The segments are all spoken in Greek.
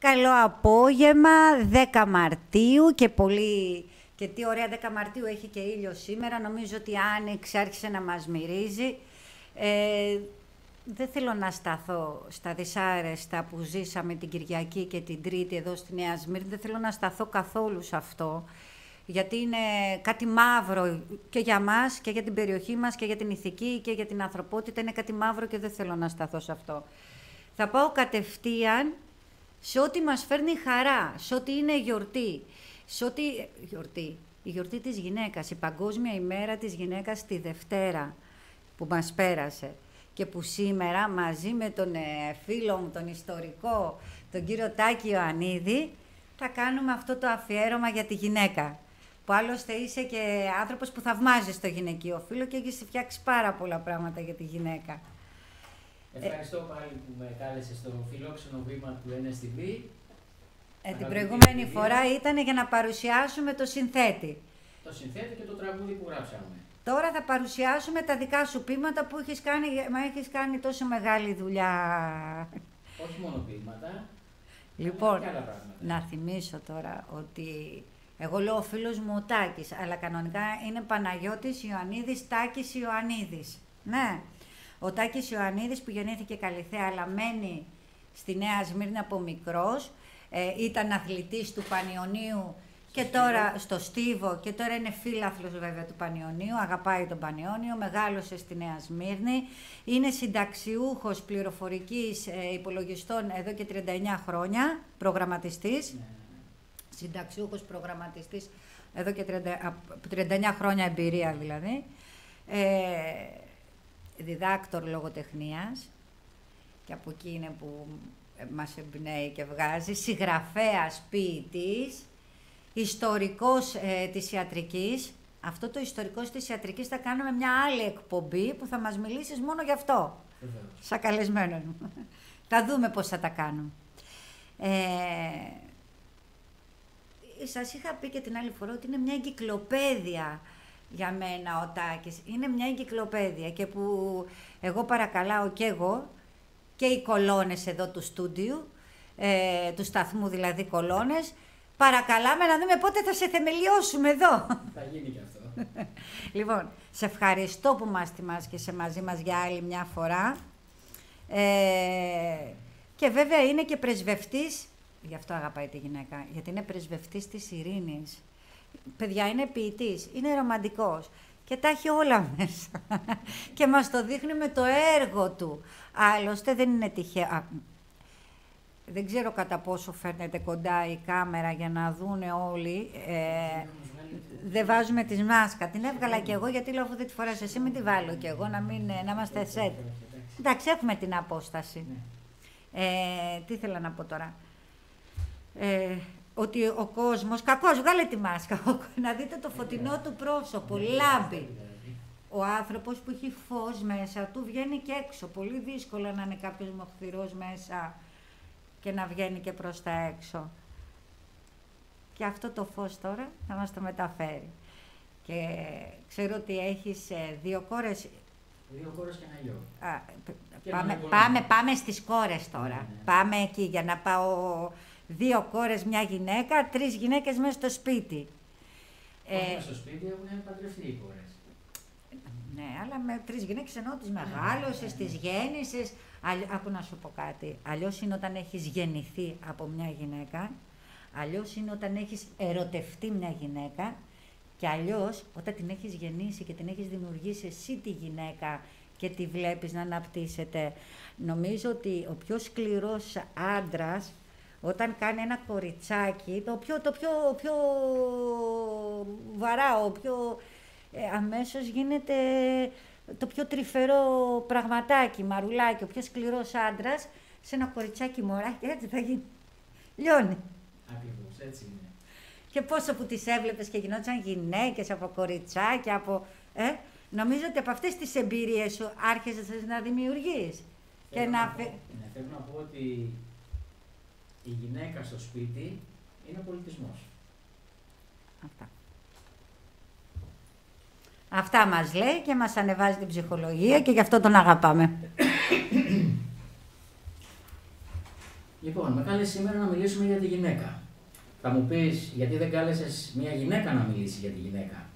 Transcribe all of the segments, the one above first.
Καλό απόγευμα, 10 Μαρτίου και πολύ... Και τι ωραία 10 Μαρτίου έχει και ήλιο σήμερα. Νομίζω ότι άνοιξε, άρχισε να μας μυρίζει. Ε, δεν θέλω να σταθώ στα δυσάρεστα που ζήσαμε την Κυριακή και την Τρίτη εδώ στη Νέα Σμύρνη. Δεν θέλω να σταθώ καθόλου σε αυτό. Γιατί είναι κάτι μαύρο και για μας και για την περιοχή μας και για την ηθική και για την ανθρωπότητα. Είναι κάτι μαύρο και δεν θέλω να σταθώ σε αυτό. Θα πάω κατευθείαν σε ό,τι μας φέρνει χαρά, σε ό,τι είναι γιορτή. Σε ό,τι... Γιορτή. Η γιορτή της γυναίκας, η Παγκόσμια ημέρα της γυναίκας τη Δευτέρα που μας πέρασε και που σήμερα μαζί με τον ε, φίλο μου, τον ιστορικό, τον κύριο Τάκη Ιωαννίδη, θα κάνουμε αυτό το αφιέρωμα για τη γυναίκα. Που άλλωστε είσαι και άνθρωπος που θαυμάζεις το γυναικείο φίλο και έχεις φτιάξει πάρα πολλά πράγματα για τη γυναίκα. Ευχαριστώ πάλι που με κάλεσε στο φιλόξενο βήμα του NSTV. Ε, την προηγούμενη φορά ήταν για να παρουσιάσουμε το συνθέτη. Το συνθέτη και το τραγούδι που γράψαμε. Τώρα θα παρουσιάσουμε τα δικά σου πείματα που έχεις κάνει, μα έχεις κάνει τόσο μεγάλη δουλειά. Όχι μόνο πείματα, Λοιπόν, και άλλα πράγματα. να θυμίσω τώρα ότι εγώ λέω ο φίλος μου ο Τάκης, αλλά κανονικά είναι Παναγιώτης Ιωαννίδης Τάκης Ιωαννίδης. Ναι. Ο Τάκης Ιωαννίδης που γεννήθηκε Καλυθέα, αλλά μένει στη Νέα Σμύρνη από μικρός, ε, ήταν αθλητής του Πανιωνίου και τώρα στο Στίβο και τώρα είναι φίλαθλος βέβαια του Πανιωνίου, αγαπάει τον Πανιόνιο, μεγάλωσε στη Νέα Σμύρνη, είναι συνταξιούχος πληροφορικής ε, υπολογιστών εδώ και 39 χρόνια, προγραμματιστής, Ναι. συνταξιούχος προγραμματιστής εδώ και 30, από 39 χρόνια εμπειρία δηλαδή, ε, διδάκτορ λογοτεχνίας και από εκεί είναι που ε, μας εμπνέει και βγάζει, συγγραφέας ποιητής, ιστορικός ε, της ιατρικής. Αυτό το ιστορικός της ιατρικής θα κάνουμε μια άλλη εκπομπή που θα μας μιλήσεις μόνο γι' αυτό, Βεβαίως. σαν καλεσμένο μου. θα δούμε πώς θα τα κάνουμε. Ε, σας είχα πει και την άλλη φορά ότι είναι μια εγκυκλοπαίδεια για μένα ο Τάκης. Είναι μια εγκυκλοπαίδεια και που εγώ παρακαλάω και εγώ και οι κολόνες εδώ του στούντιου, ε, του σταθμού δηλαδή κολόνες, παρακαλάμε να δούμε πότε θα σε θεμελιώσουμε εδώ. Θα γίνει και αυτό. Λοιπόν, σε ευχαριστώ που μας τιμάς και σε μαζί μας για άλλη μια φορά. Ε, και βέβαια είναι και πρεσβευτής, γι' αυτό αγαπάει τη γυναίκα, γιατί είναι πρεσβευτής της ειρήνης. Παιδιά, είναι ποιητής, είναι ρομαντικός και τα έχει όλα μέσα. και μας το δείχνει με το έργο του. Άλλωστε δεν είναι τυχαίο. Α, δεν ξέρω κατά πόσο φέρνετε κοντά η κάμερα για να δούνε όλοι. Ε, δεν βάζουμε τη μάσκα. Την έβγαλα και εγώ γιατί λέω αφού δεν τη φοράς εσύ μην τη βάλω και εγώ να, μην, ε, να είμαστε σετ. Εντάξει, έχουμε την απόσταση. Ναι. Ε, τι ήθελα να πω τώρα. Ε, ότι ο κόσμος, κακός, βγάλε τη μάσκα, να δείτε το φωτεινό του πρόσωπο, λάμπει. Ο άνθρωπος που έχει φως μέσα του βγαίνει και έξω. Πολύ δύσκολο να είναι κάποιος μοχθηρός μέσα και να βγαίνει και προς τα έξω. Και αυτό το φως τώρα θα μας το μεταφέρει. Και ξέρω ότι έχεις ε, δύο κόρες. Δύο κόρες και ένα γιο. Α, π- Και πάμε, ένα πάμε, γονό. πάμε στις κόρες τώρα. Ναι, ναι. Πάμε εκεί για να πάω δύο κόρες, μια γυναίκα, τρεις γυναίκες μέσα στο σπίτι. Όχι Ε, μες στο σπίτι έχουν παντρευτεί οι κόρες. Ναι, αλλά με τρεις γυναίκες ενώ τις μεγάλωσες, τις γέννησες. Άκου να σου πω κάτι. Αλλιώς είναι όταν έχεις γεννηθεί από μια γυναίκα, αλλιώς είναι όταν έχεις ερωτευτεί μια γυναίκα, και αλλιώς όταν την έχεις γεννήσει και την έχεις δημιουργήσει εσύ τη γυναίκα και τη βλέπεις να αναπτύσσεται. Νομίζω ότι ο πιο σκληρός άντρας όταν κάνει ένα κοριτσάκι, το πιο, το πιο, πιο βαράω, πιο ε, αμέσως γίνεται το πιο τρυφερό πραγματάκι, μαρουλάκι, ο πιο σκληρός άντρας, σε ένα κοριτσάκι μωράκι, έτσι θα γίνει. Λιώνει. Ακριβώς, έτσι είναι. Και πόσο που τις έβλεπες και γινόντουσαν γυναίκες από κοριτσάκια, από... Ε, νομίζω ότι από αυτές τις εμπειρίες σου άρχισες να δημιουργείς. Και Θέλω να... πω- φε- ναι, θέλω να πω ότι η γυναίκα στο σπίτι είναι πολιτισμός. Αυτά. Αυτά μας λέει και μας ανεβάζει την ψυχολογία και γι' αυτό τον αγαπάμε. Λοιπόν, με κάλεσε σήμερα να μιλήσουμε για τη γυναίκα. Θα μου πεις, γιατί δεν κάλεσες μια γυναίκα να μιλήσει για τη γυναίκα;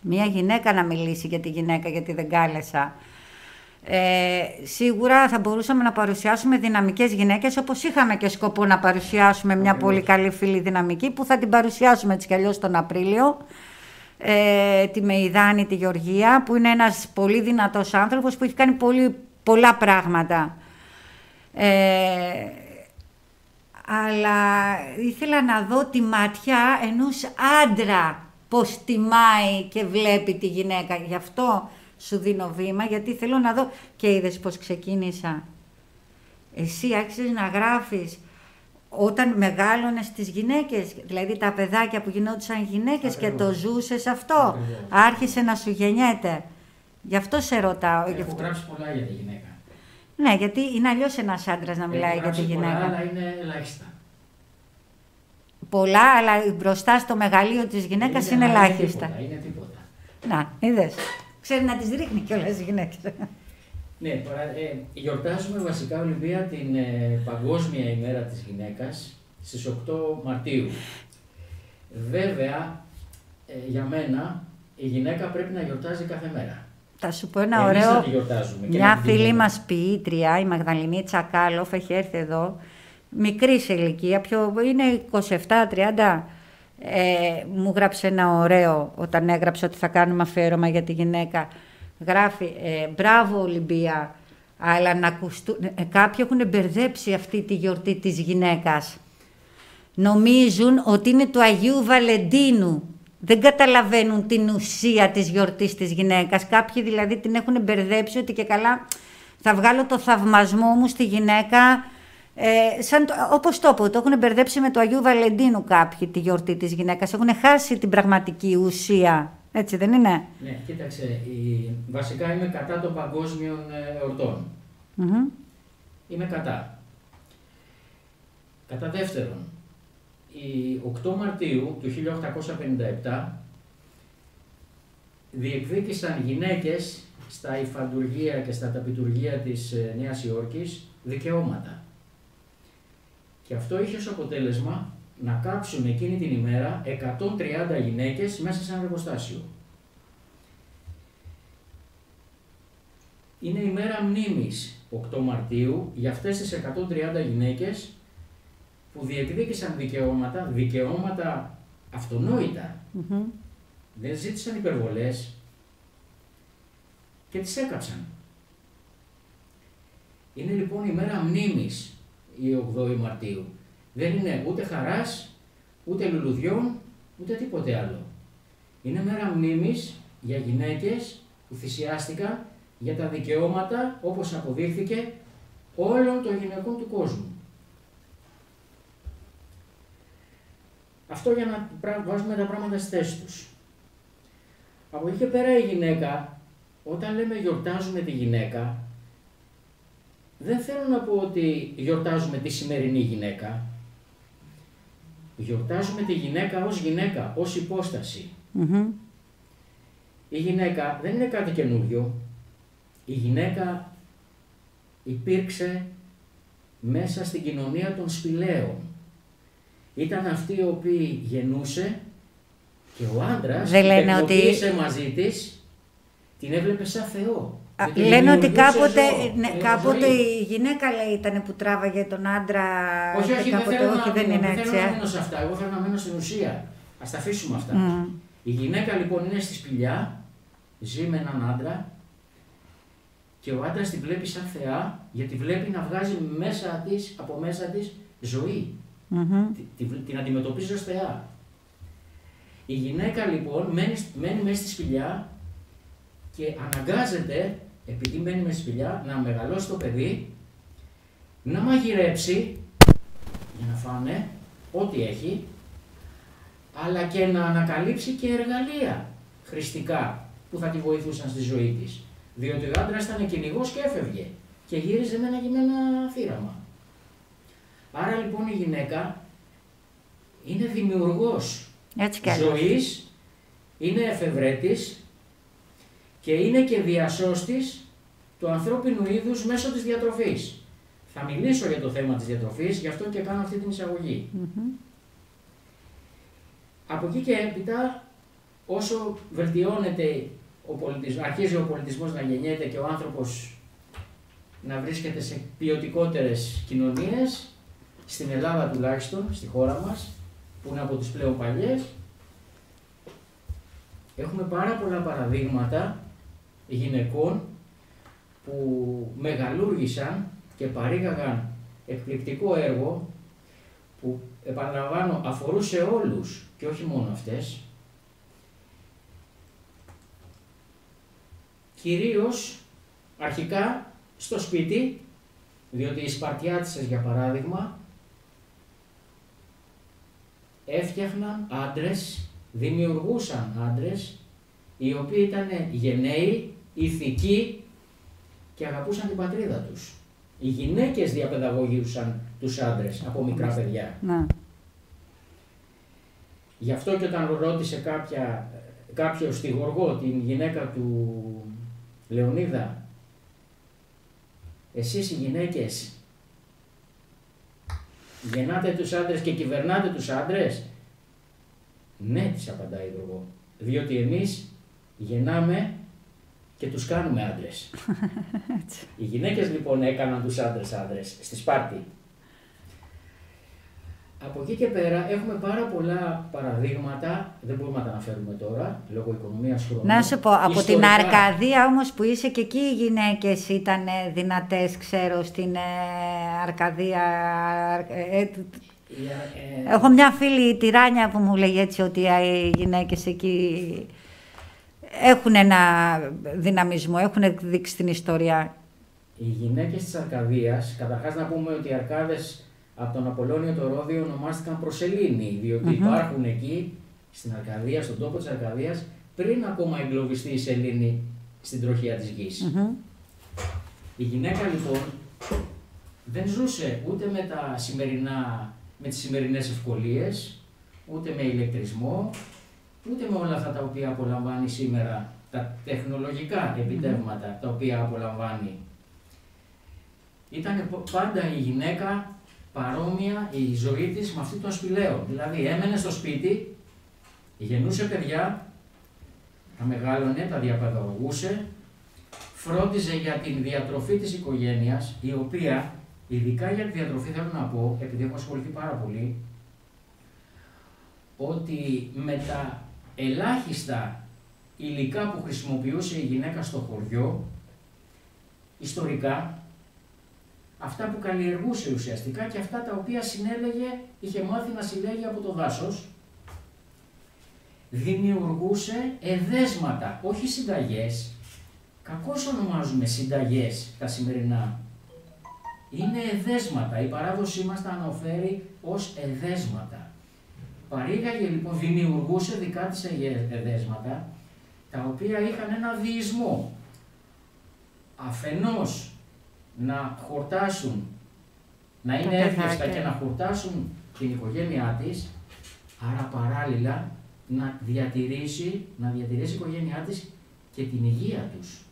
Μια γυναίκα να μιλήσει για τη γυναίκα, γιατί δεν κάλεσα. Ε, σίγουρα θα μπορούσαμε να παρουσιάσουμε δυναμικές γυναίκες όπως είχαμε και σκοπό να παρουσιάσουμε μια πολύ καλή φίλη δυναμική που θα την παρουσιάσουμε έτσι κι αλλιώς τον Απρίλιο ε, τη Μεϊδάνη, τη Γεωργία που είναι ένας πολύ δυνατός άνθρωπος που έχει κάνει πολύ, πολλά πράγματα. Ε, αλλά ήθελα να δω τη ματιά ενός άντρα πώς τιμάει και βλέπει τη γυναίκα. Γι' αυτό σου δίνω βήμα, γιατί θέλω να δω και είδες πώς ξεκίνησα. Εσύ άρχισες να γράφεις όταν μεγάλωνες τις γυναίκες, δηλαδή τα παιδάκια που γινόντουσαν γυναίκες και το ζούσες αυτό, άρχισε να σου γεννιέται. Γι' αυτό σε ρωτάω. Έχω αυτό. γράψει πολλά για τη γυναίκα. Ναι, γιατί είναι αλλιώς ένας άντρας να μιλάει για τη γυναίκα. Πολλά, αλλά είναι ελάχιστα. Πολλά, αλλά μπροστά στο μεγαλείο της γυναίκας είναι, είναι ελάχιστα. Είναι τίποτα, είναι τίποτα. Να, είδες. Ξέρει να τις ρίχνει κιόλας οι γυναίκες. Ναι, παρα, ε, γιορτάζουμε βασικά Ολυμπία την ε, Παγκόσμια ημέρα της γυναίκας στις 8 Μαρτίου. Βέβαια, ε, για μένα, η γυναίκα πρέπει να γιορτάζει κάθε μέρα. Θα σου πω ένα Εμείς ωραίο. Μια φίλη μας ποιήτρια, η Μαγδαληνή Τσακάλοφ, έχει έρθει εδώ. Μικρής σε ηλικία, πιο, είναι 27-30. Ε, μου γράψε ένα ωραίο όταν έγραψε ότι θα κάνουμε αφιέρωμα για τη γυναίκα. Γράφει ε, «Μπράβο Ολυμπία, αλλά να ακουστούν... Ε, κάποιοι έχουν μπερδέψει αυτή τη γιορτή της γυναίκας. Νομίζουν ότι είναι του Αγίου Βαλεντίνου δεν καταλαβαίνουν την ουσία της γιορτής της γυναίκας. Κάποιοι δηλαδή την έχουν μπερδέψει ότι και καλά θα βγάλω το θαυμασμό μου στη γυναίκα ε, σαν το, όπως το πω, το έχουν μπερδέψει με το Αγίου Βαλεντίνου κάποιοι τη γιορτή της γυναίκας. Έχουν χάσει την πραγματική ουσία. Έτσι δεν είναι; Ναι, κοίταξε. Η, βασικά είμαι κατά των παγκόσμιων ε, εορτών. Είμαι κατά. Κατά δεύτερον, η 8 Μαρτίου του 1857 διεκδίκησαν γυναίκες στα υφαντουργία και στα ταπιτουργία της ε, Νέας Υόρκης δικαιώματα. Και αυτό είχε ως αποτέλεσμα να κάψουν εκείνη την ημέρα 130 γυναίκες μέσα σε ένα εργοστάσιο. Είναι η μέρα μνήμης 8 Μαρτίου για αυτές τις 130 γυναίκες που διεκδίκησαν δικαιώματα, δικαιώματα Δεν ζήτησαν υπερβολές και τις έκαψαν. Είναι λοιπόν η μέρα μνήμης η 8η Μαρτίου. Δεν είναι ούτε χαράς, ούτε λουλουδιών, ούτε τίποτε άλλο. Είναι μέρα μνήμης για γυναίκες που θυσιάστηκαν για τα δικαιώματα, όπως αποδείχθηκε, όλων των γυναικών του κόσμου. Αυτό για να βάζουμε τα πράγματα στη θέση τους. Από εκεί και πέρα η γυναίκα, όταν λέμε γιορτάζουμε τη γυναίκα, δεν θέλω να πω ότι γιορτάζουμε τη σημερινή γυναίκα. Γιορτάζουμε τη γυναίκα ως γυναίκα, ως υποσταση Η γυναίκα δεν είναι κάτι καινούριο. Η γυναίκα υπήρξε μέσα στην κοινωνία των σπηλαίων ήταν αυτή η οποία γεννούσε και ο άντρας που ότι... μαζί της την έβλεπε σαν Θεό. Α, λένε ότι κάποτε, ναι, κάποτε η γυναίκα λέει ήταν που τράβαγε τον άντρα. Όχι, όχι, κάποτε, δεν, όχι, να, δεν είναι έτσι. Δεν θέλω να μένω σε αυτά. Εγώ θέλω να μένω στην ουσία. Α τα αφήσουμε αυτά. Mm. Η γυναίκα λοιπόν είναι στη σπηλιά, ζει με έναν άντρα και ο άντρας την βλέπει σαν θεά γιατί βλέπει να βγάζει μέσα της, από μέσα της ζωή mm την, αντιμετωπίζει ως θεά. Η γυναίκα λοιπόν μένει, μένει μέσα στη σπηλιά και αναγκάζεται, επειδή μένει μέσα στη σπηλιά, να μεγαλώσει το παιδί, να μαγειρέψει για να φάνε ό,τι έχει, αλλά και να ανακαλύψει και εργαλεία χρηστικά που θα τη βοηθούσαν στη ζωή της. Διότι ο άντρας ήταν κυνηγός και έφευγε και γύριζε με ένα, ένα θύραμα. Άρα λοιπόν η γυναίκα είναι δημιουργός Έτσι ζωής, είναι εφευρέτης και είναι και διασώστης του ανθρώπινου είδους μέσω της διατροφής. Θα μιλήσω για το θέμα της διατροφής, γι' αυτό και κάνω αυτή την εισαγωγή. Από εκεί και έπειτα, όσο βελτιώνεται ο πολιτισμός, αρχίζει ο πολιτισμός να γεννιέται και ο άνθρωπος να βρίσκεται σε ποιοτικότερες κοινωνίες, στην Ελλάδα τουλάχιστον, στη χώρα μας, που είναι από τις πλέον παλιές, έχουμε πάρα πολλά παραδείγματα γυναικών που μεγαλούργησαν και παρήγαγαν εκπληκτικό έργο που επαναλαμβάνω αφορούσε όλους και όχι μόνο αυτές κυρίως αρχικά στο σπίτι διότι οι Σπαρτιάτισσες για παράδειγμα έφτιαχναν άντρες, δημιουργούσαν άντρες οι οποίοι ήταν γενναίοι, ηθικοί και αγαπούσαν την πατρίδα τους. Οι γυναίκες διαπαιδαγωγούσαν τους άντρες από μικρά παιδιά. Να. Γι' αυτό και όταν ρώτησε κάποια, κάποιος στη Γοργό, την γυναίκα του Λεωνίδα, εσείς οι γυναίκες γεννάτε τους άντρες και κυβερνάτε τους άντρες; Ναι, της απαντάει η Γοργό, διότι εμείς γεννάμε και τους κάνουμε άντρες. Οι γυναίκες λοιπόν έκαναν τους άντρες άντρες στη Σπάρτη. Από εκεί και πέρα έχουμε πάρα πολλά παραδείγματα, δεν μπορούμε να τα αναφέρουμε τώρα, λόγω οικονομίας χρόνου. Να σου πω, από την Αρκαδία όμως που είσαι και εκεί οι γυναίκες ήταν δυνατές, ξέρω, στην ε, Αρκαδία. Ε, ε, Έχω μια φίλη, τη Ράνια, που μου λέει έτσι ότι οι γυναίκες εκεί έχουν ένα δυναμισμό, έχουν δείξει την ιστορία. Οι γυναίκες της Αρκαδίας, καταρχάς να πούμε ότι οι Αρκάδες από τον Απολώνιο το Ρόδιο ονομάστηκαν Προσελήνη, διότι υπάρχουν εκεί στην Αρκαδία, στον τόπο της Αρκαδίας, πριν ακόμα εγκλωβιστεί η Σελήνη στην τροχιά της γης. Η γυναίκα λοιπόν δεν ζούσε ούτε με, τα σημερινά, με τις σημερινές ευκολίες, ούτε με ηλεκτρισμό, ούτε με όλα αυτά τα οποία απολαμβάνει σήμερα, τα τεχνολογικά επιτεύγματα τα οποία απολαμβάνει. Ήταν πάντα η γυναίκα παρόμοια η ζωή της με αυτή των σπηλαίων. Δηλαδή έμενε στο σπίτι, γεννούσε παιδιά, τα μεγάλωνε, τα διαπαιδαγωγούσε, φρόντιζε για την διατροφή της οικογένειας, η οποία, ειδικά για τη διατροφή θέλω να πω, επειδή έχω ασχοληθεί πάρα πολύ, ότι με τα ελάχιστα υλικά που χρησιμοποιούσε η γυναίκα στο χωριό, ιστορικά, αυτά που καλλιεργούσε ουσιαστικά και αυτά τα οποία συνέλεγε, είχε μάθει να συλλέγει από το δάσος, δημιουργούσε εδέσματα, όχι συνταγές, κακώς ονομάζουμε συνταγές τα σημερινά. Είναι εδέσματα, η παράδοσή μας τα αναφέρει ως εδέσματα. Παρήγαγε λοιπόν, δημιουργούσε δικά της εδέσματα, τα οποία είχαν ένα διεισμό. Αφενός να χορτάσουν, να είναι εύκολα και να χορτάσουν την οικογένειά της, άρα παράλληλα να διατηρήσει, να διατηρήσει η οικογένειά της και την υγεία τους.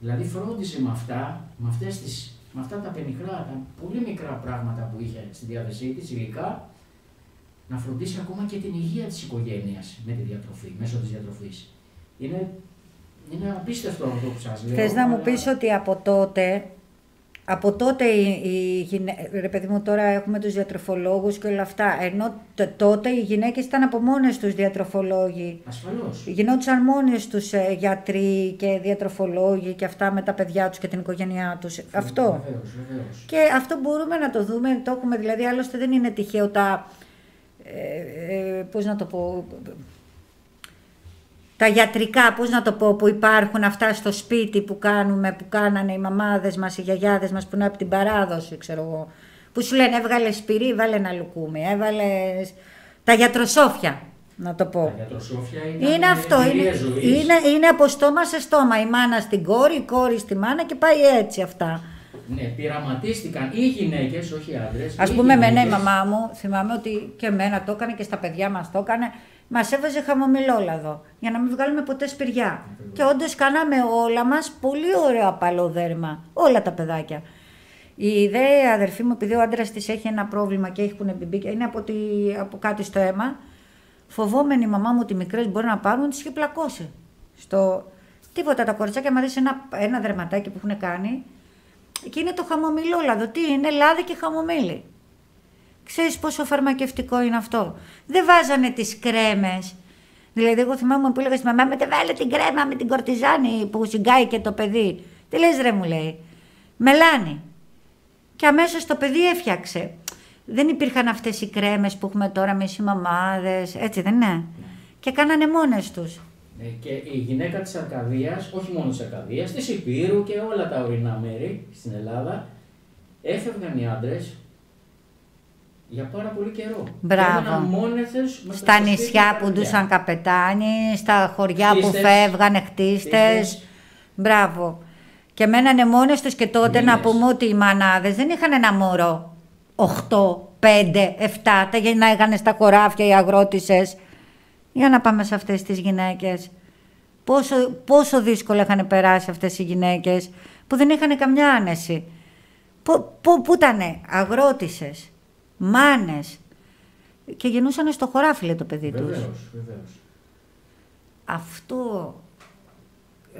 Δηλαδή φρόντισε με αυτά, με, αυτές τις, με αυτά τα πενιχρά, τα πολύ μικρά πράγματα που είχε στη διάθεσή της, υλικά, να φροντίσει ακόμα και την υγεία της οικογένειας με τη διατροφή, μέσω της διατροφής. Είναι, είναι απίστευτο αυτό που σας λέω. Θες να μου πεις ότι από τότε, από τότε οι, οι ρε παιδί μου τώρα έχουμε τους διατροφολόγους και όλα αυτά, ενώ τότε οι γυναίκες ήταν από μόνες τους διατροφολόγοι. Ασφαλώς. Γινόντουσαν μόνες τους ε, γιατροί και διατροφολόγοι και αυτά με τα παιδιά τους και την οικογένειά τους. αυτό. Βεβαίως, βεβαίως. Και αυτό μπορούμε να το δούμε, το έχουμε δηλαδή, άλλωστε δεν είναι τυχαίο τα ε, ε, πώς να το πω, τα γιατρικά, πώς να το πω, που υπάρχουν αυτά στο σπίτι που κάνουμε, που κάνανε οι μαμάδες μας, οι γιαγιάδες μας που είναι από την παράδοση, ξέρω εγώ. Που σου λένε έβγαλες σπυρί, βάλε ένα λουκούμι, έβαλε τα γιατροσόφια, να το πω. Τα γιατροσόφια είναι, είναι αυτό, είναι, είναι, είναι από στόμα σε στόμα, η μάνα στην κόρη, η κόρη στη μάνα και πάει έτσι αυτά. Ναι, πειραματίστηκαν οι γυναίκες, όχι οι άντρες. Α πούμε, εμένα η μαμά μου θυμάμαι ότι και εμένα το έκανε και στα παιδιά μας το έκανε. Μας έβαζε χαμομηλόλαδο για να μην βγάλουμε ποτέ σπηριά. Και όντως κάναμε όλα μας πολύ ωραίο απαλό δέρμα. Όλα τα παιδάκια. Η ιδέα, αδερφή μου, επειδή ο άντρας της έχει ένα πρόβλημα και έχει πουνεμπιμπίκια, είναι από, τη, από κάτι στο αίμα. Φοβόμενη η μαμά μου ότι οι μικρές μπορεί να πάρουν, τι είχε πλακώσει. Στο... Τίποτα τα κοριτσάκια μου αρέσει ένα, ένα δερματάκι που έχουν κάνει. Και είναι το χαμομηλόλαδο. Τι είναι, λάδι και χαμομήλι. Ξέρεις πόσο φαρμακευτικό είναι αυτό. Δεν βάζανε τις κρέμες. Δηλαδή, εγώ θυμάμαι που έλεγα στη μαμά, με βάλε την κρέμα με την κορτιζάνη που συγκάει και το παιδί. Τι λες ρε μου λέει. Μελάνι. Και αμέσως το παιδί έφτιαξε. Δεν υπήρχαν αυτές οι κρέμες που έχουμε τώρα με οι μαμάδες, έτσι δεν είναι. Και κάνανε μόνες τους. Ναι, και η γυναίκα της Αρκαδίας, όχι μόνο της Αρκαδίας, της Υπήρου και όλα τα ορεινά μέρη στην Ελλάδα, έφευγαν οι άντρες για πάρα πολύ καιρό. Μπράβο. στα νησιά που ντούσαν καπετάνοι, στα χωριά που φεύγανε χτίστες. Μπράβο. Και μένανε μόνες τους και τότε να πούμε ότι οι μανάδες δεν είχαν ένα μωρό. 8, 5, 7, τα γεννάγανε στα χωράφια οι αγρότησες. Για να πάμε σε αυτές τις γυναίκες. Πόσο, πόσο δύσκολα είχαν περάσει αυτές οι γυναίκες που δεν είχαν καμιά άνεση. Πού ήτανε; Αγρότησες, μάνες και γεννούσαν στο χωράφι λέει το παιδί βεβαίως, τους. Βεβαίως. Αυτό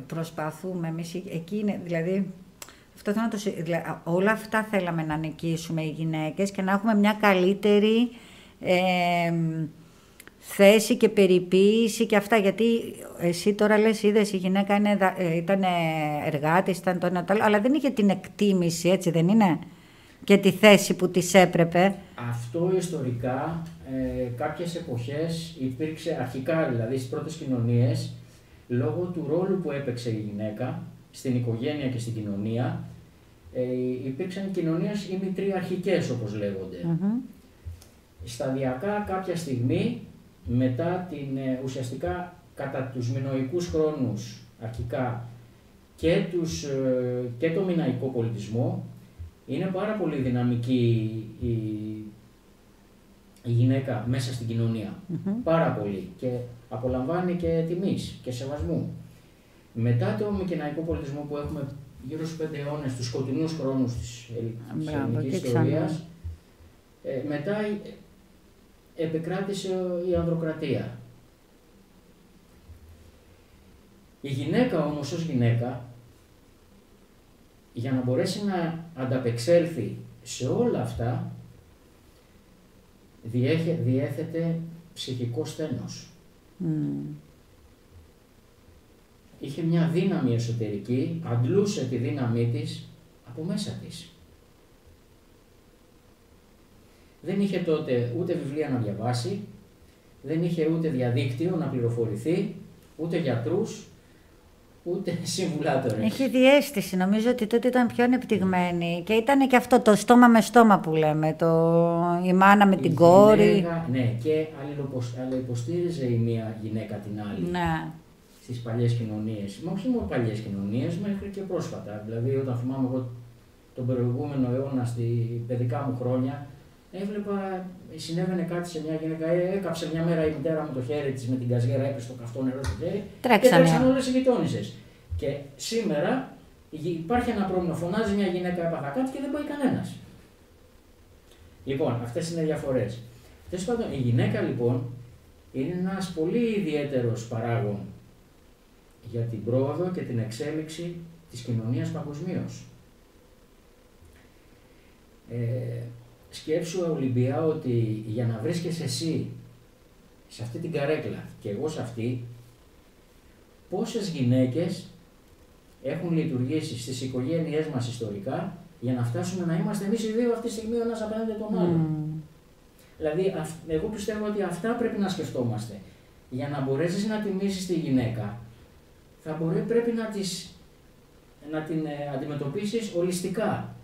προσπαθούμε εμείς εκεί δηλαδή αυτό θέλω να το, δηλαδή, όλα αυτά θέλαμε να νικήσουμε οι γυναίκες και να έχουμε μια καλύτερη ε, θέση και περιποίηση και αυτά. Γιατί εσύ τώρα λες, είδες, η γυναίκα είναι, ε, ήταν εργάτης, ήταν το ένα το άλλο, αλλά δεν είχε την εκτίμηση, έτσι δεν είναι, και τη θέση που της έπρεπε. Αυτό ιστορικά ε, κάποιες εποχές υπήρξε αρχικά, δηλαδή στις πρώτες κοινωνίες, λόγω του ρόλου που έπαιξε η γυναίκα στην οικογένεια και στην κοινωνία, ε, υπήρξαν κοινωνίες ημιτριαρχικές όπως λέγονται. Σταδιακά κάποια στιγμή μετά την ε, ουσιαστικά κατά τους μινοϊκούς χρόνους αρχικά και, τους, ε, και το μιναϊκό πολιτισμό είναι πάρα πολύ δυναμική η, η γυναίκα μέσα στην κοινωνια Πάρα πολύ. Και απολαμβάνει και τιμής και σεβασμού. Μετά το μικεναϊκό πολιτισμό που έχουμε γύρω στους πέντε αιώνες, τους σκοτεινούς χρόνους της, ελληνικής ιστορίας, ε, μετά επικράτησε η ανδροκρατία. Η γυναίκα όμως ως γυναίκα, για να μπορέσει να ανταπεξέλθει σε όλα αυτά, διέθετε ψυχικό στένος. Είχε μια δύναμη εσωτερική, αντλούσε τη δύναμή της από μέσα της. Δεν είχε τότε ούτε βιβλία να διαβάσει, δεν είχε ούτε διαδίκτυο να πληροφορηθεί, ούτε γιατρούς, ούτε συμβουλάτορες. Είχε διέστηση, νομίζω ότι τότε ήταν πιο ανεπτυγμένη και ήταν και αυτό το στόμα με στόμα που λέμε, το... η μάνα με την κόρη. Ναι, και αλληλοποστήριζε η μία γυναίκα την άλλη. Ναι. Στις παλιές κοινωνίες. Μα όχι μόνο παλιές κοινωνίες, μέχρι και πρόσφατα. Δηλαδή, όταν θυμάμαι εγώ τον προηγούμενο αιώνα, στη παιδικά μου χρόνια, έβλεπα, συνέβαινε κάτι σε μια γυναίκα, ε, έκαψε μια μέρα η μητέρα μου το χέρι της με την καζιέρα, έπεσε το καυτό νερό στο χέρι. Τρέξανε. Και όλες οι γειτόνισε. Και σήμερα υπάρχει ένα πρόβλημα, φωνάζει μια γυναίκα έπαθα κάτι και δεν πάει κανένας. Λοιπόν, αυτές είναι διαφορές. Τέλος πάντων, η γυναίκα λοιπόν είναι ένας πολύ ιδιαίτερος παράγον για την πρόοδο και την εξέλιξη της κοινωνίας παγκοσμίως. Ε, σκέψου Ολυμπία ότι για να βρίσκεσαι εσύ σε αυτή την καρέκλα και εγώ σε αυτή, πόσες γυναίκες έχουν λειτουργήσει στις οικογένειές μας ιστορικά για να φτάσουμε να είμαστε εμείς οι δύο αυτή τη στιγμή ο ένας απέναντι τον άλλο. Mm. Δηλαδή, εγώ πιστεύω ότι αυτά πρέπει να σκεφτόμαστε. Για να μπορέσεις να τιμήσεις τη γυναίκα, θα μπορεί, πρέπει να, τις, να την ε, αντιμετωπίσεις ολιστικά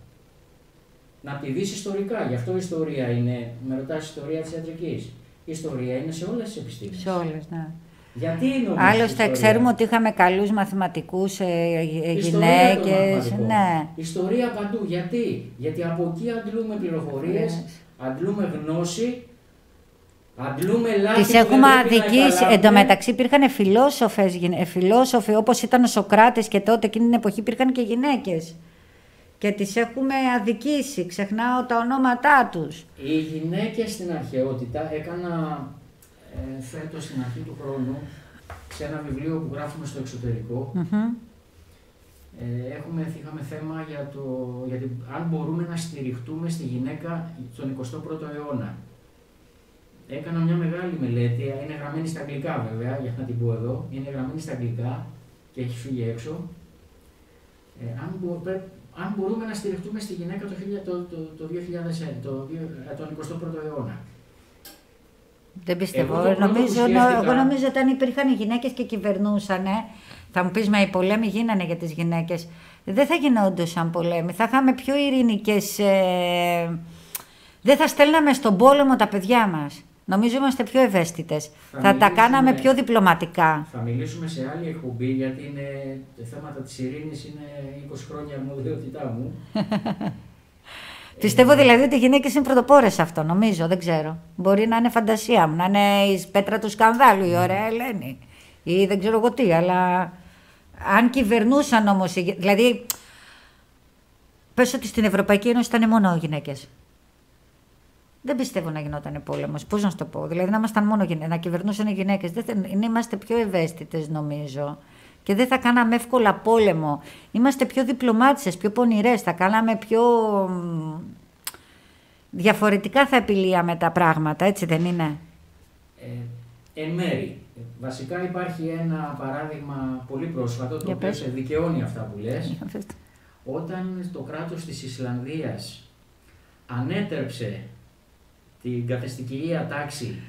να τη δεις ιστορικά. Γι' αυτό η ιστορία είναι, με ρωτάς ιστορία της ιατρικής. Η ιστορία είναι σε όλες τις επιστήμες. Σε όλες, ναι. Γιατί είναι Άλλωστε, ξέρουμε ότι είχαμε καλούς μαθηματικούς, ε, ε, γυναίκες. Ναι. Ιστορία παντού. Γιατί, Γιατί από εκεί αντλούμε πληροφορίες, ναι. αντλούμε γνώση Αντλούμε Τις έχουμε αδικήσει. Εν τω μεταξύ υπήρχαν φιλόσοφες, φιλόσοφοι όπως ήταν ο Σοκράτης και τότε εκείνη την εποχή υπήρχαν και γυναίκες. Και τις έχουμε αδικήσει, ξεχνάω τα ονόματά τους. Οι γυναίκες στην αρχαιότητα έκανα ε, φέτος στην αρχή του χρόνου σε ένα βιβλίο που γράφουμε στο εξωτερικο ε, έχουμε, είχαμε θέμα για το γιατί αν μπορούμε να στηριχτούμε στη γυναίκα τον 21ο αιώνα. Έκανα μια μεγάλη μελέτη, είναι γραμμένη στα αγγλικά βέβαια, για να την πω εδώ, είναι γραμμένη στα αγγλικά και έχει φύγει έξω. Ε, αν, αν μπορούμε να στηριχτούμε στη γυναίκα το, το, το, το, 2000, το, τον 21ο αιώνα. Δεν πιστεύω. Εγώ, νομίζω, εγώ νομίζω ότι αν υπήρχαν οι γυναίκες και κυβερνούσαν, θα μου πεις, μα οι πολέμοι γίνανε για τις γυναίκες. Δεν θα γινόντουσαν πολέμοι. Θα είχαμε πιο ειρηνικές... Ε... Δεν θα στέλναμε στον πόλεμο τα παιδιά μας. Νομίζω είμαστε πιο ευαίσθητες. Θα, θα τα κάναμε πιο διπλωματικά. Θα μιλήσουμε σε άλλη εκπομπή, γιατί είναι, θέματα της ειρήνης είναι 20 χρόνια αρμοδιότητά μου. Πιστεύω δηλαδή ότι οι γυναίκες είναι πρωτοπόρες σε αυτό, νομίζω, δεν ξέρω. Μπορεί να είναι φαντασία μου, να είναι η πέτρα του σκανδάλου, η ωραία Ελένη. Ή δεν ξέρω εγώ τι, αλλά αν κυβερνούσαν όμως. Δηλαδή, πες ότι στην Ευρωπαϊκή Ένωση ήταν μόνο γυναίκες. Δεν πιστεύω να γινόταν πόλεμος. Πώς να σου το πω; Δηλαδή, να ήμασταν μόνο γυναίκε, να κυβερνούσαν οι γυναίκες. Είμαστε πιο ευαίσθητες, νομίζω. Και δεν θα κάναμε εύκολα πόλεμο. Είμαστε πιο διπλωμάτισες, πιο πονηρές. Θα κάναμε πιο. Διαφορετικά θα επιλύαμε τα πράγματα, έτσι δεν είναι; Ε, εν μέρη. Βασικά υπάρχει ένα παράδειγμα πολύ πρόσφατο, το οποίο σε δικαιώνει αυτά που λες. Όταν το κράτος της Ισλανδίας ανέτρεψε την καθεστική τάξη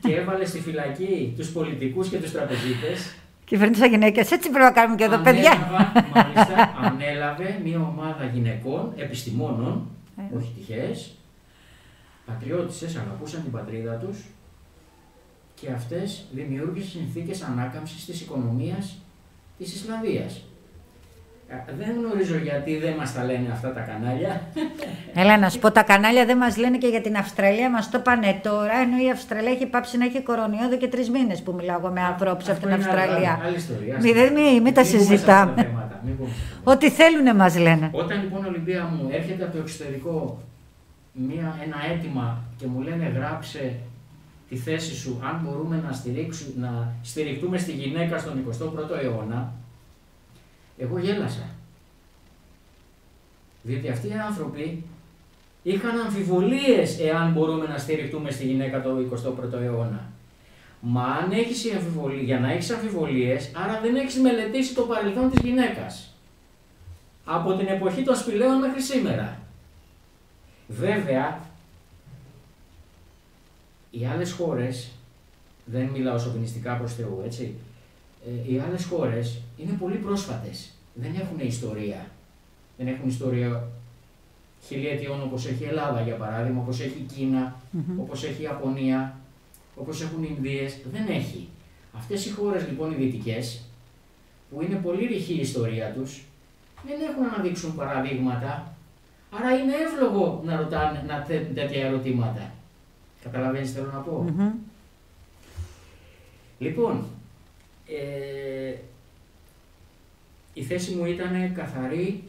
και έβαλε στη φυλακή τους πολιτικούς και τους τραπεζίτες Κυβερνήσα γυναίκες. Έτσι πρέπει να κάνουμε και εδώ, παιδιά. Μάλιστα, ανέλαβε μια ομάδα γυναικών, επιστημόνων, ε. όχι τυχαίες, πατριώτησες, αγαπούσαν την πατρίδα τους και αυτές δημιούργησαν συνθήκες ανάκαμψης της οικονομίας της Ισλανδίας. Ε, δεν γνωρίζω γιατί δεν μας τα λένε αυτά τα κανάλια. Έλα να σου πω, τα κανάλια δεν μας λένε και για την Αυστραλία. Μας το πάνε τώρα, ενώ η Αυστραλία έχει πάψει να έχει κορονοϊό εδώ και τρεις μήνες που μιλάω εγώ με ανθρώπους από την Αυστραλία. Άλλη ιστορία. Μην, μην, τα συζητάμε. Ό,τι θέλουν μας λένε. Όταν λοιπόν ο Ολυμπία μου έρχεται από το εξωτερικό μια, ένα αίτημα και μου λένε γράψε τη θέση σου αν μπορούμε να, να στηριχτούμε στη γυναίκα στον 21ο αιώνα, εγώ γέλασα. Διότι αυτοί οι άνθρωποι είχαν αμφιβολίες εάν μπορούμε να στηριχτούμε στη γυναίκα το 21ο αιώνα. Μα αν έχεις αμφιβολίες, για να έχεις αμφιβολίες, άρα δεν έχεις μελετήσει το παρελθόν της γυναίκας. Από την εποχή των σπηλαίων μέχρι σήμερα. Βέβαια, οι άλλες χώρες, δεν μιλάω σοβινιστικά προς Θεού, έτσι, ε, οι άλλες χώρες είναι πολύ πρόσφατες. Δεν έχουν ιστορία. Δεν έχουν ιστορία χιλιετιών όπως έχει η Ελλάδα για παράδειγμα, όπως έχει η Κίνα, mm-hmm. όπως έχει η Ιαπωνία, όπως έχουν οι Ινδίες. Δεν έχει. Αυτές οι χώρες λοιπόν οι δυτικές, που είναι πολύ ρηχή η ιστορία τους, δεν έχουν να δείξουν παραδείγματα, άρα είναι εύλογο να ρωτάνε να τέτοια ερωτήματα. Καταλαβαίνεις τι θέλω να πω; Mm-hmm. Λοιπόν, ε, η θέση μου ήταν καθαρή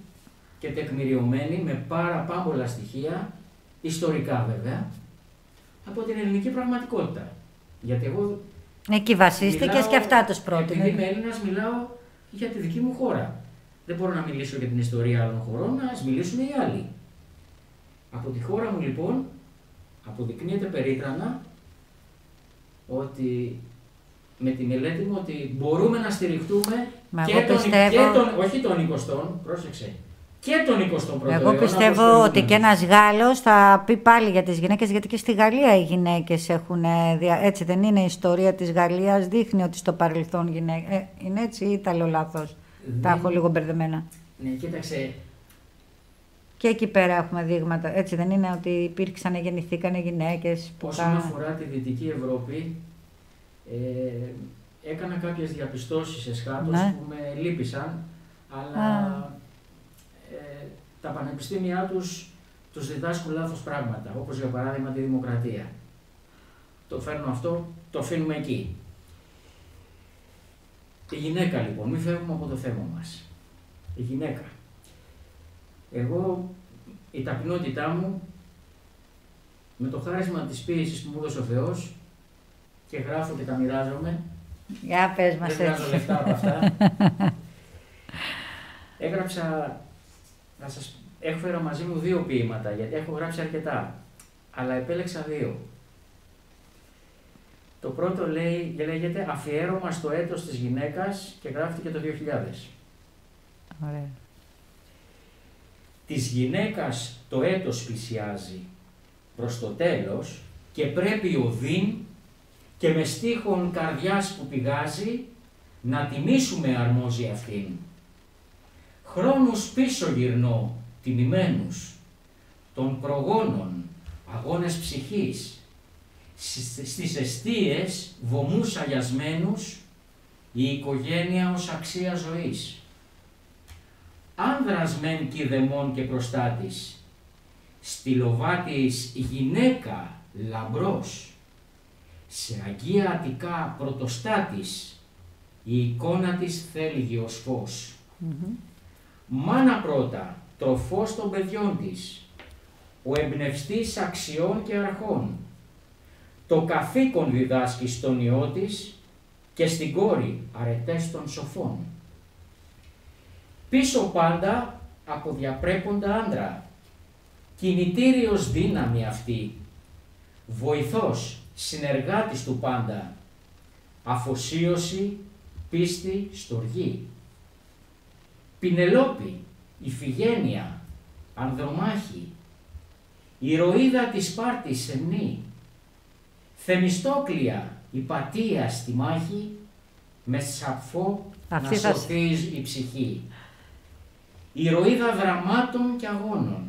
και τεκμηριωμένη με πάρα πάμπολα στοιχεία, ιστορικά βέβαια, από την ελληνική πραγματικότητα. Γιατί εγώ. Εκεί βασίστηκες και αυτά τους πρώτου. Επειδή είμαι Έλληνας, μιλάω για τη δική μου χώρα. Δεν μπορώ να μιλήσω για την ιστορία άλλων χωρών, ας μιλήσουν οι άλλοι. Από τη χώρα μου λοιπόν αποδεικνύεται περίτρανα ότι με τη μελέτη μου ότι μπορούμε να στηριχτούμε και, τον, πιστεύω... και τον, όχι τον 20, πρόσεξε, και τον 21ο Εγώ πιστεύω ότι και ένας Γάλλος θα πει πάλι για τις γυναίκες, γιατί και στη Γαλλία οι γυναίκες έχουν, έτσι δεν είναι η ιστορία της Γαλλίας, δείχνει ότι στο παρελθόν γυναίκες, ε, είναι έτσι ή τα λέω λάθος, τα έχω λίγο μπερδεμένα. Ναι, κοίταξε, και εκεί πέρα έχουμε δείγματα. Έτσι δεν είναι ότι υπήρξαν, γεννηθήκαν γυναίκες. Που Όσον αφορά τη Δυτική Ευρώπη, ε, έκανα κάποιες διαπιστώσεις εσχάτως ναι. που με λύπησαν, αλλά ε, τα πανεπιστήμια τους τους διδάσκουν λάθος πράγματα, όπως για παράδειγμα τη δημοκρατία. το φέρνω αυτό, το αφήνουμε εκεί. Η γυναίκα λοιπόν, μην φεύγουμε από το θέμα μας. Η γυναίκα. Εγώ, η ταπεινότητά μου, με το χάρισμα της ποίησης που μου έδωσε ο Θεός και γράφω και τα μοιράζομαι. Για πες μας Δεν βγάζω λεφτά από αυτά. Έγραψα, να σας, έφερα μαζί μου δύο ποίηματα, γιατί έχω γράψει αρκετά, αλλά επέλεξα δύο. Το πρώτο λέει, λέγεται «Αφιέρωμα στο έτος της γυναίκας» και γράφτηκε το 2000. Ωραία. Της γυναίκας το έτος πλησιάζει προς το τέλος και πρέπει ο Δίν και με στίχον καρδιάς που πηγάζει να τιμήσουμε αρμόζει αυτήν. Χρόνους πίσω γυρνώ, τιμημένους, των προγόνων, αγώνες ψυχής, στις αιστείες βωμούς αγιασμένους, η οικογένεια ως αξία ζωής. Άνδρας μεν κηδεμόν και προστάτης, στυλοβάτης γυναίκα λαμπρός, σε Αγία Αττικά πρωτοστάτης, η εικόνα της θέλει ως φως. Μάνα πρώτα, τροφός των παιδιών της, ο εμπνευστής αξιών και αρχών, το καθήκον διδάσκει στον ιό της και στην κόρη αρετές των σοφών. Πίσω πάντα από διαπρέποντα άντρα, κινητήριος δύναμη αυτή, βοηθός, συνεργάτης του πάντα, αφοσίωση, πίστη, στοργή. Πινελόπη, Ιφηγένεια, Ανδρομάχη, ηρωίδα της Σπάρτης σεμνή, Θεμιστόκλια, η πατία στη μάχη, με σαφό να σωθείς η ψυχή. Ηρωίδα δραμάτων και αγώνων,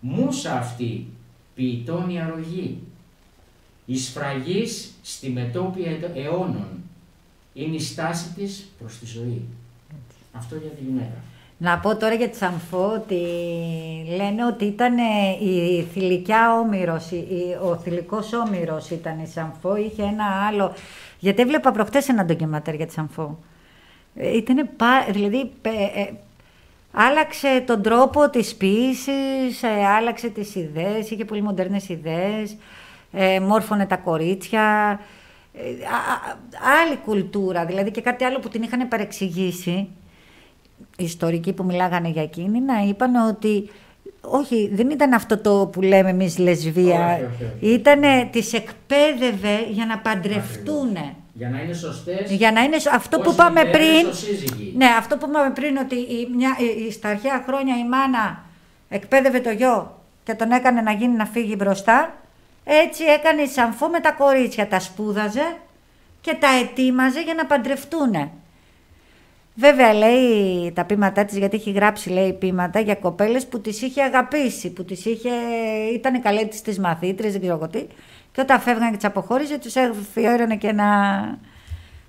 μουσα αυτή, ποιητών η αρρωγή. Η σφραγής στη μετόπια αιώνων, είναι η στάση της προς τη ζωή. Αυτό για τη γυναίκα. Να πω τώρα για τη Σαμφό ότι λένε ότι ήταν η θηλυκιά όμηρος, ο θηλυκός όμηρος ήταν η Σαμφό, είχε ένα άλλο... Γιατί έβλεπα προχτές ένα ντοκιματέρ για τη Σαμφό. Ε, ήτανε δηλαδή ε, άλλαξε τον τρόπο της ποίησης, ε, άλλαξε τις ιδέες, είχε πολύ μοντέρνες ιδέες, μόρφωνε τα κορίτσια, άλλη κουλτούρα, δηλαδή και κάτι άλλο που την είχαν παρεξηγήσει ιστορικοί που μιλάγανε για εκείνη να είπαν ότι όχι, δεν ήταν αυτό το που λέμε εμείς λεσβία. Ήτανε, τις εκπαίδευε για να παντρευτούν. Για να είναι σωστές. Για να είναι αυτό που είπαμε πριν. Ναι, αυτό που είπαμε πριν ότι η, μια, η, στα αρχαία χρόνια η μάνα εκπαίδευε το γιο και τον έκανε να γίνει να φύγει μπροστά. Έτσι έκανε η Σαμφό με τα κορίτσια. Τα σπούδαζε και τα ετοίμαζε για να παντρευτούν. Βέβαια λέει τα πείματά της, γιατί έχει γράψει λέει πείματα για κοπέλες που τις είχε αγαπήσει, που τις είχε, ήταν καλές της τις μαθήτρες, δεν ξέρω τι. Και όταν φεύγανε και τις αποχώρησε, τους έφυγε και ένα...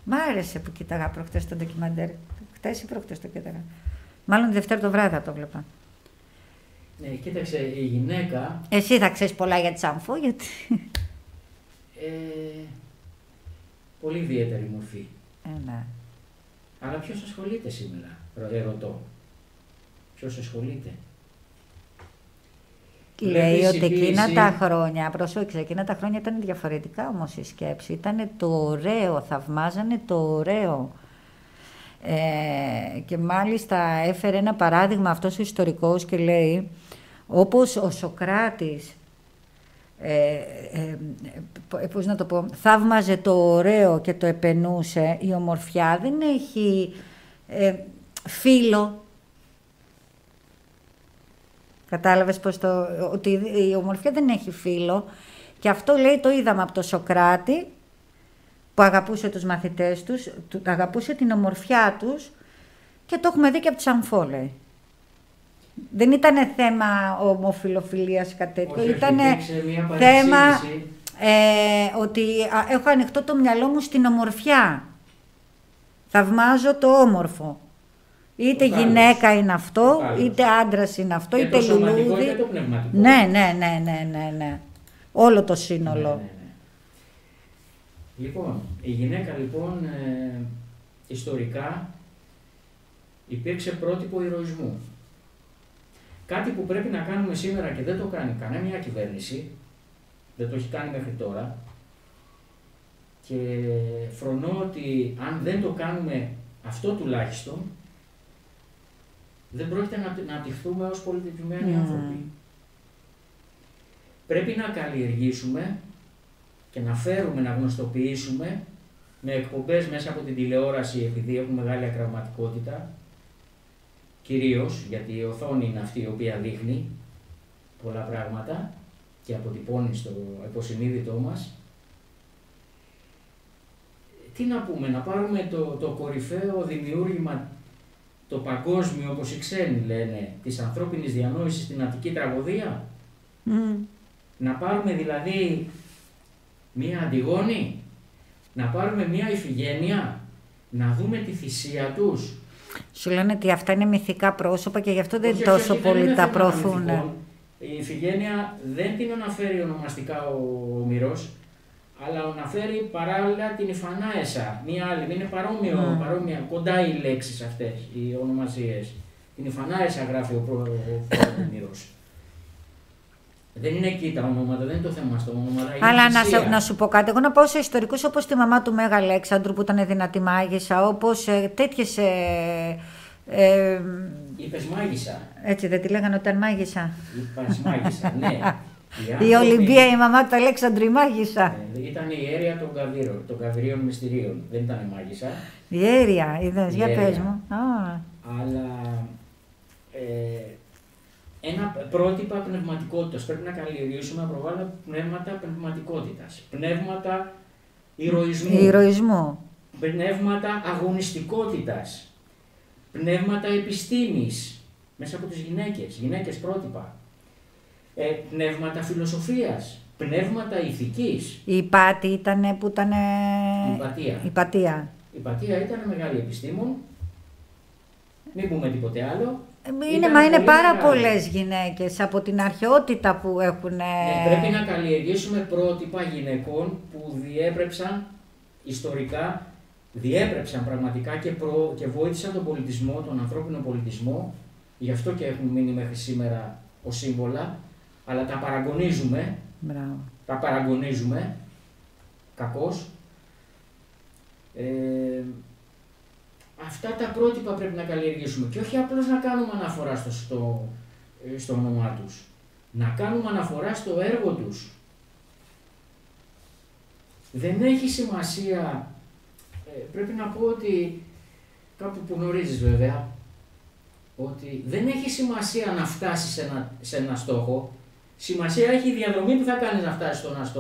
Μ' άρεσε που κοίταγα προχτές το ντοκιμαντέρ. Χτες ή προχτές το κοίταγα. Μάλλον τη Δευτέρα το βράδυ θα το βλέπα. Ναι, κοίταξε, η γυναίκα... Εσύ θα ξέρεις πολλά για τη Σαμφού, γιατί... Ε, πολύ ιδιαίτερη μορφή. Ε, ναι. Αλλά ποιος ασχολείται σήμερα, ερωτώ. Ποιος ασχολείται; Λέει ότι εκείνα τα χρόνια, προσέξτε, εκείνα τα χρόνια ήταν διαφορετικά όμως η σκέψη. Ήταν το ωραίο, θαυμάζανε το ωραίο. Ε, και μάλιστα έφερε ένα παράδειγμα αυτός ο ιστορικός και λέει όπως ο Σοκράτης ε, ε, ε, πώς να το πω, θαύμαζε το ωραίο και το επενούσε, η ομορφιά δεν έχει ε, φίλο. Κατάλαβες πως το, ότι η ομορφιά δεν έχει φίλο και αυτό λέει το είδαμε από το Σοκράτη που αγαπούσε τους μαθητές τους, αγαπούσε την ομορφιά τους και το έχουμε δει και από τη Σαμφό λέει. Δεν ήταν θέμα ομοφιλοφιλίας κάτι τέτοιο. Ήταν θέμα ε, ότι έχω ανοιχτό το μυαλό μου στην ομορφιά. Θαυμάζω το όμορφο. Είτε γυναίκα είναι αυτό, είτε άντρας είναι αυτό, είτε λουλούδι. Και το πνευματικό. Ναι, ναι, ναι, ναι, ναι, ναι. Όλο το σύνολο. Ναι, ναι, Λοιπόν, η γυναίκα λοιπόν ε, ιστορικά υπήρξε πρότυπο ηρωισμού. Κάτι που πρέπει να κάνουμε σήμερα και δεν το κάνει κανένα κυβέρνηση, δεν το έχει κάνει μέχρι τώρα, και φρονώ ότι αν δεν το κάνουμε αυτό τουλάχιστον, δεν πρόκειται να, να ως πολιτισμένοι άνθρωποι. Πρέπει να καλλιεργήσουμε και να φέρουμε, να γνωστοποιήσουμε με εκπομπές μέσα από την τηλεόραση επειδή έχουν μεγάλη ακραματικότητα, κυρίως γιατί η οθόνη είναι αυτή η οποία δείχνει πολλά πράγματα και αποτυπώνει στο υποσυνείδητό μας. Τι να πούμε, να πάρουμε το, το κορυφαίο δημιούργημα, το παγκόσμιο όπως οι ξένοι λένε, της ανθρώπινης διανόησης στην Αττική τραγωδία; Να πάρουμε δηλαδή μία Αντιγόνη, να πάρουμε μία Ιφηγένεια, να δούμε τη θυσία τους. Σου λένε ότι αυτά είναι μυθικά πρόσωπα και γι' αυτό δεν όχι, τόσο πολύ τα προωθούν. Η Ιφηγένεια δεν την αναφέρει ονομαστικά ο, ο Μυρός, αλλά αναφέρει παράλληλα την Ιφανάεσα, μία άλλη, είναι παρόμοιο, mm. παρόμοια, κοντά οι λέξεις αυτές, οι ονομασίες. Την Ιφανάεσα γράφει ο, ο, ο, ο δεν είναι εκεί τα ονόματα, δεν είναι το θέμα στο όνομα. Αλλά να, να σου πω κάτι. Εγώ να πάω σε ιστορικούς όπως τη μαμά του Μέγα Αλέξανδρου που ήταν δυνατή μάγισσα, όπως ε, τέτοιες. Ε, ε, Είπες μάγισσα. Έτσι δεν τη λέγανε όταν μάγισσα. Είπες μάγισσα, ναι. Η Ολυμπία, η μαμά του Αλέξανδρου, η μάγισσα. Ε, ήταν η αίρια των καβίρων, των καβυρίων μυστηρίων. Δεν ήταν η μάγισσα. Η αίρια, είδες, για πες μου. Αλλά ε, ένα πρότυπα πνευματικότητας. Πρέπει να καλλιεργήσουμε, να προβάλλουμε πνεύματα πνευματικότητας. Πνεύματα ηρωισμού. ηρωισμού. Πνεύματα αγωνιστικότητας. Πνεύματα επιστήμης μέσα από τις γυναίκες. Γυναίκες πρότυπα. Ε, πνεύματα φιλοσοφίας. Πνεύματα ηθικής. Η Πάτη ήταν που ήταν... Η Πατία. Η Πατία. Η Πατία ήταν μεγάλη επιστήμον. Μην πούμε τίποτε άλλο. Είναι, μα είναι πάρα πολλές γυναίκες από την αρχαιότητα που έχουν. Ναι, πρέπει να καλλιεργήσουμε πρότυπα γυναικών που διέπρεψαν ιστορικά, διέπρεψαν πραγματικά και, προ, και βοήθησαν τον πολιτισμό, τον ανθρώπινο πολιτισμό. Γι' αυτό και έχουν μείνει μέχρι σήμερα ω σύμβολα. Αλλά τα παραγωνίζουμε. Μπράβο. Τα παραγωνίζουμε. Κακώς. Ε, Αυτά τα πρότυπα πρέπει να καλλιεργήσουμε και όχι απλώς να κάνουμε αναφορά στο, στο, ε, στο όνομά τους. Να κάνουμε αναφορά στο έργο τους. Δεν έχει σημασία, ε, πρέπει να πω ότι κάπου που γνωρίζεις βέβαια, ότι δεν έχει σημασία να φτάσει σε ένα, σε ένα στόχο, σημασία έχει η διαδρομή που θα κάνεις να φτάσεις στον ένα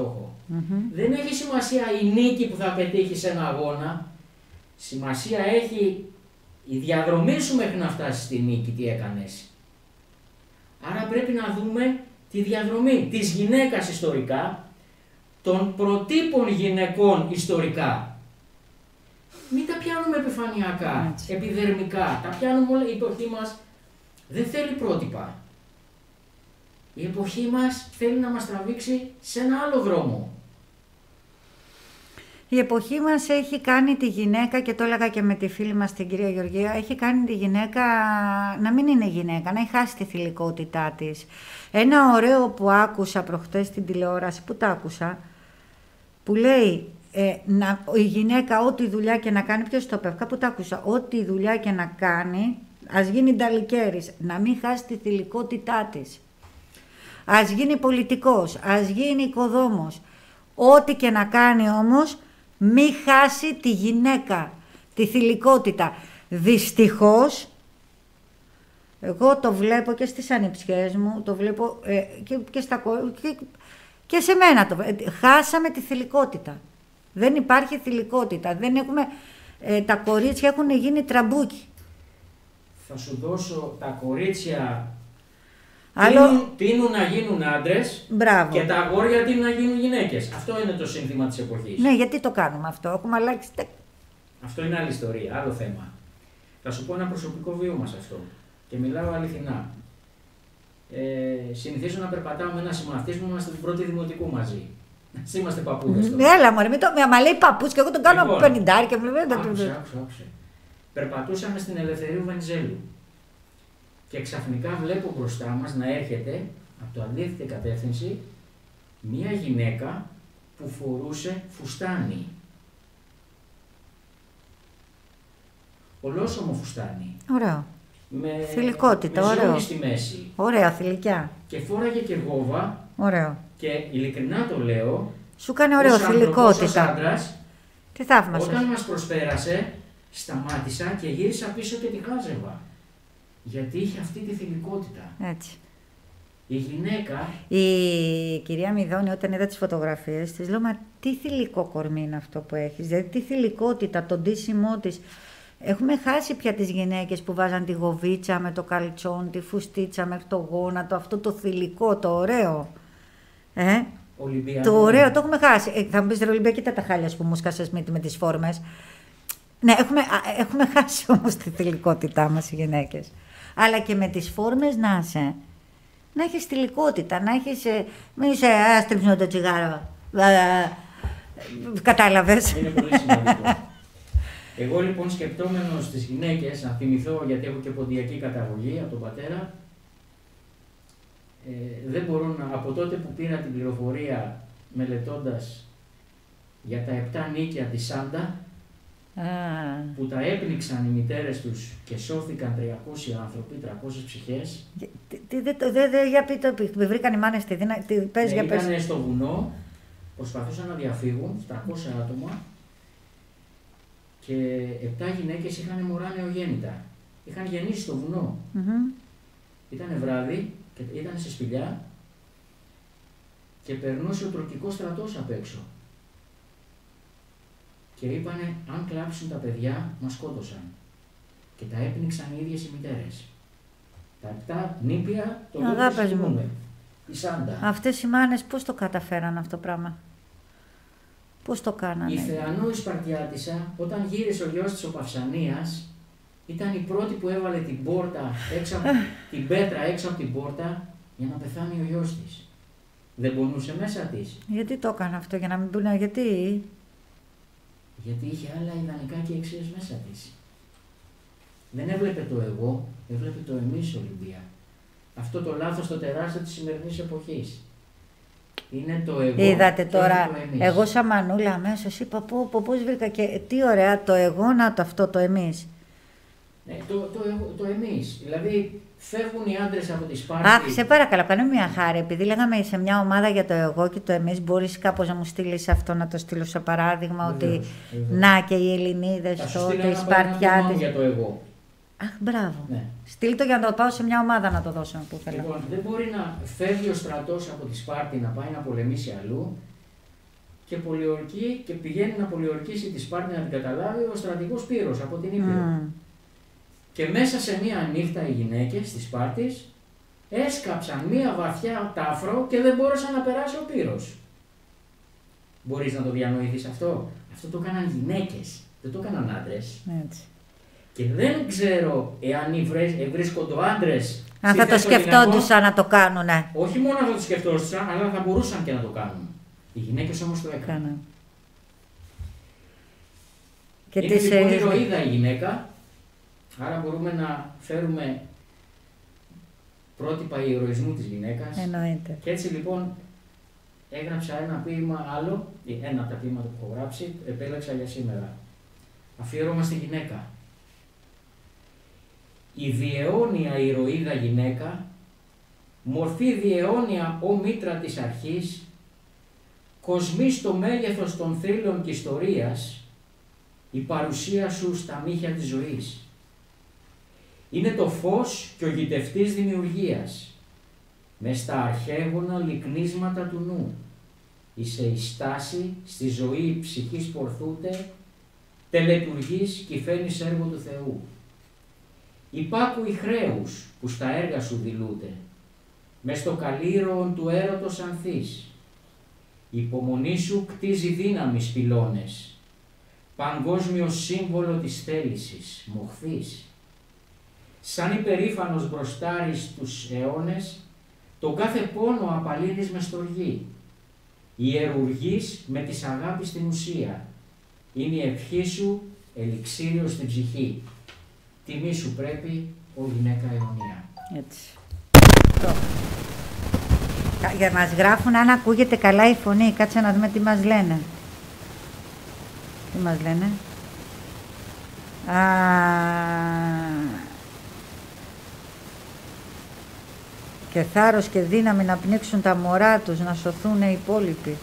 Δεν έχει σημασία η νίκη που θα πετύχεις σε ένα αγώνα, Σημασία έχει η διαδρομή σου μέχρι να φτάσεις στη νίκη τι έκανες. Άρα πρέπει να δούμε τη διαδρομή της γυναίκας ιστορικά, των προτύπων γυναικών ιστορικά. Μην τα πιάνουμε επιφανειακά, επιδερμικά. Τα πιάνουμε όλα. Η εποχή μας δεν θέλει πρότυπα. Η εποχή μας θέλει να μας τραβήξει σε ένα άλλο δρόμο. Η εποχή μας έχει κάνει τη γυναίκα, και το έλεγα και με τη φίλη μας την κυρία Γεωργία, έχει κάνει τη γυναίκα να μην είναι γυναίκα, να έχει χάσει τη θηλυκότητά της. Ένα ωραίο που άκουσα προχτές στην τηλεόραση, που τα άκουσα, που λέει ε, να, η γυναίκα ό,τι δουλειά και να κάνει, ποιος το πέφκα, που τα άκουσα, ό,τι δουλειά και να κάνει, ας γίνει νταλικέρης, να μην χάσει τη θηλυκότητά της. Ας γίνει πολιτικός, ας γίνει οικοδόμος. Ό,τι και να κάνει όμως, μη χάσει τη γυναίκα, τη θηλυκότητα. Δυστυχώς, εγώ το βλέπω και στις ανιψιές μου, το βλέπω ε, και, και, στα, και, και σε μένα το βλέπω. Χάσαμε τη θηλυκότητα. Δεν υπάρχει θηλυκότητα. Δεν έχουμε, ε, τα κορίτσια έχουν γίνει τραμπούκοι. Θα σου δώσω τα κορίτσια Άλλο... Τείνουν, να γίνουν άντρες και τα αγόρια τείνουν να γίνουν γυναίκες. Αυτό είναι το σύνθημα της εποχής. Ναι, γιατί το κάνουμε αυτό, έχουμε αλλάξει. Αυτό είναι άλλη ιστορία, άλλο θέμα. Θα σου πω ένα προσωπικό βίωμα σε αυτό και μιλάω αληθινά. Ε, συνηθίζω να περπατάω με ένα συμμαθής μου, είμαστε την πρώτη δημοτικού μαζί. Εσύ είμαστε παππούδες. Ναι, έλα μωρέ, μην το. Μα λέει παππούς και εγώ τον κάνω από Λοιπόν, 50 και Άκουσε, άκουσε, άκουσε. Περπατούσαμε στην Ελευθερίου Βενιζέλου και ξαφνικά βλέπω μπροστά μας να έρχεται από το αντίθετη κατεύθυνση μία γυναίκα που φορούσε φουστάνι. Ολόσωμο φουστάνι. Ωραίο. Με, Θηλυκότητα, με ωραίο. ζώνη στη μέση. Ωραία, θηλυκιά. Και φόραγε και γόβα Ωραίο. και ειλικρινά το λέω, Σου κάνει ωραίο, ως ανθρωπός, ως θηλυκότητα. άντρας, Τι θαύμασες. Όταν μας προσπέρασε, σταμάτησα και γύρισα πίσω και τη χάζευα. Γιατί είχε αυτή τη θηλυκότητα. Έτσι. Η γυναίκα, Η κυρία Μηδόνη, όταν είδα τις φωτογραφίες της, λέω, μα τι θηλυκό κορμί είναι αυτό που έχεις, δηλαδή τι θηλυκότητα, τον ντύσιμό της. Έχουμε χάσει πια τις γυναίκες που βάζαν τη γοβίτσα με το καλτσόν, τη φουστίτσα μέχρι το γόνατο, αυτό το θηλυκό, το ωραίο. Ε, Ολυμπιακή. το ωραίο, το έχουμε χάσει. Ε, θα μου πεις, ρε Ολυμπία, κοίτα τα χάλια που μου σκάσες μύτη με τις φόρμες. Ναι, έχουμε, α, έχουμε χάσει όμως τη θηλυκότητά μας οι γυναίκες. Αλλά και με τις φόρμες να είσαι. Να έχεις θηλυκότητα, να έχεις... ε, Μην είσαι άστριψνο το τσιγάρο. Ε, Κατάλαβες. Είναι πολύ σημαντικό. Εγώ λοιπόν σκεπτόμενος στις γυναίκες, να θυμηθώ γιατί έχω και ποντιακή καταγωγή από τον πατέρα, ε, δεν μπορώ να, από τότε που πήρα την πληροφορία μελετώντας για τα επτά νίκια της Σάντα, Α, που τα έπνιξαν οι μητέρες τους και σώθηκαν 300 άνθρωποι, 300 ψυχές, τι- τι- δεν το- δεν- δεν- Για πει το, πει, βρήκαν οι μάνες τη δύναμη, τι- πες ναι, για πες. ήταν στο βουνό, προσπαθούσαν να διαφύγουν, 300 άτομα και 7 γυναίκες είχαν μωρά νεογέννητα. Είχαν γεννήσει στο βουνό. Μμμ. Ήταν βράδυ και ήταν σε σπηλιά και περνούσε ο τουρκικός στρατός απ' έξω. Και είπανε, αν κλάψουν τα παιδιά, μας σκότωσαν. Και τα έπνιξαν οι ίδιες οι μητέρες. Τα επτά νήπια το Αγάπες μου. συζητούμε. Η Σάντα. Αυτές οι μάνες πώς το καταφέραν αυτό το πράγμα; Πώς το κάνανε; Η Θεανού η Σπαρτιάτισσα, όταν γύρισε ο γιος της ο Παυσανίας, ήταν η πρώτη που έβαλε την πόρτα, έξω, από- την πέτρα έξω από την πόρτα για να πεθάνει ο γιος της. Δεν πονούσε μέσα της, Γιατί το έκανε αυτό, για να μην πούνε γιατί; Γιατί είχε άλλα ιδανικά και αξίες μέσα της. Δεν έβλεπε το εγώ, έβλεπε το εμείς Ολυμπία. Αυτό το λάθος το τεράστιο της σημερινής εποχής. Είναι το εγώ Είδατε και όχι τώρα, το εμείς. εγώ σαν μανούλα αμέσως είπα πω, πω, πώς βρήκα και τι ωραία το εγώ να το αυτό το εμείς. Ναι, το, το, εγώ- το εμείς. Δηλαδή φεύγουν οι άντρες από τη Σπάρτη. Αχ, σε παρακαλώ, κάνω μια χάρη. Επειδή λέγαμε σε μια ομάδα για το εγώ και το εμείς, μπορείς κάπως να μου στείλεις αυτό, να το στείλω σε παράδειγμα, ότι Βεβαίως, βεβαίως. να και οι Ελληνίδες Θα σου τότε, στείλω οι ένα παράδειγμα μόνο Σπαρτιάτες. για το εγώ. Αχ, μπράβο. Ναι. Στείλ το για να το πάω σε μια ομάδα να το δώσω που θέλω. Λοιπόν, δεν μπορεί να φεύγει ο στρατός από τη Σπάρτη να πάει να πολεμήσει αλλού και πολιορκεί και πηγαίνει να πολιορκήσει τη Σπάρτη να την καταλάβει ο στρατηγός Πύρος από την Ήπειρο. Μμμ. Και μέσα σε μία νύχτα οι γυναίκες της Σπάρτης έσκαψαν μία βαθιά τάφρο και δεν μπόρεσαν να περάσει ο Πύρος. Μπορείς να το διανοηθείς αυτό; Αυτό το έκαναν γυναίκες, δεν το έκαναν άντρες. Έτσι. Και δεν ξέρω εάν οι βρε- ε, βρίσκονται άντρες. Αν θα το σκεφτόντουσαν να το κάνουνε. Όχι μόνο θα το σκεφτόντουσαν, αλλά θα μπορούσαν και να το κάνουν. Οι γυναίκες όμως το έκαναν. Κάνα. Και Είναι τις, λοιπόν ε, ηρωίδα η γυναίκα, άρα μπορούμε να φέρουμε πρότυπα ηρωισμού της γυναίκας. Εννοείται. Και έτσι λοιπόν έγραψα ένα ποίημα άλλο, ή ένα από τα ποίηματα που έχω γράψει, επέλεξα για σήμερα. Αφιέρωμα στη γυναίκα. Η διαιώνια ηρωίδα γυναίκα, μορφή διαιώνια ο μήτρα της αρχής, κοσμή στο μέγεθος των θρύλων και ιστορίας, η παρουσία σου στα μύχια της ζωής. Είναι το φως και ο γητευτής δημιουργίας, μες στα αρχαίγωνα λυκνίσματα του νου. Είσαι η στάση στη ζωή ψυχής πορθούτε, τελετουργείς και φαίνεις έργο του Θεού. Υπάκουοι χρέους που στα έργα σου δηλούνται, μες στο καλύρωον του έρωτος ανθείς. Η υπομονή σου κτίζει δύναμης πυλώνες, παγκόσμιο σύμβολο της θέλησης, μοχθής. Σαν υπερήφανος μπροστάρης τους αιώνες, τον κάθε πόνο απαλύνεις με στοργή. Ιερουργείς με της αγάπης στην ουσία. Είναι η ευχή σου ελιξίριο στην ψυχή. Τιμή σου πρέπει, ο γυναίκα αιωνία. Έτσι. Για μας γράφουν αν ακούγεται καλά η φωνή. Κάτσε να δούμε τι μας λένε. Τι μας λένε. Α, και θάρρος και δύναμη να πνίξουν τα μωρά τους, να σωθούν οι υπόλοιποι.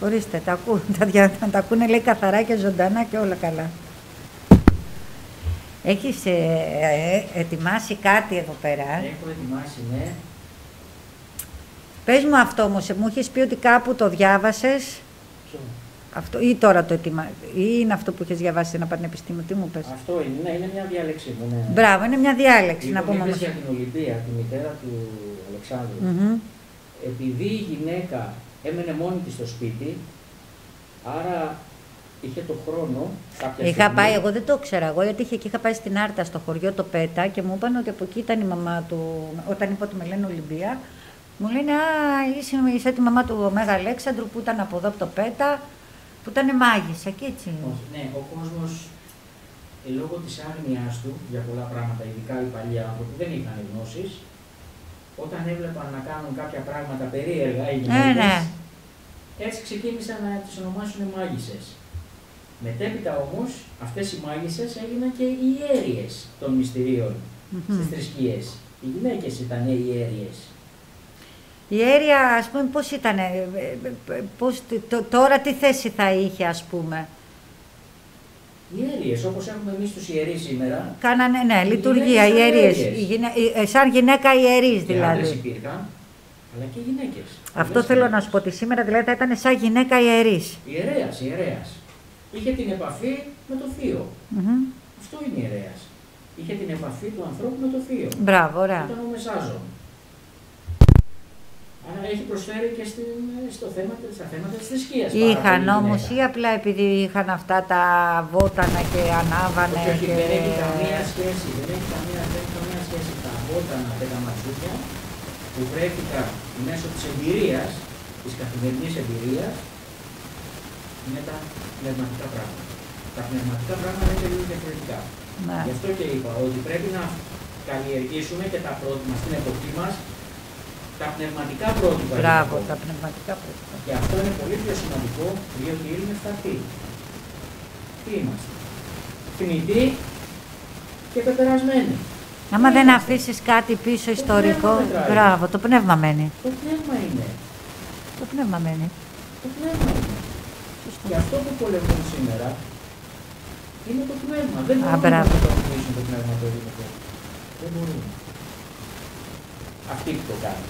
Ορίστε, τα, ακούν, τα, τα ακούνε λέει καθαρά και ζωντανά και όλα καλά. Έχεις ε, ε, ετοιμάσει κάτι εδώ πέρα; Έχω ετοιμάσει, ναι. Πες μου αυτό όμως, μου έχεις πει ότι κάπου το διάβασες; Ποιο; Αυτό, ή τώρα το ετοιμα... ή είναι αυτό που έχεις διαβάσει σε ένα πανεπιστήμιο, τι μου πες. Αυτό είναι, ναι, είναι μια διάλεξη μου. Ναι. Μπράβο, είναι μια διάλεξη Λοιπόν, να πούμε είπες όμως. για την Ολυμπία, τη μητέρα του Αλεξάνδρου. Μμμ. Επειδή η γυναίκα έμενε μόνη της στο σπίτι, άρα είχε το χρόνο κάποια Είχα στιγμή- πάει, εγώ δεν το ήξερα εγώ, γιατί είχε, και είχα πάει στην Άρτα στο χωριό το Πέτα και μου είπαν ότι από εκεί ήταν η μαμά του. Όταν είπα ότι με λένε Ολυμπία, μου λένε Α, είσαι, είσαι τη μαμά του Μέγα Αλέξανδρου που ήταν από εδώ από το Πέτα, που ήταν μάγισσα και έτσι. Όχι, Ναι, ο κόσμος ε, λόγω της άγνοιας του για πολλά πράγματα, ειδικά οι παλιοί άνθρωποι που δεν είχαν γνώσεις, όταν έβλεπαν να κάνουν κάποια πράγματα περίεργα οι Ναι, γυναίκες, ναι. έτσι ξεκίνησαν να τις ονομάσουν μάγισσες. Μετέπειτα όμως αυτές οι μάγισσες έγιναν και οι ιέρειες των μυστηρίων Μμμ. στις θρησκείες. Οι γυναίκες ήταν οι ιέρειες. Η αίρια, ας πούμε, πώς ήταν, πώς, το- τώρα τι θέση θα είχε, ας πούμε; Ιέρειες, όπως έχουμε εμείς τους ιερείς σήμερα, Κάνανε, ναι, Οι λειτουργία, γυναίκες ήταν ιερείς. ιερείς. Οι γυναί- οι- ε, σαν γυναίκα ιερείς και άντρες δηλαδή. υπήρχαν, αλλά και γυναίκες. Αυτό Πολλές θέλω να γυναίκες. σου πω ότι σήμερα δηλαδή θα ήταν σαν γυναίκα ιερής. Ιερέας, ιερέας. Είχε την επαφή με το θείο. Μμμ. Αυτό είναι ιερέας. Είχε την επαφή του ανθρώπου με το θείο. Μπράβο, ωραία. Ήταν ο μεσάζων. Άρα έχει προσφέρει και στην, στο θέμα, στα θέματα της θρησκείας. πάρα Είχαν πολύ όμως γυναίκα. ή απλά επειδή είχαν αυτά τα βότανα και ανάβανε. Όχι, όχι, και... δεν έχει καμία σχέση. Δεν έχει καμία, δεν έχει καμία σχέση τα βότανα και τα ματσούκια που βρέθηκαν μέσω της εμπειρίας, της καθημερινής εμπειρίας, με τα πνευματικά πράγματα. Τα πνευματικά πράγματα είναι τελείως διαφορετικά. Ναι. Γι' αυτό και είπα ότι πρέπει να καλλιεργήσουμε και τα πρότυπα στην εποχή μας τα πνευματικά πρότυπα. Μπράβο, γυναικών. τα πνευματικά πρότυπα. Και αυτό είναι πολύ πιο σημαντικό, διότι είναι φταρτοί. Τι είμαστε. Θνητοί και πεπερασμένοι. Άμα Τι δεν είμαστε. αφήσεις κάτι πίσω ιστορικό, πνεύμα μετράει. μπράβο, το πνεύμα μένει. Το πνεύμα είναι. Το πνεύμα μένει. Το πνεύμα είναι. Σωστό. Και αυτό που πολεμούν σήμερα είναι το πνεύμα. Δεν Α, μπορούν να μπράβο. κατανοήσουν το πνεύμα το ελληνικό. Δεν μπορούν. Αυτοί που το κάνουν.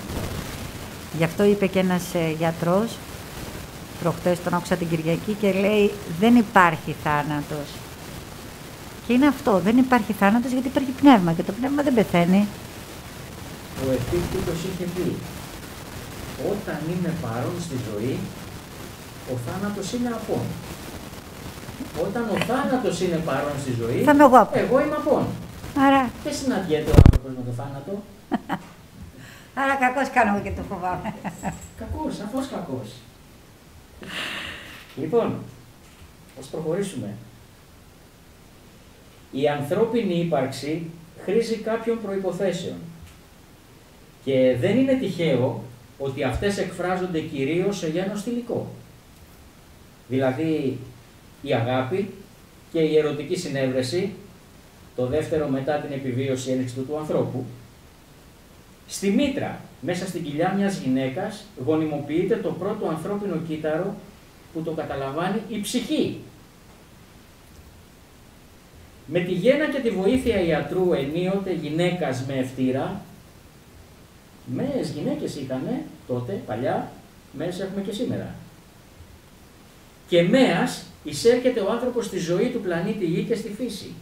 Γι' αυτό είπε και ένας ε, γιατρός, προχτές τον άκουσα την Κυριακή και λέει δεν υπάρχει θάνατος. Και είναι αυτό, δεν υπάρχει θάνατος γιατί υπάρχει πνεύμα και το πνεύμα δεν πεθαίνει. Ο Επίκτητος είχε πει όταν είμαι παρόν στη ζωή, ο θάνατος είναι απόν. Όταν ο θάνατος είναι παρόν στη ζωή, Θα είμαι εγώ απόν. εγώ είμαι απόν. Άρα, Δεν συναντιέται ο άνθρωπος με το θάνατο. άρα κακώς κάνω εγώ και το φοβάμαι. Κακός, σαφώς κακός. Λοιπόν, ας προχωρήσουμε. Η ανθρώπινη ύπαρξη χρήζει κάποιων προϋποθέσεων. Και δεν είναι τυχαίο ότι αυτές εκφράζονται κυρίως σε γένος θηλυκό. Δηλαδή η αγάπη και η ερωτική συνέβρεση, το δεύτερο μετά την επιβίωση ένιξη του, του ανθρώπου, Στη μήτρα, μέσα στην κοιλιά μιας γυναίκας, γονιμοποιείται το πρώτο ανθρώπινο κύτταρο που το καταλαμβάνει η ψυχή. Με τη γένα και τη βοήθεια ιατρού ενίοτε γυναίκας με ευτήρα, μες γυναίκες ήτανε τότε, παλιά, μες έχουμε και σήμερα. Και μέας εισέρχεται ο άνθρωπος στη ζωή του πλανήτη Γη και στη φύση.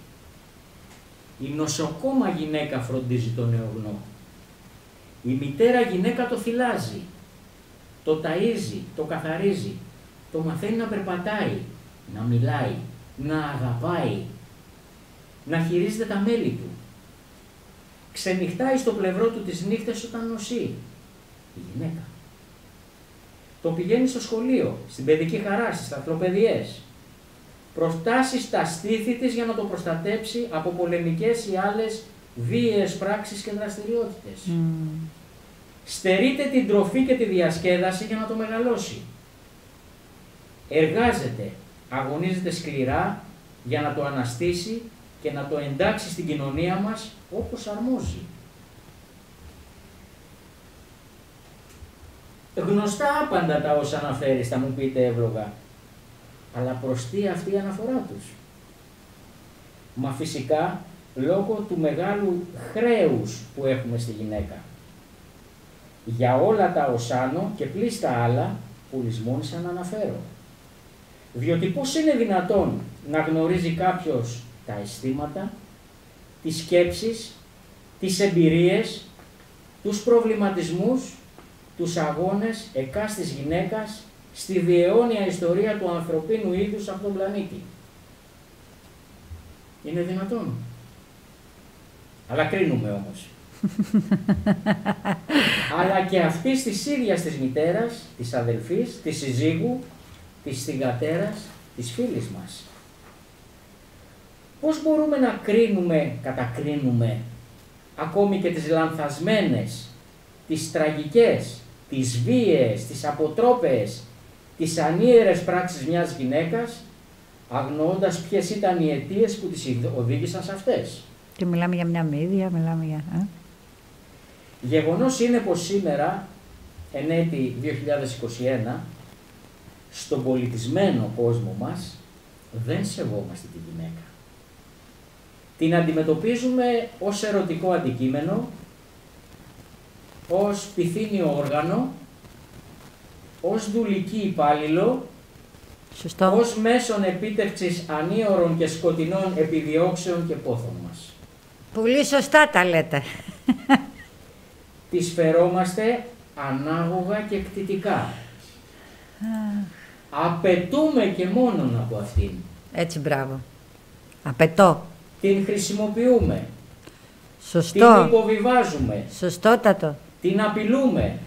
Η νοσοκόμα γυναίκα φροντίζει τον νεογνώ. Η μητέρα γυναίκα το θυλάζει, το ταΐζει, το καθαρίζει, το μαθαίνει να περπατάει, να μιλάει, να αγαπάει, να χειρίζεται τα μέλη του. Ξενυχτάει στο πλευρό του τις νύχτες όταν νοσεί. Η γυναίκα. το πηγαίνει στο σχολείο, στην παιδική χαρά, στις αρθροπαιδιές. Προτάσει τα στήθη της για να το προστατέψει από πολεμικές ή άλλες βίαιες πράξεις και δραστηριότητες. Mm. Στερείται την τροφή και τη διασκέδαση για να το μεγαλώσει. Εργάζεται, αγωνίζεται σκληρά για να το αναστήσει και να το εντάξει στην κοινωνία μας όπως αρμόζει. Γνωστά άπαντα τα όσα αναφέρεις, θα μου πείτε εύλογα. Αλλά προς τι αυτή η αναφορά τους. Μα φυσικά λόγω του μεγάλου χρέους που έχουμε στη γυναίκα. Για όλα τα οσάνω και πλήστα άλλα που λησμόνησα να αναφέρω. Διότι πώς είναι δυνατόν να γνωρίζει κάποιος τα αισθήματα, τις σκέψεις, τις εμπειρίες, τους προβληματισμούς, τους αγώνες εκάστης γυναίκας στη διαιώνια ιστορία του ανθρωπίνου είδους από τον πλανήτη. Είναι δυνατόν. Αλλά κρίνουμε όμως. Αλλά και αυτή της ίδιας της μητέρας, της αδελφής, της συζύγου, της θυγατέρας, της φίλης μας. Πώς μπορούμε να κρίνουμε, κατακρίνουμε, ακόμη και τις λανθασμένες, τις τραγικές, τις βίαιες, τις αποτρόπες, τις ανίερες πράξεις μιας γυναίκας, αγνοώντας ποιες ήταν οι αιτίες που τις οδήγησαν σε αυτές; Και μιλάμε για μια μύδια, μιλάμε για... Ε; Γεγονός είναι πως σήμερα, εν έτη 2021, στον πολιτισμένο κόσμο μας, δεν σεβόμαστε τη γυναίκα. Την αντιμετωπίζουμε ως ερωτικό αντικείμενο, ως πυθύνιο όργανο, ως δουλική υπάλληλο, Σωστό. ως μέσον επίτευξης ανίωρων και σκοτεινών επιδιώξεων και πόθων μας. Πολύ σωστά τα λέτε. Τις φερόμαστε ανάγωγα και κτητικά. Απαιτούμε και μόνον από αυτήν. Έτσι, μπράβο. Απαιτώ. Την χρησιμοποιούμε. Σωστό. Την υποβιβάζουμε. Σωστότατο. Την απειλούμε.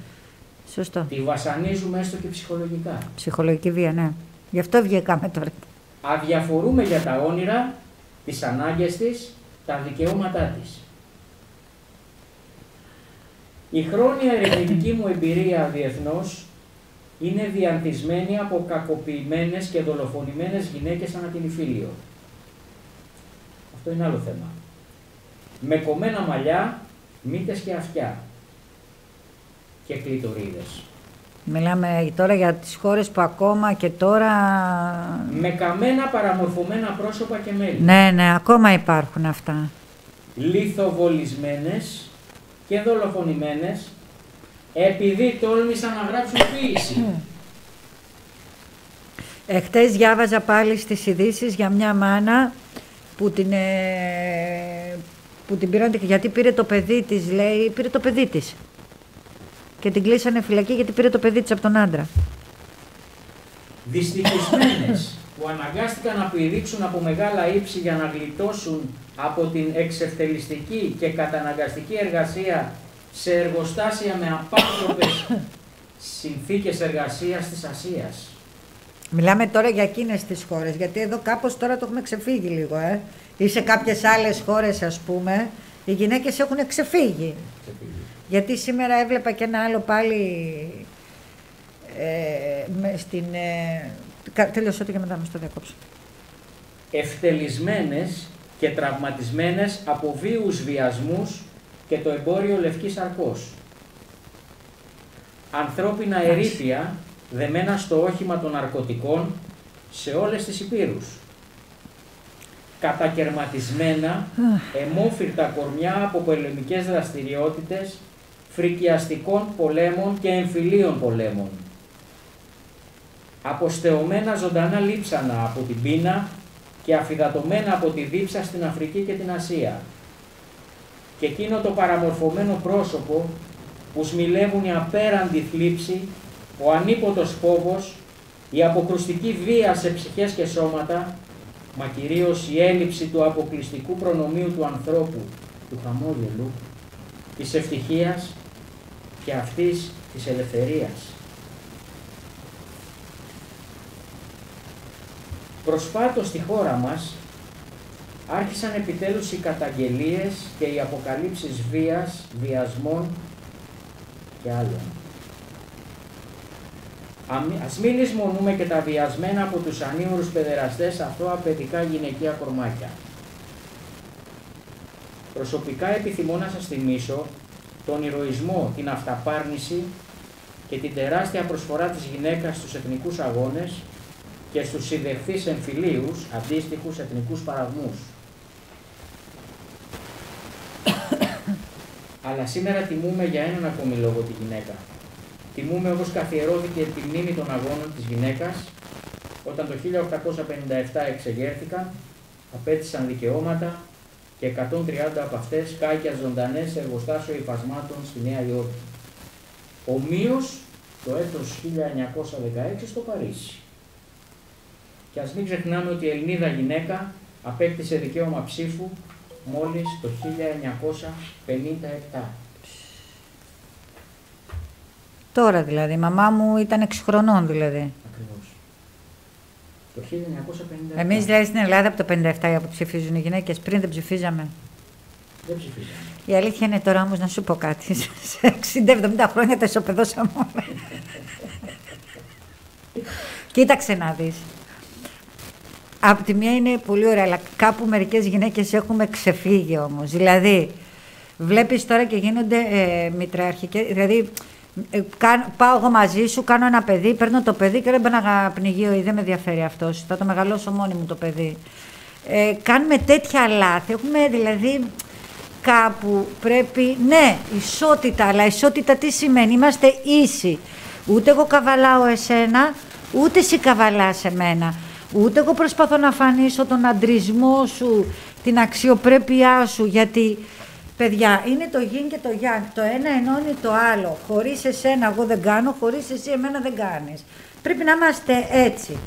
Σωστό. Τη βασανίζουμε έστω και ψυχολογικά. Ψυχολογική βία, ναι. Γι' αυτό βγήκαμε τώρα. Αδιαφορούμε για τα όνειρα, τις ανάγκες της, τα δικαιώματά της. Η χρόνια ερευνητική μου εμπειρία διεθνώς είναι διαντισμένη από κακοποιημένες και δολοφονημένες γυναίκες ανά την Ιφίλιο. Αυτό είναι άλλο θέμα. Με κομμένα μαλλιά, μύτες και αυτιά και κλειτορίδες. Μιλάμε τώρα για τις χώρες που ακόμα και τώρα... Με καμένα παραμορφωμένα πρόσωπα και μέλη. Ναι, ναι, ακόμα υπάρχουν αυτά. Λιθοβολισμένες και δολοφονημένες επειδή τόλμησαν να γράψουν ποίηση. Εχθές διάβαζα πάλι στις ειδήσεις για μια μάνα που την, ε, που την πήραν γιατί πήρε το παιδί της, λέει, πήρε το παιδί της. Και την κλείσανε φυλακή γιατί πήρε το παιδί της από τον άντρα. Δυστυχισμένες που αναγκάστηκαν να πηδήξουν από μεγάλα ύψη για να γλιτώσουν από την εξευτελιστική και καταναγκαστική εργασία σε εργοστάσια με απάνθρωπες συνθήκες εργασίας της Ασίας. Μιλάμε τώρα για εκείνες τις χώρες, γιατί εδώ κάπως τώρα το έχουμε ξεφύγει λίγο, ε. Ή σε κάποιες άλλες χώρες, ας πούμε, οι γυναίκες έχουν ξεφύγει. Γιατί σήμερα έβλεπα και ένα άλλο πάλι ε, με, στην... Ε, τέλειωσε και μετά με στο διακόψω. Ευτελισμένες και τραυματισμένες από βίους βιασμούς και το εμπόριο λευκής αρκός. Ανθρώπινα ερήπια δεμένα στο όχημα των ναρκωτικών σε όλες τις υπήρους. Κατακαιρματισμένα, εμόφυρτα κορμιά από πολεμικές δραστηριότητες, φρικιαστικών πολέμων και εμφυλίων πολέμων. Αποστεωμένα ζωντανά λείψανα από την πείνα και αφιδατωμένα από τη δίψα στην Αφρική και την Ασία. Και εκείνο το παραμορφωμένο πρόσωπο που σμιλεύουν η απέραντη θλίψη ο ανίποτος φόβος, η αποκρουστική βία σε ψυχές και σώματα, μα κυρίως η έλλειψη του αποκλειστικού προνομίου του ανθρώπου, του χαμόγελου, της ευτυχίας και αυτής της ελευθερίας. Προσφάτως στη χώρα μας άρχισαν επιτέλους οι καταγγελίες και οι αποκαλύψεις βίας, βιασμών και άλλων. Ας μην λησμονούμε και τα βιασμένα από τους ανήμερους παιδεραστές αθώα παιδικά γυναικεία κορμάκια. Προσωπικά επιθυμώ να σας θυμίσω τον ηρωισμό, την αυταπάρνηση και την τεράστια προσφορά της γυναίκας στους εθνικούς αγώνες και στους συνδεχθείς εμφυλίους αντίστοιχους εθνικούς παραγμούς. Αλλά σήμερα τιμούμε για έναν ακόμη λόγο τη γυναίκα. Τιμούμε όπως καθιερώθηκε τη μνήμη των αγώνων της γυναίκας όταν το 1857 εξεγέρθηκαν, απέτησαν δικαιώματα και 130 από αυτές κάκια ζωντανές σε εργοστάσιο υφασμάτων στη Νέα Υόρκη. Ομοίως το έτος 1916 στο Παρίσι. Και ας μην ξεχνάμε ότι η Ελληνίδα γυναίκα απέκτησε δικαίωμα ψήφου μόλις το 1957. Τώρα δηλαδή, η μαμά μου ήταν 6 χρονών δηλαδή. Ακριβώς. Το 1957. Εμείς δηλαδή στην Ελλάδα από το 57 που ψηφίζουν οι γυναίκες, πριν δεν ψηφίζαμε. Δεν ψηφίζαμε. Η αλήθεια είναι τώρα όμως να σου πω κάτι. Σε 60-70 χρόνια τα ισοπεδώσαμε όλα. Κοίταξε να δεις. Από τη μία είναι πολύ ωραία, αλλά κάπου μερικές γυναίκες έχουμε ξεφύγει όμως. Δηλαδή, βλέπεις τώρα και γίνονται ε, μητράρχικες, δηλαδή ε, πάω εγώ μαζί σου, κάνω ένα παιδί, παίρνω το παιδί και δεν μπαίνω να πνιγείο ή δεν με ενδιαφέρει αυτός. Θα το μεγαλώσω μόνη μου το παιδί. Ε, κάνουμε τέτοια λάθη. Έχουμε δηλαδή κάπου πρέπει, ναι, ισότητα, αλλά ισότητα τι σημαίνει, είμαστε ίσοι. Ούτε εγώ καβαλάω εσένα, ούτε εσύ καβαλάς εμένα. Ούτε εγώ προσπαθώ να φανίσω τον αντρισμό σου, την αξιοπρέπειά σου, γιατί παιδιά είναι το γιν και το γιάν. Το ένα ενώνει το άλλο. Χωρίς εσένα εγώ δεν κάνω, χωρίς εσύ εμένα δεν κάνεις. Πρέπει να είμαστε έτσι.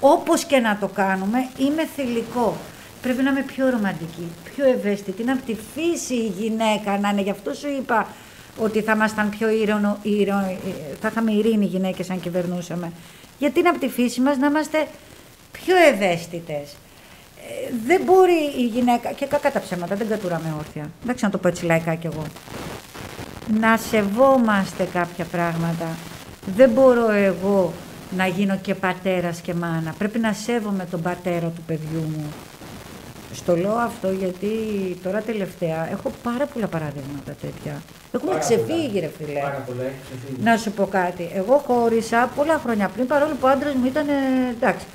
Όπως και να το κάνουμε, είμαι θηλυκό. Πρέπει να είμαι πιο ρομαντική, πιο ευαίσθητη. Είναι από τη φύση η γυναίκα να είναι. Γι' αυτό σου είπα ότι θα ήμασταν πιο ήρωνο, θα είχαμε ειρήνη γυναίκες αν κυβερνούσαμε. Γιατί είναι από τη φύση μας να είμαστε πιο ευαίσθητες. Ε, δεν μπορεί η γυναίκα, και κακά τα ψέματα, δεν κατουράμε όρθια. Δεν ξέρω να το πω έτσι λαϊκά κι εγώ. Να σεβόμαστε κάποια πράγματα. Δεν μπορώ εγώ να γίνω και πατέρας και μάνα. Πρέπει να σέβομαι τον πατέρα του παιδιού μου. Στο λέω αυτό γιατί τώρα τελευταία έχω πάρα πολλά παραδείγματα τέτοια. Έχουμε πάρα ξεφύγει, ρε φίλε. Πάρα πολλά, Να σου πω κάτι. Εγώ χώρισα πολλά χρόνια πριν, παρόλο που ο άντρας μου ήταν εντάξει.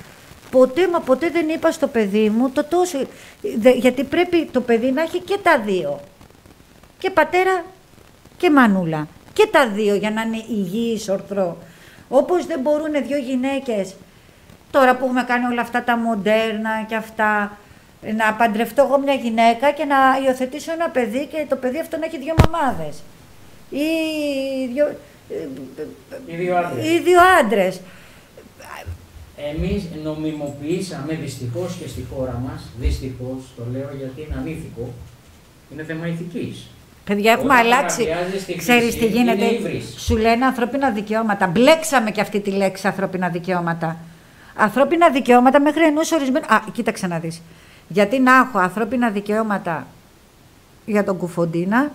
Ποτέ μα ποτέ δεν είπα στο παιδί μου το τόσο. Γιατί πρέπει το παιδί να έχει και τα δύο. Και πατέρα και μανούλα. Και τα δύο για να είναι υγιής ορθρό. Όπως δεν μπορούν δύο γυναίκες τώρα που έχουμε κάνει όλα αυτά τα μοντέρνα και αυτά να παντρευτώ εγώ μια γυναίκα και να υιοθετήσω ένα παιδί και το παιδί αυτό να έχει δύο μαμάδες. Ή δύο, ή δύο άντρες. Εμείς νομιμοποιήσαμε δυστυχώς και στη χώρα μας, δυστυχώς το λέω γιατί είναι ανήθικο, είναι θέμα ηθικής. Παιδιά, έχουμε Όταν αλλάξει. Ξέρεις τι γίνεται; Σου λένε ανθρώπινα δικαιώματα. Μπλέξαμε και αυτή τη λέξη ανθρώπινα δικαιώματα. Ανθρώπινα δικαιώματα μέχρι ενός ορισμένου. Α, κοίταξε να δεις. Γιατί να έχω ανθρώπινα δικαιώματα για τον Κουφοντίνα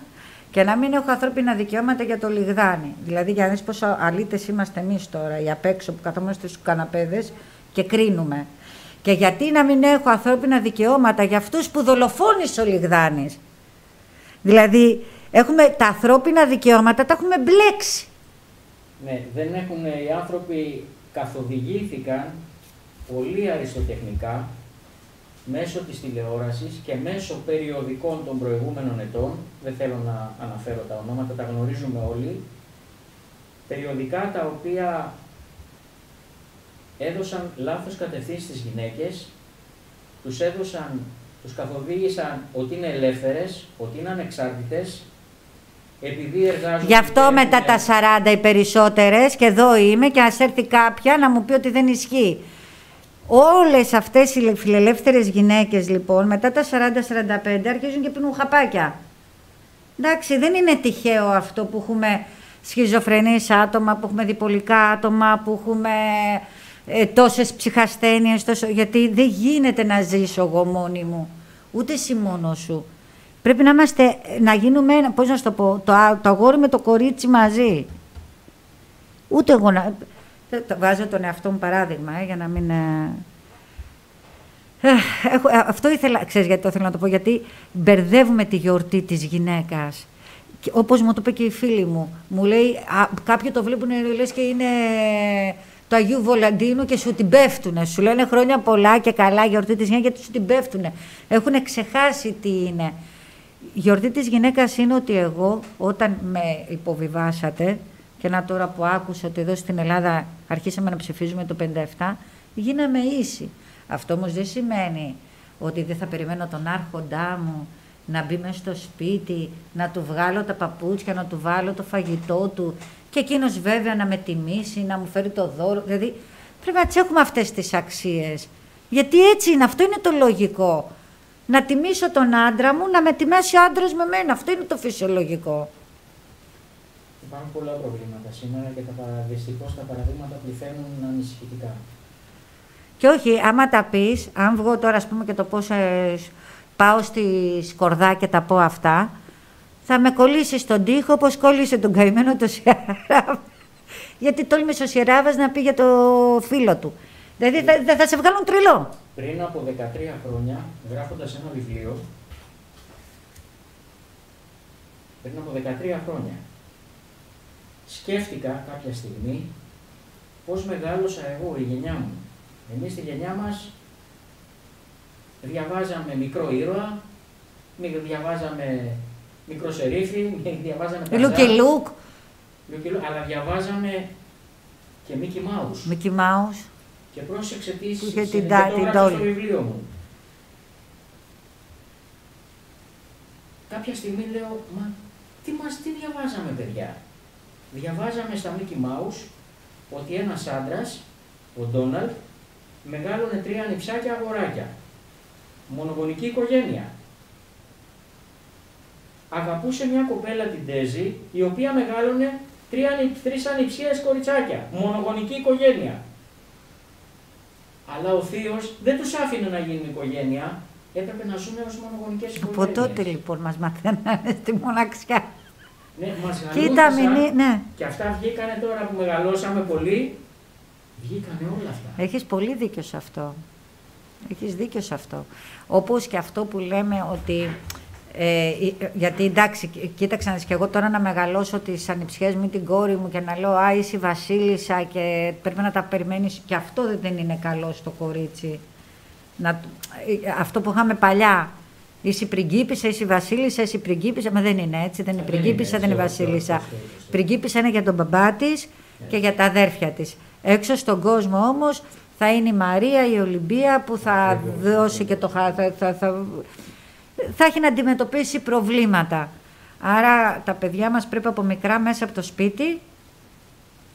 και να μην έχω ανθρώπινα δικαιώματα για το Λιγδάνι. Δηλαδή, για να δει πόσο αλήτες είμαστε εμείς τώρα, οι απ' έξω που καθόμαστε στους καναπέδες και κρίνουμε. Και γιατί να μην έχω ανθρώπινα δικαιώματα για αυτούς που δολοφόνησε ο Λιγδάνης; Δηλαδή, έχουμε τα ανθρώπινα δικαιώματα, τα έχουμε μπλέξει. Ναι, δεν έχουν οι άνθρωποι καθοδηγήθηκαν πολύ αριστοτεχνικά μέσω της τηλεόρασης και μέσω περιοδικών των προηγούμενων ετών, δεν θέλω να αναφέρω τα ονόματα, τα γνωρίζουμε όλοι, περιοδικά τα οποία έδωσαν λάθος κατευθύνσεις στις γυναίκες, τους έδωσαν, τους καθοδήγησαν ότι είναι ελεύθερες, ότι είναι ανεξάρτητες, επειδή εργάζονται... Γι' αυτό μετά τα 40 οι περισσότερες, και εδώ είμαι, και ας έρθει κάποια να μου πει ότι δεν ισχύει. Όλες αυτές οι φιλελεύθερες γυναίκες λοιπόν μετά τα 40-45 αρχίζουν και πίνουν χαπάκια. Εντάξει, δεν είναι τυχαίο αυτό που έχουμε σχιζοφρενείς άτομα, που έχουμε διπολικά άτομα, που έχουμε ε, τόσες ψυχασθένειες, τόσο, γιατί δεν γίνεται να ζήσω εγώ μόνη μου, ούτε εσύ μόνος σου. Πρέπει να είμαστε, να γίνουμε, πώς να σου το πω, το, το αγόρι με το κορίτσι μαζί. Ούτε εγώ να... Το βάζω τον εαυτό μου παράδειγμα, ε, για να μην... Ε, έχω, αυτό ήθελα, ξέρεις γιατί το ήθελα να το πω, γιατί μπερδεύουμε τη γιορτή της γυναίκας. Όπως μου το είπε και η φίλη μου, μου λέει, α, κάποιοι το βλέπουν λες και είναι το Αγίου Βολαντίνου και σου την πέφτουνε. Σου λένε χρόνια πολλά και καλά γιορτή της γυναίκας γιατί σου την πέφτουνε. Έχουν ξεχάσει τι είναι. Η γιορτή της γυναίκας είναι ότι εγώ όταν με υποβιβάσατε και να τώρα που άκουσα ότι εδώ στην Ελλάδα αρχίσαμε να ψηφίζουμε το 57, γίναμε ίσοι. Αυτό όμως δεν σημαίνει ότι δεν θα περιμένω τον άρχοντά μου να μπει μέσα στο σπίτι, να του βγάλω τα παπούτσια, να του βάλω το φαγητό του και εκείνος βέβαια να με τιμήσει, να μου φέρει το δώρο. Δηλαδή πρέπει να τις έχουμε αυτές τις αξίες. Γιατί έτσι είναι, αυτό είναι το λογικό. Να τιμήσω τον άντρα μου, να με τιμάσει ο άντρας με μένα. Αυτό είναι το φυσιολογικό. Υπάρχουν πολλά προβλήματα σήμερα και τα, δυστυχώς τα παραδείγματα πληθαίνουν ανησυχητικά. Και όχι, άμα τα πεις, αν βγω τώρα ας πούμε και το πώς ε, πάω στη σκορδά και τα πω αυτά, θα με κολλήσει στον τοίχο όπως κόλλησε τον καημένο το Σιαράβα. Γιατί τόλμησε ο Σιαράβας να πει για το φίλο του. Δηλαδή θα, θα σε βγάλουν τρελό. Πριν από 13 χρόνια, γράφοντας ένα βιβλίο, πριν από 13 χρόνια, σκέφτηκα κάποια στιγμή πώς μεγάλωσα εγώ, η γενιά μου. Εμείς στη γενιά μας διαβάζαμε μικρό ήρωα, διαβάζαμε μικρό σερίφι, διαβάζαμε τα Λουκ και Λουκ. Αλλά διαβάζαμε και Μίκη Μάους. Μίκη Μάους. Και πρόσεξε τι είχε την, το στο βιβλίο μου. Κάποια στιγμή λέω, μα τι μας, τι διαβάζαμε παιδιά; Διαβάζαμε στα Μίκη Μάους ότι ένας άντρας, ο Ντόναλτ, μεγάλωνε τρία νυψάκια αγοράκια. Μονογονική οικογένεια αγαπούσε μια κοπέλα την Τέζη, η οποία μεγάλωνε τρεις ανιψίες κοριτσάκια, μονογονική οικογένεια. Αλλά ο θείος δεν τους άφηνε να γίνουν οικογένεια, έπρεπε να ζουν ως μονογονικές οικογένειε. Από τότε λοιπόν μας μαθαίνανε στη μοναξιά. Ναι, μας Κοίτα, ναι. Και αυτά βγήκανε τώρα που μεγαλώσαμε πολύ, βγήκανε όλα αυτά. Έχεις πολύ δίκιο σε αυτό. Έχεις δίκιο σε αυτό. Όπως και αυτό που λέμε ότι ε, γιατί εντάξει, κοίταξε να και εγώ τώρα να μεγαλώσω τις ανιψιές μου την κόρη μου και να λέω Α, είσαι Βασίλισσα και πρέπει να τα περιμένεις. Και αυτό δεν είναι καλό στο κορίτσι. Να, ε, αυτό που είχαμε παλιά. Είσαι πριγκίπισσα, είσαι βασίλισσα, είσαι πριγκίπισσα. Μα δεν είναι έτσι. Δεν είναι πριγκίπισσα, δεν είναι βασίλισσα. Πριγκίπισσα είναι για τον μπαμπά της και για τα αδέρφια της. Έξω στον κόσμο όμως θα είναι η Μαρία, η Ολυμπία που θα δώσει και το. Θα, θα, θα, θα έχει να αντιμετωπίσει προβλήματα. Άρα τα παιδιά μας πρέπει από μικρά μέσα από το σπίτι,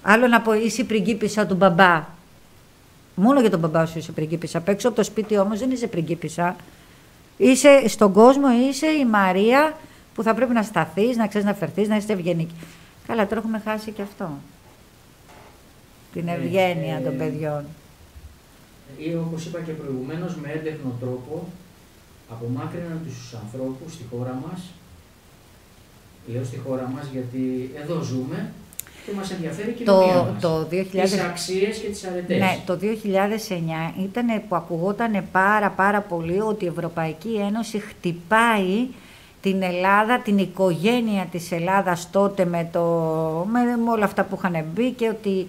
άλλο να πω είσαι πριγκίπισσα του μπαμπά. Μόνο για τον μπαμπά σου είσαι πριγκίπισσα. Απ' έξω από το σπίτι όμως δεν είσαι πριγκίπισσα. Είσαι στον κόσμο, είσαι η Μαρία που θα πρέπει να σταθείς, να ξέρεις να φερθείς, να είσαι ευγενική. Καλά, τώρα έχουμε χάσει και αυτό. Την ναι, ευγένεια των ε, παιδιών. Ή όπως είπα και προηγουμένως, με έντεχνο τρόπο απομάκρυναν τους ανθρώπους στη χώρα μας, λέω στη χώρα μας γιατί εδώ ζούμε και μας ενδιαφέρει η κοινωνία το, μας. Το 2000... Τις αξίες και τις αρετές. Ναι, το 2009 ήταν που ακουγόταν πάρα πάρα πολύ ότι η Ευρωπαϊκή Ένωση χτυπάει την Ελλάδα, την οικογένεια της Ελλάδας τότε με, το, με, με όλα αυτά που είχαν μπει και ότι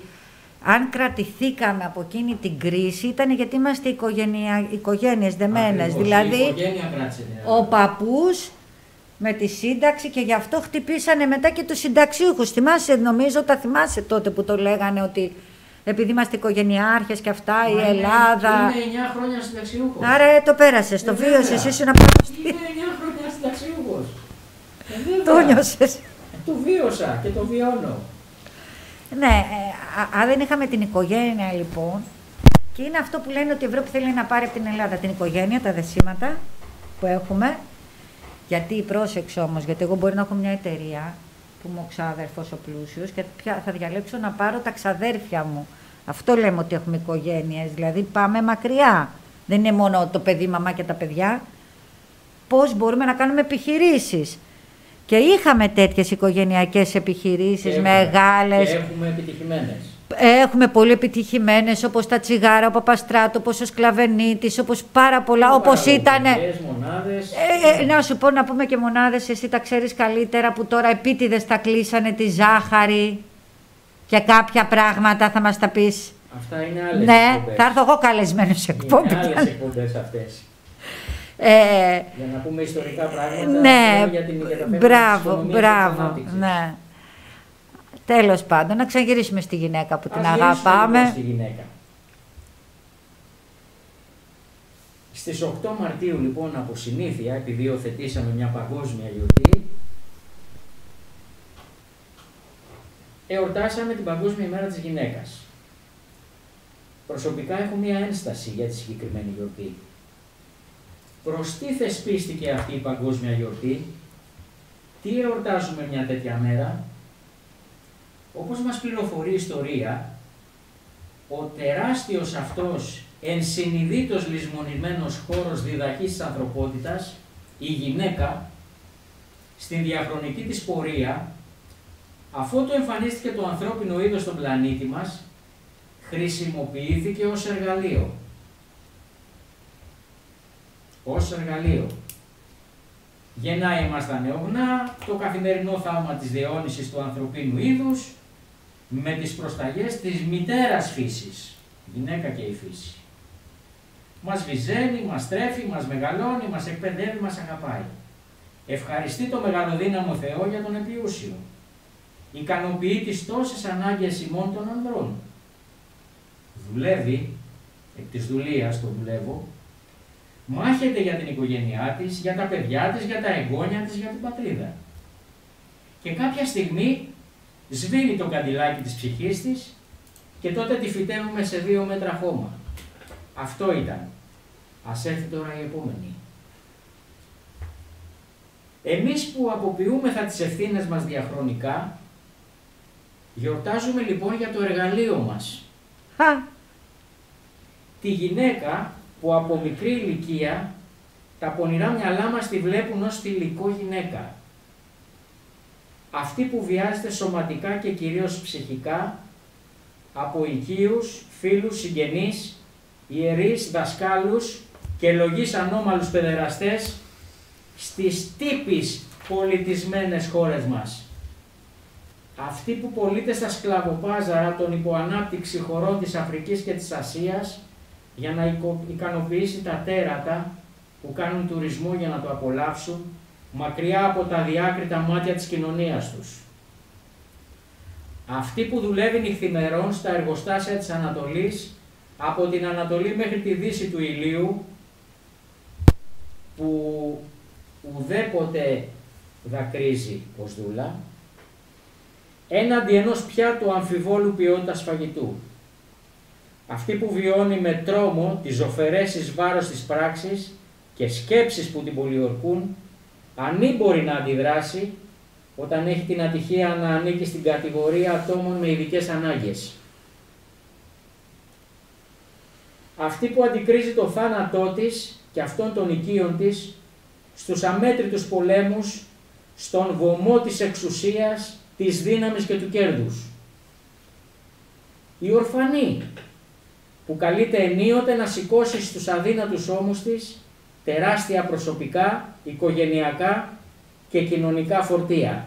αν κρατηθήκαμε από εκείνη την κρίση ήταν γιατί είμαστε οικογένεια, οικογένειες δεμένες. δηλαδή, ο παππούς με τη σύνταξη και γι' αυτό χτυπήσανε μετά και τους συνταξιούχους. Θυμάσαι, νομίζω, τα θυμάσαι τότε που το λέγανε ότι επειδή είμαστε οικογενειάρχες και αυτά, Μα η Ελλάδα... Είναι 9 χρόνια συνταξιούχος. Άρα ε, το πέρασες, το ε, βίωσες, ήσουν να πάω Είναι 9 χρόνια συνταξιούχος. Ε, το νιώσες. Το βίωσα και το βιώνω. Ναι, ε, αν δεν είχαμε την οικογένεια λοιπόν, και είναι αυτό που λένε ότι η Ευρώπη θέλει να πάρει από την Ελλάδα την οικογένεια, τα δεσίματα που έχουμε. Γιατί, πρόσεξε όμως, γιατί εγώ μπορεί να έχω μια εταιρεία που είμαι ο ξάδερφος ο πλούσιος και θα διαλέξω να πάρω τα ξαδέρφια μου Αυτό λέμε ότι έχουμε οικογένειες, δηλαδή πάμε μακριά. Δεν είναι μόνο το παιδί, η μαμά και τα παιδιά. Πώς μπορούμε να κάνουμε επιχειρήσεις. Και είχαμε τέτοιες οικογενειακές επιχειρήσεις, μεγάλες. Και έχουμε επιτυχημένες. Έχουμε πολύ επιτυχημένες όπως τα τσιγάρα, ο Παπαστράτο, όπως ο Σκλαβενίτης, όπως πάρα πολλά. Όπως ήταν. Ε, ε, να σου πω να πούμε και μονάδες, εσύ τα ξέρεις καλύτερα που τώρα επίτηδες τα κλείσανε τη ζάχαρη και κάποια πράγματα θα μας τα πεις. Αυτά είναι άλλες Ναι, εκπομπές. θα έρθω εγώ καλεσμένος σε εκπομπής. Είναι άλλες εκπομπές αυτές. Ε, για να πούμε ιστορικά πράγματα. Ναι, για την, για μπράβο, μπράβο. Ναι. Τέλος πάντων, να ξαναγυρίσουμε στη γυναίκα που την αγαπάμε. Στη γυναίκα. Στις 8 Μαρτίου λοιπόν από συνήθεια, επειδή υιοθετήσαμε μια παγκόσμια γιορτή, εορτάσαμε την Παγκόσμια ημέρα της γυναίκας. Προσωπικά έχω μια ένσταση για τη συγκεκριμένη γιορτή. Προς τι θεσπίστηκε αυτή η παγκόσμια γιορτή, τι εορτάζουμε μια τέτοια μέρα, όπως μας πληροφορεί η ιστορία, ο τεράστιος αυτός ενσυνειδήτως λησμονημένος χώρος διδαχής της ανθρωπότητας, η γυναίκα, στην διαχρονική της πορεία, αφού το εμφανίστηκε το ανθρώπινο είδος στον πλανήτη μας, χρησιμοποιήθηκε ως εργαλείο. Ως εργαλείο. Γεννάει μας τα νεογνά, το καθημερινό θαύμα της διαιώνισης του ανθρωπίνου είδους, με τις προσταγές της μητέρας φύσης, γυναίκα και η φύση. Μας βυζένει, μας τρέφει, μας μεγαλώνει, μας εκπαιδεύει, μας αγαπάει. Ευχαριστεί το μεγαλοδύναμο Θεό για τον επιούσιο. Ικανοποιεί τις τόσες ανάγκες ημών των ανδρών. Δουλεύει, εκ της δουλείας το δουλεύω, μάχεται για την οικογένειά της, για τα παιδιά της, για τα εγγόνια της, για την πατρίδα. Και κάποια στιγμή σβήνει το καντιλάκι της ψυχής της και τότε τη φυτεύουμε σε δύο μέτρα χώμα. Αυτό ήταν. Ας έρθει τώρα η επόμενη. Εμείς που αποποιούμεθα τις ευθύνες μας διαχρονικά, γιορτάζουμε λοιπόν για το εργαλείο μας. Τη γυναίκα που από μικρή ηλικία τα πονηρά μυαλά μας τη βλέπουν ως θηλυκό γυναίκα αυτή που βιάζεται σωματικά και κυρίως ψυχικά από οικείους, φίλους, συγγενείς, ιερείς, δασκάλους και λογής ανώμαλους παιδεραστές στις τύπης πολιτισμένες χώρες μας. Αυτοί που πωλείται στα σκλαβοπάζαρα των υποανάπτυξη χωρών της Αφρικής και της Ασίας για να ικανοποιήσει τα τέρατα που κάνουν τουρισμό για να το απολαύσουν μακριά από τα διάκριτα μάτια της κοινωνίας τους. Αυτή που δουλεύει νυχθημερών στα εργοστάσια της Ανατολής, από την Ανατολή μέχρι τη δύση του ηλίου, που ουδέποτε δακρύζει ως δούλα, έναντι ενός πιάτου αμφιβόλου ποιότητας φαγητού. Αυτή που βιώνει με τρόμο τις ζωφερές εις βάρος της πράξης και σκέψεις που την πολιορκούν ανήμπορη να αντιδράσει όταν έχει την ατυχία να ανήκει στην κατηγορία ατόμων με ειδικές ανάγκες. Αυτή που αντικρίζει το θάνατό της και αυτών των οικείων της στους αμέτρητους πολέμους, στον βωμό της εξουσίας, της δύναμης και του κέρδους. Η ορφανή που καλείται ενίοτε να σηκώσει στους αδύνατους ώμους της τεράστια προσωπικά, οικογενειακά και κοινωνικά φορτία.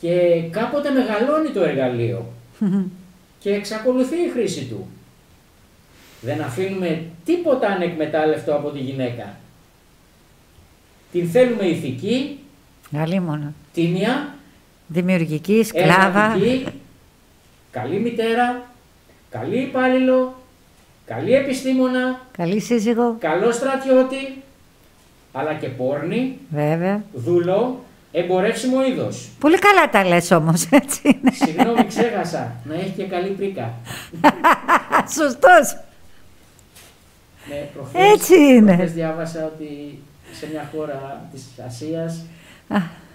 Και κάποτε μεγαλώνει το εργαλείο και εξακολουθεί η χρήση του. Δεν αφήνουμε τίποτα ανεκμετάλλευτο από τη γυναίκα. Την θέλουμε ηθική, τίμια, δημιουργική, σκλάβα, καλή μητέρα, καλή υπάλληλο, καλή επιστήμονα, καλή σύζυγο, καλό στρατιώτη, αλλά και πόρνη, Βέβαια. δούλο, εμπορεύσιμο είδος. Πολύ καλά τα λες όμως, έτσι είναι. Συγγνώμη, ξέχασα. Να έχει και καλή πρίκα. Σωστός. Ναι, προχθές, έτσι είναι. Προχθές διάβασα ότι σε μια χώρα της Ασίας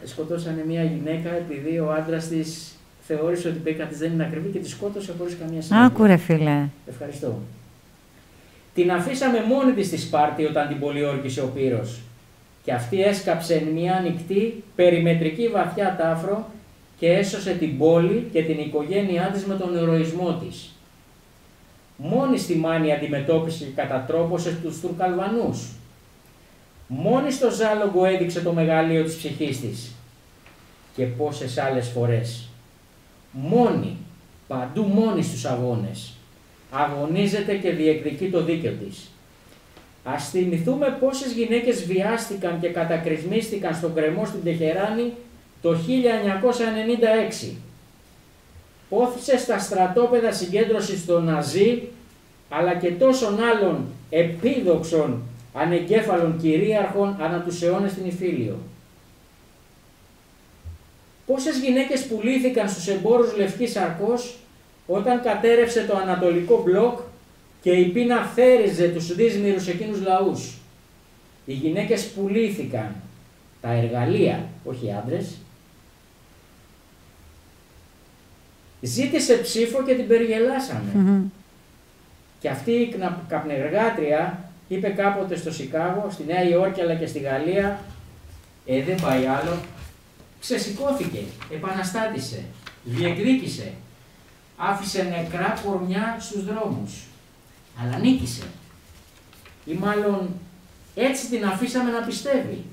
σκοτώσανε μια γυναίκα επειδή ο άντρας της θεώρησε ότι η πέκα τη δεν είναι ακριβή και τη σκότωσε χωρίς καμία σημασία. Άκου ρε φίλε. Ευχαριστώ. Την αφήσαμε μόνη της στη Σπάρτη όταν την πολιόρκησε ο Πύρος και αυτή έσκαψε μια ανοιχτή περιμετρική βαθιά τάφρο και έσωσε την πόλη και την οικογένειά της με τον ηρωισμό της. Μόνη στη Μάνη αντιμετώπισε και κατατρόπωσε τους Τουρκαλβανούς. Μόνη στο Ζάλογκο έδειξε το μεγαλείο της ψυχής της. Και πόσες άλλες φορές. Μόνη, παντού μόνη στους αγώνες. Αγωνίζεται και διεκδικεί το δίκαιο της. Ας θυμηθούμε πόσες γυναίκες βιάστηκαν και κατακρισμίστηκαν στον κρεμό στην Τεχεράνη το 1996. Πόθησε στα στρατόπεδα συγκέντρωσης των Ναζί, αλλά και τόσων άλλων επίδοξων ανεγκέφαλων κυρίαρχων ανά τους αιώνες στην Ιφίλιο. Πόσες γυναίκες πουλήθηκαν στους εμπόρους Λευκής Αρκός όταν κατέρευσε το Ανατολικό Μπλοκ και η πείνα θέριζε τους δύσμυρους εκείνους λαούς; Οι γυναίκες πουλήθηκαν, τα εργαλεία, όχι οι άντρες, ζήτησε ψήφο και την περιγελασαμε Και αυτή η καπνεργάτρια είπε κάποτε στο Σικάγο, στη Νέα Υόρκη αλλά και στη Γαλλία, ε δεν πάει άλλο, ξεσηκώθηκε, επαναστάτησε, διεκδίκησε, άφησε νεκρά κορμιά στους δρόμους αλλά νίκησε. Ή μάλλον έτσι την αφήσαμε να πιστεύει,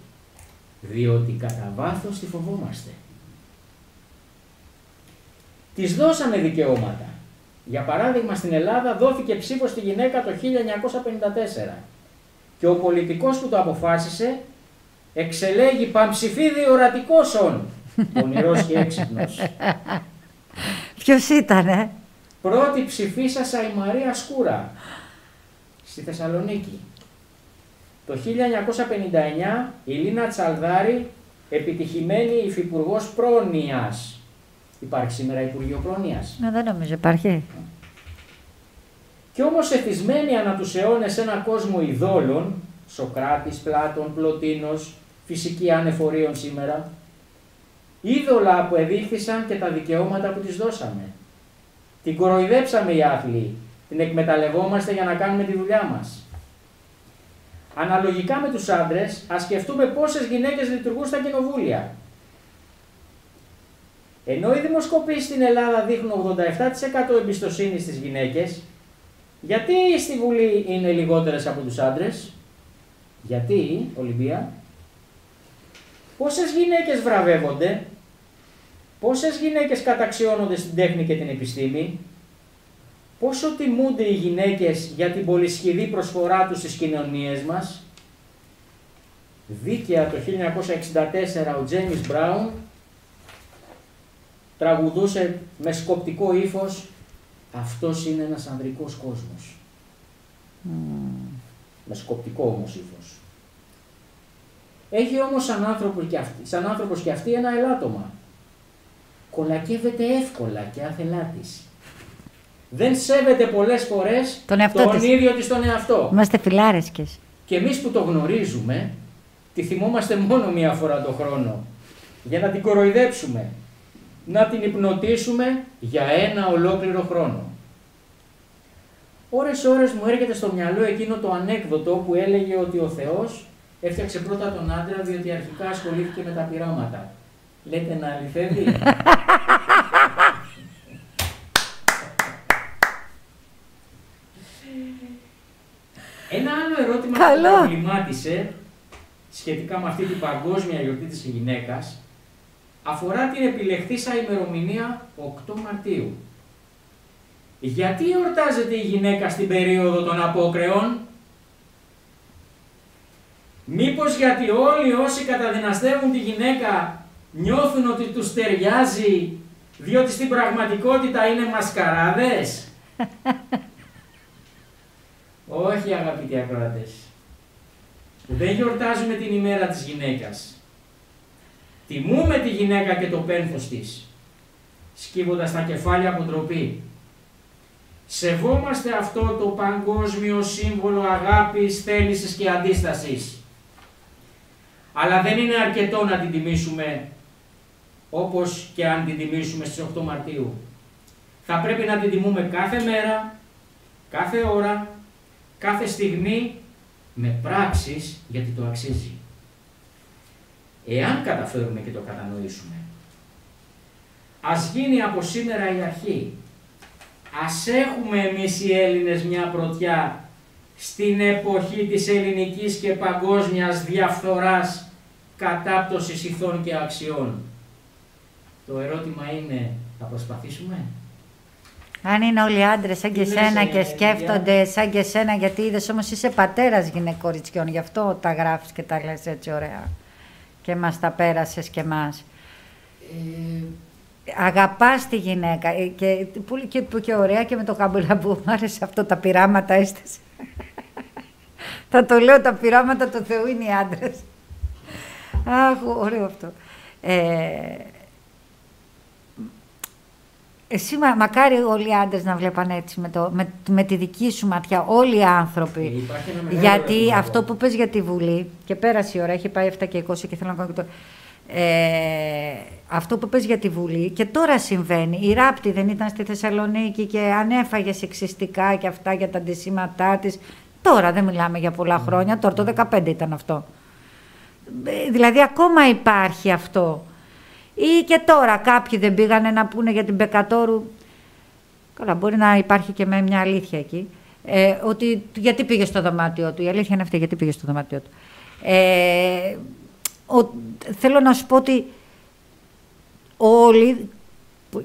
διότι κατά βάθος τη φοβόμαστε. Της δώσαμε δικαιώματα. Για παράδειγμα στην Ελλάδα δόθηκε ψήφος στη γυναίκα το 1954 και ο πολιτικός που το αποφάσισε εξελέγει πανψηφίδη ορατικόσον, πονηρός και έξυπνος. Ποιος ήτανε; Πρώτη ψηφίσασα η Μαρία Σκούρα στη Θεσσαλονίκη. Το 1959 η Λίνα Τσαλδάρη, επιτυχημένη υφυπουργός πρόνοιας. Υπάρχει σήμερα Υπουργείο Πρόνοιας. Ε, δεν νομίζω υπάρχει. Κι όμως εθισμένη ανά τους αιώνες σε ένα κόσμο ειδόλων, Σοκράτης, Πλάτων, Πλωτίνος, φυσική ανεφορίων σήμερα, είδωλα που εδείχθησαν και τα δικαιώματα που τις δώσαμε. Την κοροϊδέψαμε οι άθλοι, την εκμεταλλευόμαστε για να κάνουμε τη δουλειά μας. Αναλογικά με τους άντρες, ας σκεφτούμε πόσες γυναίκες λειτουργούν στα κοινοβούλια. Ενώ οι δημοσκοπήσεις στην Ελλάδα δείχνουν 87% εμπιστοσύνης στις γυναίκες, γιατί στη Βουλή είναι λιγότερες από τους άντρες, γιατί, Ολυμπία, πόσες γυναίκες βραβεύονται, πόσες γυναίκες καταξιώνονται στην τέχνη και την επιστήμη, πόσο τιμούνται οι γυναίκες για την πολυσχηδή προσφορά τους στις κοινωνίες μας. Δίκαια το 1964 ο Τζέμις Μπράουν τραγουδούσε με σκοπτικό ύφος «Αυτός είναι ένας ανδρικός κόσμος». Με σκοπτικό όμως ύφος. Έχει όμως σαν άνθρωπος και αυτή, σαν άνθρωπος και αυτή ένα ελάττωμα. Κολακεύεται εύκολα και άθελά της δεν σέβεται πολλές φορές τον, τον ίδιο της τον εαυτό. Είμαστε φιλάρεσκες. Και εμείς που το γνωρίζουμε, τη θυμόμαστε μόνο μία φορά το χρόνο για να την κοροϊδέψουμε, να την υπνοτίσουμε για ένα ολόκληρο χρόνο. Ώρες ώρες μου έρχεται στο μυαλό εκείνο το ανέκδοτο που έλεγε ότι ο Θεός έφτιαξε πρώτα τον άντρα διότι αρχικά ασχολήθηκε με τα πειράματα. Λέτε να αληθεύει. Ένα άλλο ερώτημα Καλό. που προβλημάτισε σχετικά με αυτή την παγκόσμια γιορτή της γυναίκας αφορά την επιλεχθήσα ημερομηνία 8 Μαρτίου. Γιατί εορτάζεται η γυναίκα στην περίοδο των απόκρεων; Μήπως γιατί όλοι όσοι καταδυναστεύουν τη γυναίκα νιώθουν ότι τους ταιριάζει διότι στην πραγματικότητα είναι μασκαράδες; Όχι αγαπητοί ακροατές. Δεν γιορτάζουμε την ημέρα της γυναίκας. Τιμούμε τη γυναίκα και το πένθος της, σκύβοντας τα κεφάλια από ντροπή. Σεβόμαστε αυτό το παγκόσμιο σύμβολο αγάπης, θέλησης και αντίστασης. Αλλά δεν είναι αρκετό να την τιμήσουμε όπως και αν την τιμήσουμε στις 8 Μαρτίου. Θα πρέπει να την τιμούμε κάθε μέρα, κάθε ώρα, κάθε στιγμή με πράξεις γιατί το αξίζει. Εάν καταφέρουμε και το κατανοήσουμε, ας γίνει από σήμερα η αρχή. Ας έχουμε εμείς οι Έλληνες μια πρωτιά στην εποχή της ελληνικής και παγκόσμιας διαφθοράς κατάπτωσης ηθών και αξιών. Το ερώτημα είναι, θα προσπαθήσουμε; Αν είναι όλοι άντρες σαν και σένα και σκέφτονται σαν και σένα, γιατί είδες όμως είσαι πατέρας γυναικοριτσιών, γι' αυτό τα γράφεις και τα λες έτσι ωραία. Και μας τα πέρασες και εμά. Ε, Αγαπάς τη γυναίκα ε, και, και, και, ωραία και με το κάμπολα που μου άρεσε αυτό τα πειράματα έστασε. Θα το λέω τα πειράματα του Θεού είναι οι άντρες. Αχ, ωραίο αυτό. Ε, εσύ μα, μακάρι όλοι οι άντρες να βλέπαν έτσι με, το, με, με τη δική σου ματιά, όλοι οι άνθρωποι. Γιατί αυτό που πες για τη Βουλή, και πέρασε η ώρα, έχει πάει 7 και 20 και θέλω να κάνω και το... Ε, αυτό που πες για τη Βουλή και τώρα συμβαίνει. Η Ράπτη δεν ήταν στη Θεσσαλονίκη και ανέφαγε σεξιστικά και αυτά για τα αντισήματά της. Τώρα δεν μιλάμε για πολλά χρόνια, τώρα το 2015 ήταν αυτό. Ε, δηλαδή ακόμα υπάρχει αυτό. Ή και τώρα κάποιοι δεν πήγανε να πούνε για την Πεκατόρου. Καλά, μπορεί να υπάρχει και με μια αλήθεια εκεί. Ε, ότι γιατί πήγε στο δωμάτιο του. Η αλήθεια είναι αυτή, γιατί πήγε στο δωμάτιο του. Ε, ο, θέλω να σου πω ότι όλοι,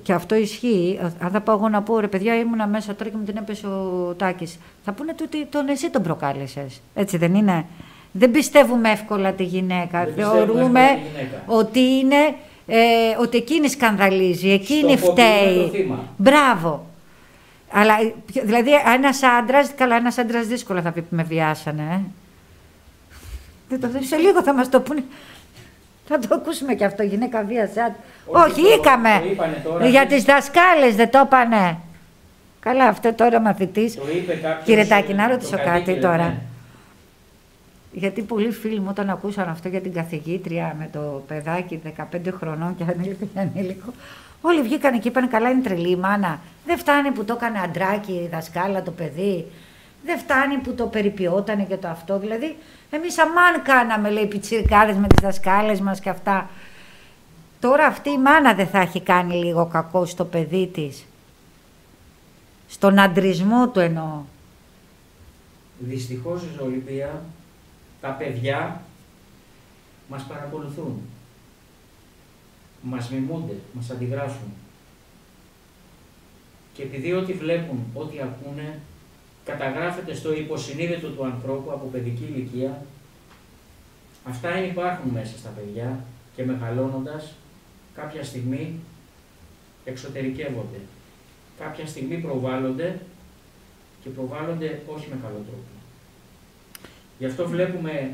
και αυτό ισχύει, αν θα πάω εγώ να πω ρε παιδιά ήμουνα μέσα τώρα και μου την έπεσε ο Τάκης, θα πούνε ότι τον εσύ τον προκάλεσες, έτσι δεν είναι. Δεν πιστεύουμε εύκολα τη γυναίκα, θεωρούμε ότι είναι ε, ότι εκείνη σκανδαλίζει, εκείνη Στο φταίει. Μπράβο. Αλλά, δηλαδή, ένας άντρας, καλά, ένας άντρας δύσκολα θα πει που με βιάσανε. Ε. Δεν το σε λίγο θα μας το πούνε. Θα το ακούσουμε και αυτό, γυναίκα βίασε. Όχι, Όχι είχαμε. Για τις δασκάλες δεν το είπανε. Καλά, αυτό τώρα μαθητής. Κύριε Τάκη, να ρωτήσω κάτι τώρα. Ναι. Γιατί πολλοί φίλοι μου όταν ακούσαν αυτό για την καθηγήτρια με το παιδάκι 15 χρονών και ανήλικο και ανήλικο, όλοι βγήκαν και είπαν καλά είναι τρελή η μάνα. Δεν φτάνει που το έκανε αντράκι η δασκάλα το παιδί. Δεν φτάνει που το περιποιότανε και το αυτό. Δηλαδή, εμείς αμάν κάναμε, λέει, πιτσιρικάδες με τις δασκάλες μας και αυτά. Τώρα αυτή η μάνα δεν θα έχει κάνει λίγο κακό στο παιδί της. Στον αντρισμό του εννοώ. Δυστυχώς η Ολυμπία τα παιδιά μας παρακολουθούν. Μας μιμούνται, μας αντιγράφουν. Και επειδή ό,τι βλέπουν, ό,τι ακούνε, καταγράφεται στο υποσυνείδητο του ανθρώπου από παιδική ηλικία, αυτά υπάρχουν μέσα στα παιδιά και μεγαλώνοντας κάποια στιγμή εξωτερικεύονται. Κάποια στιγμή προβάλλονται και προβάλλονται όχι με καλό τρόπο. Γι' αυτό βλέπουμε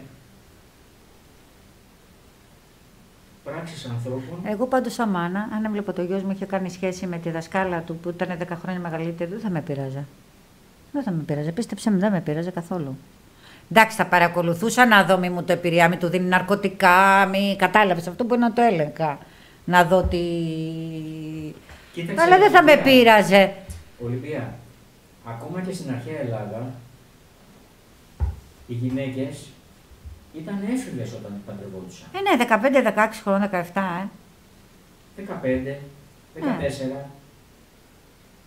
πράξεις ανθρώπων. Εγώ πάντως σαν μάνα, αν έβλεπα το γιος μου είχε κάνει σχέση με τη δασκάλα του που ήταν 10 χρόνια μεγαλύτερη, δεν θα με πειράζα. Δεν θα με πειράζε. Πίστεψε με, δεν με πειράζε καθόλου. Εντάξει, θα παρακολουθούσα να δω μη μου το επηρεά, μη του δίνει ναρκωτικά, μη κατάλαβες αυτό που να το έλεγα. Να δω τι. Αλλά δεν θα με πείραζε. Ολυμπία, ακόμα και στην αρχαία Ελλάδα, οι γυναίκες ήταν έφηβες όταν παντρευόντουσαν. Ε, ναι, 15-16 χρόνια, 17, ε. 15, 14.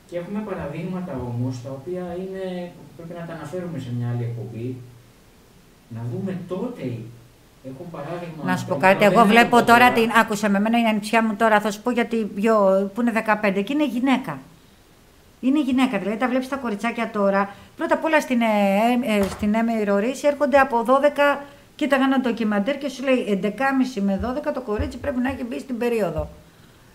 Και έχουμε παραδείγματα όμως τα οποία είναι, πρέπει να τα αναφέρουμε σε μια άλλη εκπομπή. Να δούμε τότε Έχω παράδειγμα. Να σου πω κάτι. Εγώ βλέπω τώρα την. Άκουσα με μένα η ανιψιά μου τώρα. Θα σου πω γιατί που είναι 15 και είναι γυναίκα. Είναι γυναίκα. Δηλαδή τα βλέπεις τα κοριτσάκια τώρα Πρώτα απ' όλα στην, ε, ε, στην έρχονται από 12, κοίταγα ένα ντοκιμαντέρ και σου λέει 11.30 με 12 το κορίτσι πρέπει να έχει μπει στην περίοδο.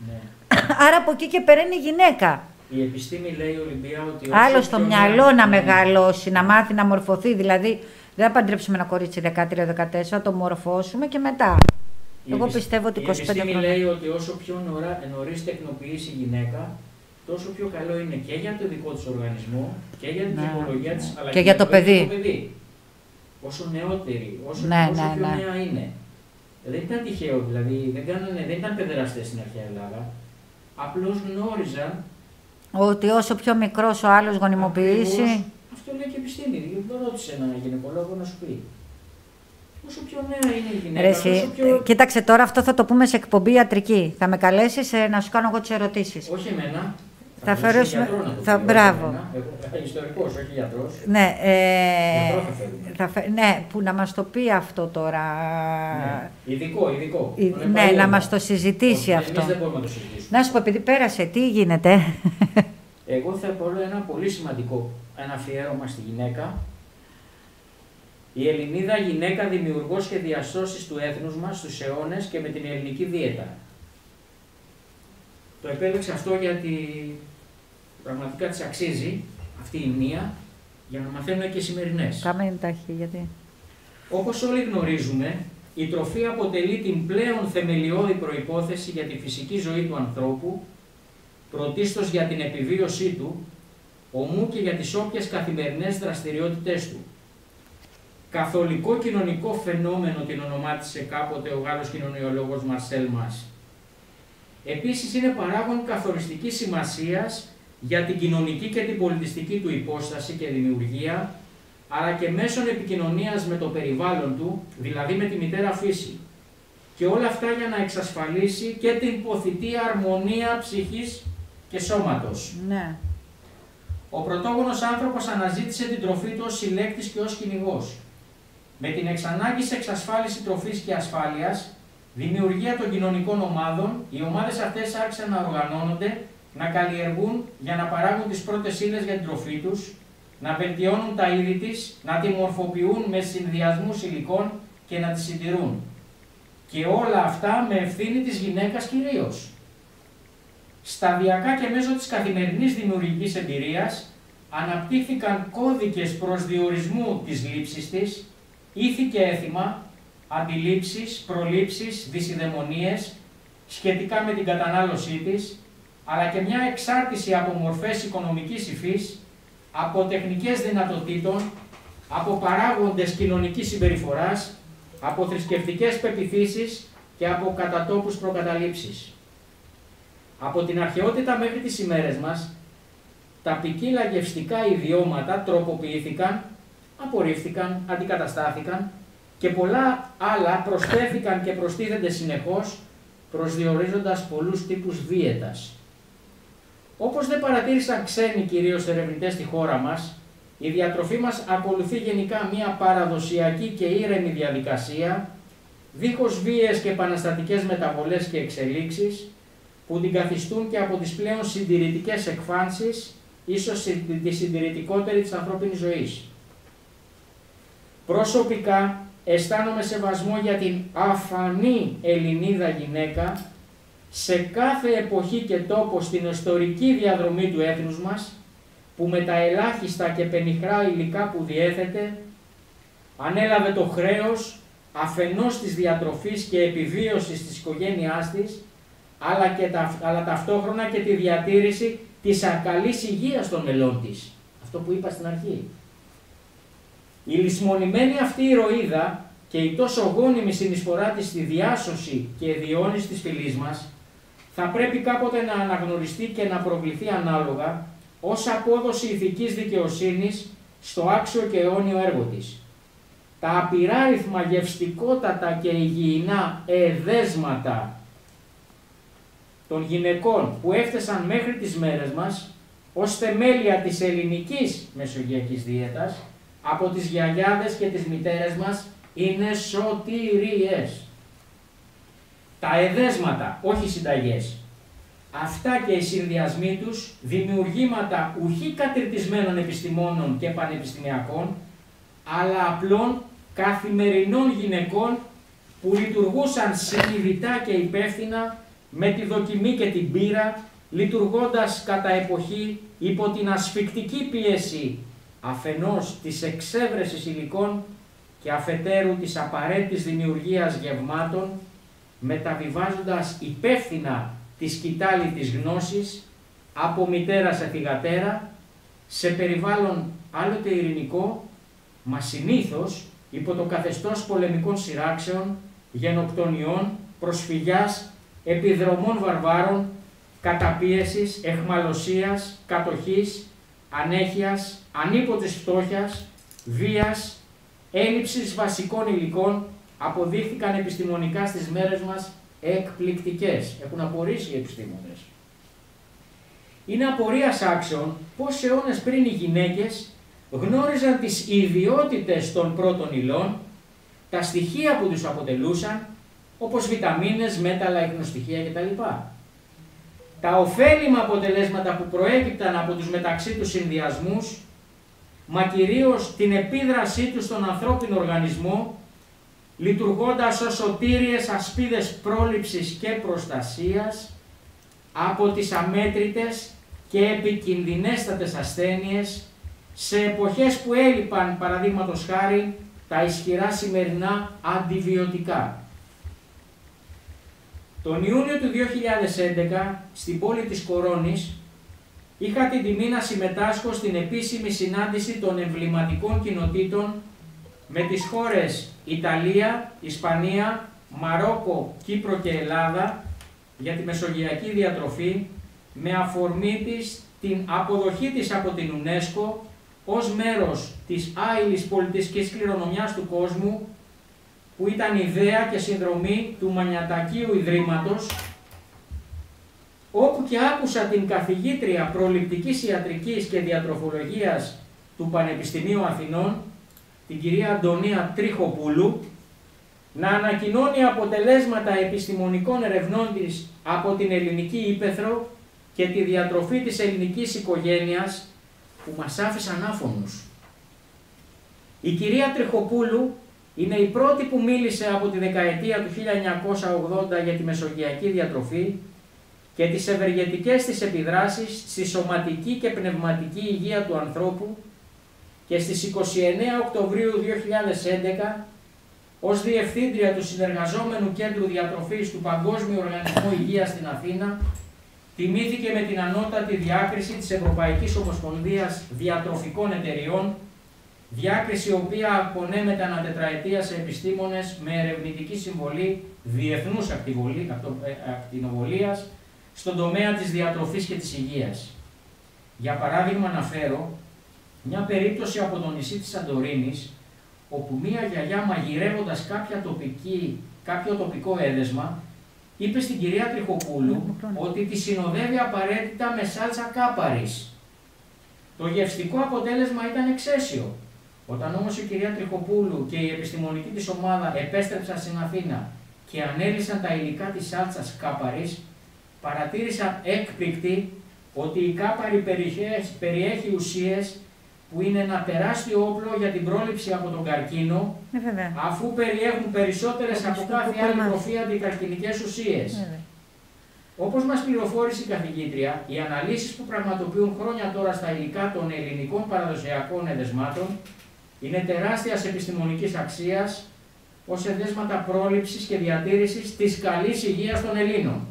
Ναι. Άρα από εκεί και περαίνει η γυναίκα. Η επιστήμη λέει Ολυμπία ότι. Άλλο στο μυαλό να μεγαλώσει, να μάθει να μορφωθεί. Δηλαδή δεν θα παντρέψουμε ένα κορίτσι 13-14, θα το μορφώσουμε και μετά. Η Εγώ πιστεύω ότι 25 χρόνια. Η επιστήμη λέει ότι όσο πιο νωρίς τεκνοποιήσει η γυναίκα, τόσο πιο καλό είναι και για το δικό της οργανισμό και για την ψυχολογία ναι. της, αλλά και, για το παιδί. παιδί. Όσο νεότερη, όσο, ναι, όσο ναι, πιο ναι. νέα είναι. Δεν ήταν τυχαίο, δηλαδή δεν, κάνανε, δεν ήταν παιδεραστές στην αρχαία Ελλάδα. Απλώς γνώριζαν. Ότι όσο πιο μικρός ο άλλος γονιμοποιήσει. αυτό λέει και η επιστήμη. Δεν ρώτησε έναν γυναικολόγο να σου πει. Όσο πιο νέα είναι η γυναίκα. Ρε, πιο... Κοίταξε τώρα, αυτό θα το πούμε σε εκπομπή ιατρική. Θα με καλέσεις ε, να σου κάνω εγώ τις ερωτήσεις. Όχι εμένα. Θα φέρω. Θα... Μπράβο. Ιστορικό, όχι γιατρό. Ναι, ε... θα φε... ναι, που να μας το πει αυτό τώρα. Ναι. Ειδικό, ειδικό. Ναι, να μας το συζητήσει αυτό. Εμείς δεν μπορούμε να το συζητήσουμε. Να σου πω, επειδή πέρασε, τι γίνεται; Εγώ θα πω ένα πολύ σημαντικό ένα αφιέρωμα στη γυναίκα η Ελληνίδα γυναίκα δημιουργός και διασώσεις του έθνους μας στους αιώνες και με την ελληνική δίαιτα. Το επέλεξα αυτό γιατί πραγματικά της αξίζει αυτή η μία για να μαθαίνουμε και οι σημερινές. Κάμε τάχη, γιατί... Όπως όλοι γνωρίζουμε, η τροφή αποτελεί την πλέον θεμελιώδη προϋπόθεση για τη φυσική ζωή του ανθρώπου, πρωτίστως για την επιβίωσή του, ομού και για τις όποιες καθημερινές δραστηριότητές του καθολικό κοινωνικό φαινόμενο την ονομάτισε κάποτε ο Γάλλος κοινωνιολόγος Μαρσέλ Μας. Επίσης είναι παράγον καθοριστικής σημασίας για την κοινωνική και την πολιτιστική του υπόσταση και δημιουργία, αλλά και μέσων επικοινωνίας με το περιβάλλον του, δηλαδή με τη μητέρα φύση. Και όλα αυτά για να εξασφαλίσει και την ποθητή αρμονία ψυχής και σώματος. Ναι. Ο πρωτόγονος άνθρωπος αναζήτησε την τροφή του ως συλλέκτης και ως κυνηγός με την εξανάγκης σε εξασφάλιση τροφής και ασφάλειας, δημιουργία των κοινωνικών ομάδων, οι ομάδες αυτές άρχισαν να οργανώνονται, να καλλιεργούν για να παράγουν τις πρώτες ύλες για την τροφή τους, να βελτιώνουν τα είδη της, να τη μορφοποιούν με συνδυασμούς υλικών και να τη συντηρούν. Και όλα αυτά με ευθύνη της γυναίκας κυρίως. Σταδιακά και μέσω της καθημερινής δημιουργικής εμπειρίας αναπτύχθηκαν κώδικες προσδιορισμού της λήψης της, ήθη και έθιμα, αντιλήψεις, προλήψεις, δυσιδαιμονίες σχετικά με την κατανάλωσή της, αλλά και μια εξάρτηση από μορφές οικονομικής υφής, από τεχνικές δυνατοτήτων, από παράγοντες κοινωνικής συμπεριφοράς, από θρησκευτικές πεπιθήσεις και από κατατόπους προκαταλήψεις. Από την αρχαιότητα μέχρι τις ημέρες μας, τα ποικίλα γευστικά ιδιώματα τροποποιήθηκαν απορρίφθηκαν, αντικαταστάθηκαν και πολλά άλλα προσθέθηκαν και προστίθενται συνεχώς προσδιορίζοντας πολλούς τύπους δίαιτας. Όπως δεν παρατήρησαν ξένοι κυρίως ερευνητές στη χώρα μας, η διατροφή μας ακολουθεί γενικά μια παραδοσιακή και ήρεμη διαδικασία, δίχως βίες και επαναστατικές μεταβολές και εξελίξεις, που την καθιστούν και από τις πλέον συντηρητικές εκφάνσεις, ίσως τη συντηρητικότερη της ανθρώπινης ζωής. Προσωπικά αισθάνομαι σεβασμό για την αφανή Ελληνίδα γυναίκα σε κάθε εποχή και τόπο στην ιστορική διαδρομή του έθνους μας, που με τα ελάχιστα και πενιχρά υλικά που διέθετε, ανέλαβε το χρέος αφενός της διατροφής και επιβίωσης της οικογένειάς της, αλλά, και τα, αλλά ταυτόχρονα και τη διατήρηση της ακαλής υγείας των μελών της. Αυτό που είπα στην αρχή. Η λησμονημένη αυτή ηρωίδα και η τόσο γόνιμη συνεισφορά της στη διάσωση και διόνυση της φυλής μας θα πρέπει κάποτε να αναγνωριστεί και να προβληθεί ανάλογα ως απόδοση ηθικής δικαιοσύνης στο άξιο και αιώνιο έργο της. Τα απειράριθμα γευστικότατα και υγιεινά εδέσματα των γυναικών που έφτασαν μέχρι τις μέρες μας ως θεμέλια της ελληνικής μεσογειακής δίαιτας από τις γιαγιάδες και τις μητέρες μας είναι σωτηρίες. Τα εδέσματα, όχι συνταγές. Αυτά και οι συνδυασμοί τους, δημιουργήματα ουχή κατηρτισμένων επιστημόνων και πανεπιστημιακών, αλλά απλών καθημερινών γυναικών που λειτουργούσαν συνειδητά και υπεύθυνα με τη δοκιμή και την πείρα, λειτουργώντας κατά εποχή υπό την ασφικτική πίεση αφενός της εξέβρεσης υλικών και αφετέρου της απαραίτητης δημιουργίας γευμάτων, μεταβιβάζοντας υπεύθυνα τη σκητάλη της γνώσης από μητέρα σε θυγατέρα, σε περιβάλλον άλλοτε ειρηνικό, μα συνήθως υπό το καθεστώς πολεμικών σειράξεων, γενοκτονιών, προσφυγιάς, επιδρομών βαρβάρων, καταπίεσης, εχμαλωσίας, κατοχής, ανέχειας, ανίποτης φτώχειας, βίας, έλλειψης βασικών υλικών αποδείχθηκαν επιστημονικά στις μέρες μας εκπληκτικές. Έχουν απορρίσει οι επιστήμονες. Είναι απορίας άξεων πώς αιώνες πριν οι γυναίκες γνώριζαν τις ιδιότητες των πρώτων υλών, τα στοιχεία που τους αποτελούσαν, όπως βιταμίνες, μέταλλα, εκνοστοιχεία κτλ. Τα ωφέλιμα αποτελέσματα που προέκυπταν από τους μεταξύ τους συνδυασμούς, μα κυρίως την επίδρασή τους στον ανθρώπινο οργανισμό, λειτουργώντας ως σωτήριες ασπίδες πρόληψης και προστασίας από τις αμέτρητες και επικινδυνέστατες ασθένειες σε εποχές που έλειπαν παραδείγματος χάρη τα ισχυρά σημερινά αντιβιωτικά. Τον Ιούνιο του 2011 στην πόλη της Κορώνης είχα την τιμή να συμμετάσχω στην επίσημη συνάντηση των εμβληματικών κοινοτήτων με τις χώρες Ιταλία, Ισπανία, Μαρόκο, Κύπρο και Ελλάδα για τη μεσογειακή διατροφή με αφορμή της την αποδοχή της από την UNESCO ως μέρος της άειλης πολιτιστικής κληρονομιάς του κόσμου που ήταν ιδέα και συνδρομή του Μανιατακίου Ιδρύματος όπου και άκουσα την καθηγήτρια προληπτικής ιατρικής και διατροφολογίας του Πανεπιστημίου Αθηνών, την κυρία Αντωνία Τρίχοπούλου, να ανακοινώνει αποτελέσματα επιστημονικών ερευνών της από την ελληνική ύπεθρο και τη διατροφή της ελληνικής οικογένειας που μας άφησαν άφωνους. Η κυρία Τριχοπούλου είναι η πρώτη που μίλησε από τη δεκαετία του 1980 για τη μεσογειακή διατροφή και τις ευεργετικές της επιδράσεις στη σωματική και πνευματική υγεία του ανθρώπου και στις 29 Οκτωβρίου 2011 ως Διευθύντρια του Συνεργαζόμενου Κέντρου Διατροφής του Παγκόσμιου Οργανισμού Υγείας στην Αθήνα τιμήθηκε με την ανώτατη διάκριση της Ευρωπαϊκής Ομοσπονδίας Διατροφικών Εταιριών, διάκριση η οποία απονέμεται ανά τετραετία σε επιστήμονες με ερευνητική συμβολή διεθνούς ε, ακτινοβολίας στον τομέα της διατροφής και της υγείας. Για παράδειγμα αναφέρω μια περίπτωση από το νησί της Σαντορίνης, όπου μία γιαγιά μαγειρεύοντας κάποια τοπική, κάποιο τοπικό έδεσμα, είπε στην κυρία Τριχοπούλου ότι τη συνοδεύει απαραίτητα με σάλτσα κάπαρης. Το γευστικό αποτέλεσμα ήταν εξαίσιο. Όταν όμως η κυρία Τριχοπούλου και η επιστημονική της ομάδα επέστρεψαν στην Αθήνα και ανέλησαν τα υλικά της σάλτσας κάπαρης, παρατήρησαν έκπληκτη ότι η κάπαρη περιέχει ουσίες που είναι ένα τεράστιο όπλο για την πρόληψη από τον καρκίνο, ε, αφού περιέχουν περισσότερες από κάθε άλλη τροφή αντικαρκινικές ουσίες. Ε, Όπως μας πληροφόρησε η καθηγήτρια, οι αναλύσεις που πραγματοποιούν χρόνια τώρα στα υλικά των ελληνικών παραδοσιακών εδεσμάτων είναι τεράστιας επιστημονικής αξίας ως εδέσματα πρόληψης και διατήρησης της καλής υγείας των Ελλήνων.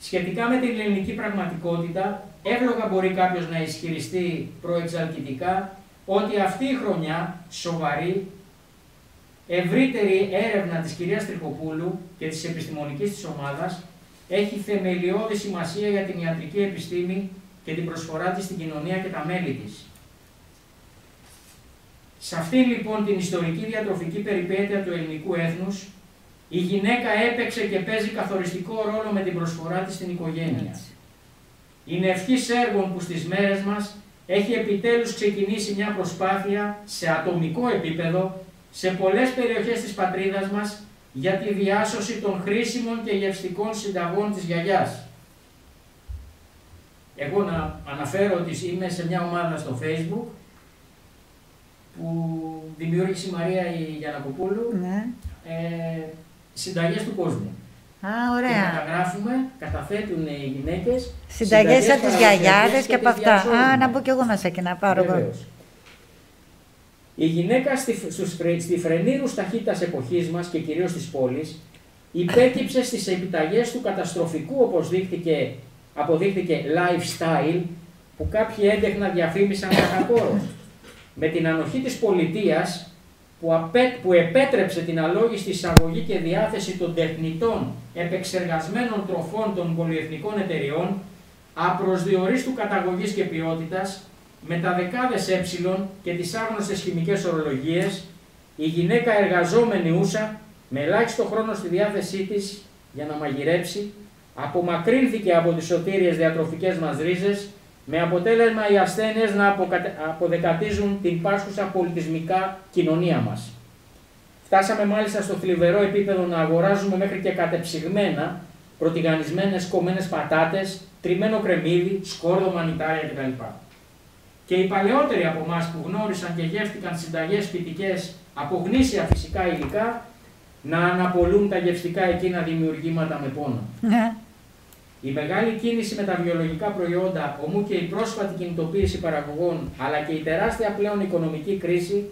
Σχετικά με την ελληνική πραγματικότητα, εύλογα μπορεί κάποιος να ισχυριστεί προεξαλκητικά ότι αυτή η χρονιά σοβαρή, ευρύτερη έρευνα της κυρίας Τριχοπούλου και της επιστημονικής της ομάδας έχει θεμελιώδη σημασία για την ιατρική επιστήμη και την προσφορά της στην κοινωνία και τα μέλη της. Σε αυτήν λοιπόν την ιστορική διατροφική περιπέτεια του ελληνικού έθνους, η γυναίκα έπαιξε και παίζει καθοριστικό ρόλο με την προσφορά της στην οικογένεια. Είναι ευχής έργων που στις μέρες μας έχει επιτέλους ξεκινήσει μια προσπάθεια σε ατομικό επίπεδο σε πολλές περιοχές της πατρίδας μας για τη διάσωση των χρήσιμων και γευστικών συνταγών της γιαγιάς. Εγώ να αναφέρω ότι είμαι σε μια ομάδα στο facebook που δημιούργησε η Μαρία η Γιανακοπούλου ναι. ε, συνταγές του κόσμου. Α, ωραία. Και καταγράφουμε, καταθέτουν οι γυναίκες. Συνταγές από τις γιαγιάδες και από αυτά. Α, να μπω κι εγώ μέσα και να πάρω εγώ. Η γυναίκα στη, στη φρενήρου ταχύτητας εποχής μας και κυρίως της πόλης υπέκυψε στις επιταγές του καταστροφικού, όπω αποδείχθηκε lifestyle, που κάποιοι έντεχνα διαφήμισαν κατά Με την ανοχή της πολιτείας που επέτρεψε την αλόγιστη εισαγωγή και διάθεση των τεχνητών επεξεργασμένων τροφών των πολυεθνικών εταιριών απροσδιορίστου καταγωγής και ποιότητας με τα δεκάδες ε και τις άγνωστες χημικές ορολογίες, η γυναίκα εργαζόμενη ούσα με ελάχιστο χρόνο στη διάθεσή της για να μαγειρέψει, απομακρύνθηκε από τις σωτήριες διατροφικές μας ρίζες, με αποτέλεσμα οι ασθένειες να αποδεκατίζουν την πάσχουσα πολιτισμικά κοινωνία μας. Φτάσαμε μάλιστα στο θλιβερό επίπεδο να αγοράζουμε μέχρι και κατεψυγμένα, προτιγανισμένες κομμένες πατάτες, τριμμένο κρεμμύδι, σκόρδο, μανιτάρια κτλ. Και οι παλαιότεροι από εμάς που γνώρισαν και γεύτηκαν συνταγές ποιητικές από γνήσια φυσικά υλικά, να αναπολούν τα γευστικά εκείνα δημιουργήματα με πόνο. Ναι. Η μεγάλη κίνηση με τα βιολογικά προϊόντα, ομού και η πρόσφατη κινητοποίηση παραγωγών, αλλά και η τεράστια πλέον οικονομική κρίση,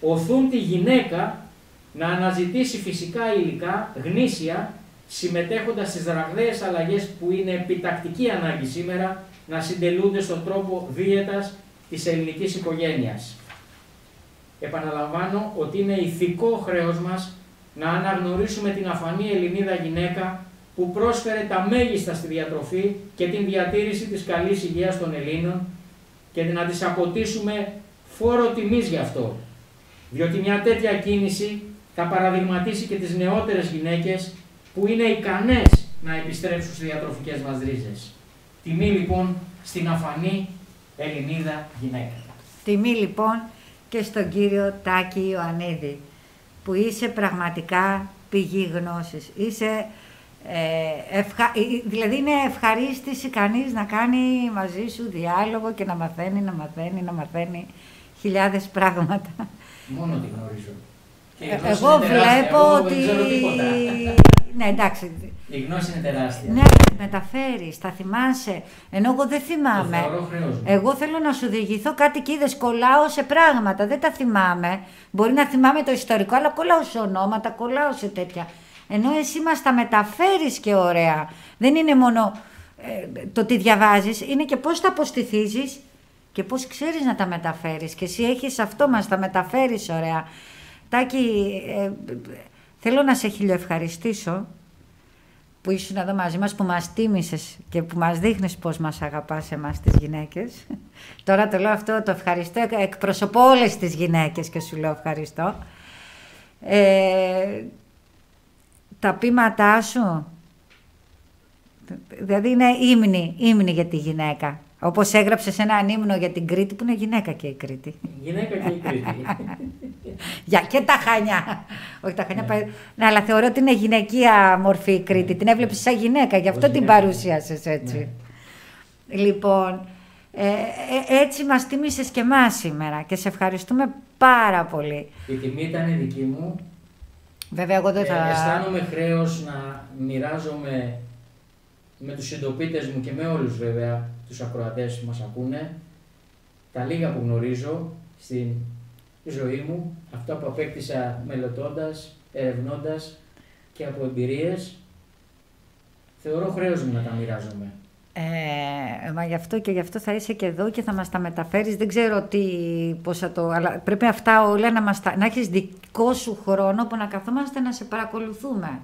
οθούν τη γυναίκα να αναζητήσει φυσικά υλικά, γνήσια, συμμετέχοντας στις ραγδαίες αλλαγές που είναι επιτακτική ανάγκη σήμερα να συντελούνται στον τρόπο δίαιτας της ελληνικής οικογένειας. Επαναλαμβάνω ότι είναι ηθικό χρέος μας να αναγνωρίσουμε την αφανή Ελληνίδα γυναίκα που πρόσφερε τα μέγιστα στη διατροφή και την διατήρηση της καλής υγείας των Ελλήνων και να της αποτίσουμε φόρο τιμής γι' αυτό. Διότι μια τέτοια κίνηση θα παραδειγματίσει και τις νεότερες γυναίκες που είναι ικανές να επιστρέψουν στις διατροφικές μας ρίζες. Τιμή λοιπόν στην αφανή Ελληνίδα γυναίκα. Τιμή λοιπόν και στον κύριο Τάκη Ιωαννίδη που είσαι πραγματικά πηγή γνώσης. Είσαι, ε, ευχα... Δηλαδή είναι ευχαρίστηση κανείς να κάνει μαζί σου διάλογο και να μαθαίνει, να μαθαίνει, να μαθαίνει χιλιάδες πράγματα. Μόνο τη γνωρίζω. Εγώ βλέπω ότι... Ναι, εντάξει. Η γνώση είναι τεράστια. Ναι, μεταφέρεις, τα θυμάσαι. Ενώ εγώ δεν θυμάμαι. εγώ θέλω να σου διηγηθώ κάτι και είδες, κολλάω σε πράγματα. Δεν τα θυμάμαι. Μπορεί να θυμάμαι το ιστορικό, αλλά κολλάω σε ονόματα, κολλάω σε τέτοια. Ενώ εσύ μας τα μεταφέρεις και ωραία. Δεν είναι μόνο ε, το τι διαβάζεις, είναι και πώς τα αποστηθίζεις και πώς ξέρεις να τα μεταφέρεις. Και εσύ έχεις αυτό, μας τα μεταφέρεις ωραία. Τάκη, ε, θέλω να σε χιλιοευχαριστήσω που ήσουν εδώ μαζί μας, που μας τίμησες και που μας δείχνεις πώς μας αγαπάς εμάς τις γυναίκες. Τώρα το λέω αυτό, το ευχαριστώ, εκπροσωπώ όλες τις γυναίκες και σου λέω ευχαριστώ. Ε, τα πείματά σου, δηλαδή είναι ύμνη, ύμνη για τη γυναίκα. Όπως έγραψες ένα ύμνο για την Κρήτη, που είναι γυναίκα και η Κρήτη. Γυναίκα και η Κρήτη. για και τα χανιά. Όχι τα χανιά. Ναι. ναι, αλλά θεωρώ ότι είναι γυναικεία μορφή η Κρήτη. Την έβλεψες σαν γυναίκα, γι' αυτό την παρουσίασες έτσι. Ναι. Λοιπόν, ε, ε, έτσι μας τίμησες και εμάς σήμερα και σε ευχαριστούμε πάρα πολύ. Η τιμή ήταν δική μου. Βέβαια, εγώ δεν ε, θα... Ε, αισθάνομαι χρέος να μοιράζομαι με τους συντοπίτες μου και με όλους βέβαια τους ακροατές που μας ακούνε, τα λίγα που γνωρίζω στην ζωή μου, αυτά που απέκτησα μελετώντας, ερευνώντας και από εμπειρίες, θεωρώ χρέος μου να τα μοιράζομαι. Ε, μα γι' αυτό και γι' αυτό θα είσαι και εδώ και θα μας τα μεταφέρεις. Δεν ξέρω τι, πώς θα το... Αλλά πρέπει αυτά όλα να, μας τα, να έχεις δικό σου χρόνο που να καθόμαστε να σε παρακολουθούμε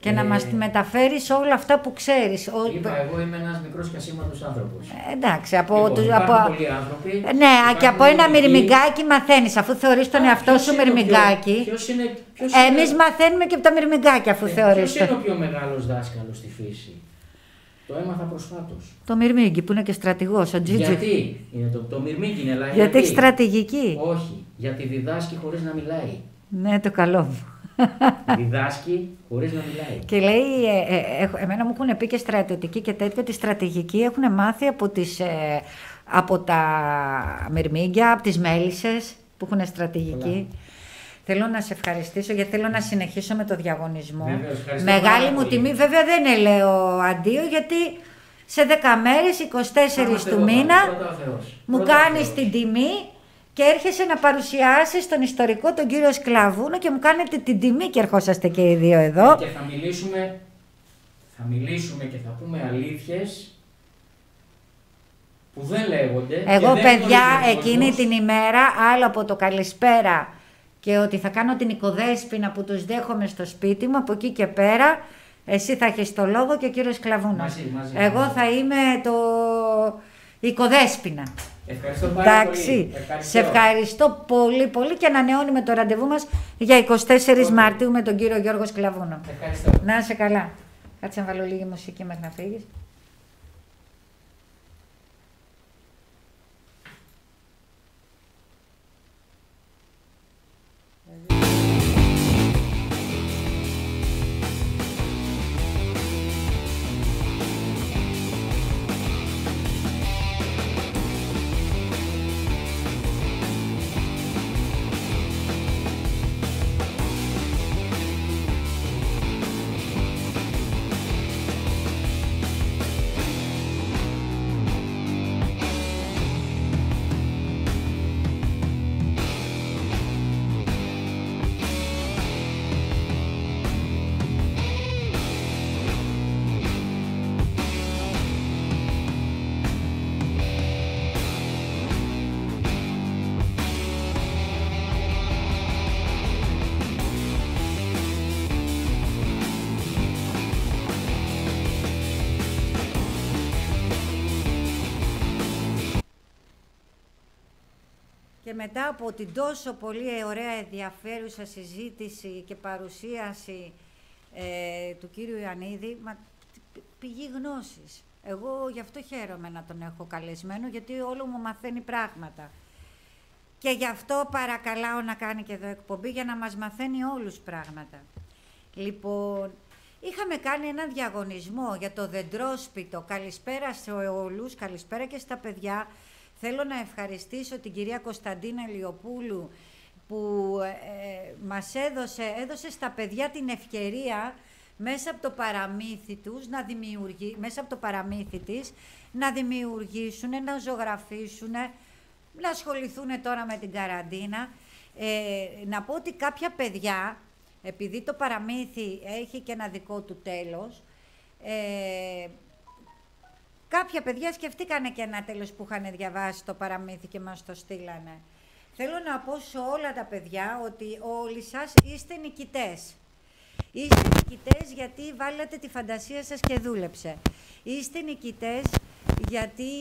και να μας μεταφέρεις όλα αυτά που ξέρεις. Είπα, εγώ είμαι ένας μικρός και ασήμαντος άνθρωπος. Ε, εντάξει, από... Λοιπόν, τους, από... πολλοί άνθρωποι. Ναι, και από ένα μυρμηγκάκι μαθαίνεις, αφού θεωρείς τον εαυτό σου μυρμηγκάκι. Ποιος είναι, ποιος Εμείς είναι... μαθαίνουμε και από τα μυρμηγκάκια, αφού ε, θεωρείς. Ποιος είναι ο πιο μεγάλος δάσκαλος στη φύση; Το έμαθα προσφάτως. Το Μυρμήγκι που είναι και στρατηγός, ο Τζίτζι. Γιατί; Είναι το, το Μυρμήγκι είναι γιατί. γιατί; έχει στρατηγική. Όχι, γιατί διδάσκει χωρίς να μιλάει. Ναι, το καλό μου. Διδάσκει χωρίς να μιλάει. Και λέει, ε, ε, ε, εμένα μου έχουν πει και στρατιωτικοί και τέτοια, τη στρατηγική έχουν μάθει από, τις, ε, από τα μυρμήγκια, από τις μέλισσες που έχουν στρατηγική. Θέλω να σε ευχαριστήσω γιατί θέλω να συνεχίσω με το διαγωνισμό. Βέβαιως, Μεγάλη μου τιμή, βέβαια δεν λέω αντίο γιατί σε 10 μέρες, 24 του μήνα, μου κάνεις την τιμή και έρχεσαι να παρουσιάσεις τον ιστορικό τον κύριο Σκλαβούνο και μου κάνετε την τιμή και ερχόσαστε και οι δύο εδώ. Και θα μιλήσουμε, θα μιλήσουμε και θα πούμε αλήθειες που δεν λέγονται. Εγώ παιδιά εκείνη την ημέρα άλλο από το καλησπέρα και ότι θα κάνω την οικοδέσποινα που τους δέχομαι στο σπίτι μου, από εκεί και πέρα εσύ θα έχεις το λόγο και ο κύριος Κλαβούνας. Μαζί, μαζί, Εγώ μαζί. θα είμαι το οικοδέσποινα. Ευχαριστώ πάρα Εντάξει. πολύ. Ευχαριστώ. Σε ευχαριστώ πολύ πολύ και ανανεώνουμε το ραντεβού μας για 24 Okay. Μαρτίου με τον κύριο Γιώργο Σκλαβούνο. Ευχαριστώ. Να είσαι καλά. Κάτσε να βάλω λίγη μουσική μέχρι να φύγεις. Και μετά από την τόσο πολύ ωραία ενδιαφέρουσα συζήτηση και παρουσίαση ε, του κύριου Ιωαννίδη, μα, π- πηγή γνώσης. Εγώ γι' αυτό χαίρομαι να τον έχω καλεσμένο, γιατί όλο μου μαθαίνει πράγματα. Και γι' αυτό παρακαλάω να κάνει και εδώ εκπομπή για να μας μαθαίνει όλους πράγματα. Λοιπόν, είχαμε κάνει ένα διαγωνισμό για το δεντρόσπιτο. Καλησπέρα σε όλους, καλησπέρα και στα παιδιά. Θέλω να ευχαριστήσω την κυρία Κωνσταντίνα Λιοπούλου που ε, μας έδωσε, έδωσε στα παιδιά την ευκαιρία μέσα από το παραμύθι τους, να δημιουργεί, μέσα από το παραμύθι της, να δημιουργήσουν, να ζωγραφίσουν, να ασχοληθούν τώρα με την καραντίνα. Ε, να πω ότι κάποια παιδιά, επειδή το παραμύθι έχει και ένα δικό του τέλος, ε, κάποια παιδιά σκεφτήκανε και ένα τέλος που είχαν διαβάσει το παραμύθι και μας το στείλανε. Θέλω να πω σε όλα τα παιδιά ότι όλοι σας είστε νικητές. Είστε νικητές γιατί βάλατε τη φαντασία σας και δούλεψε. Είστε νικητές γιατί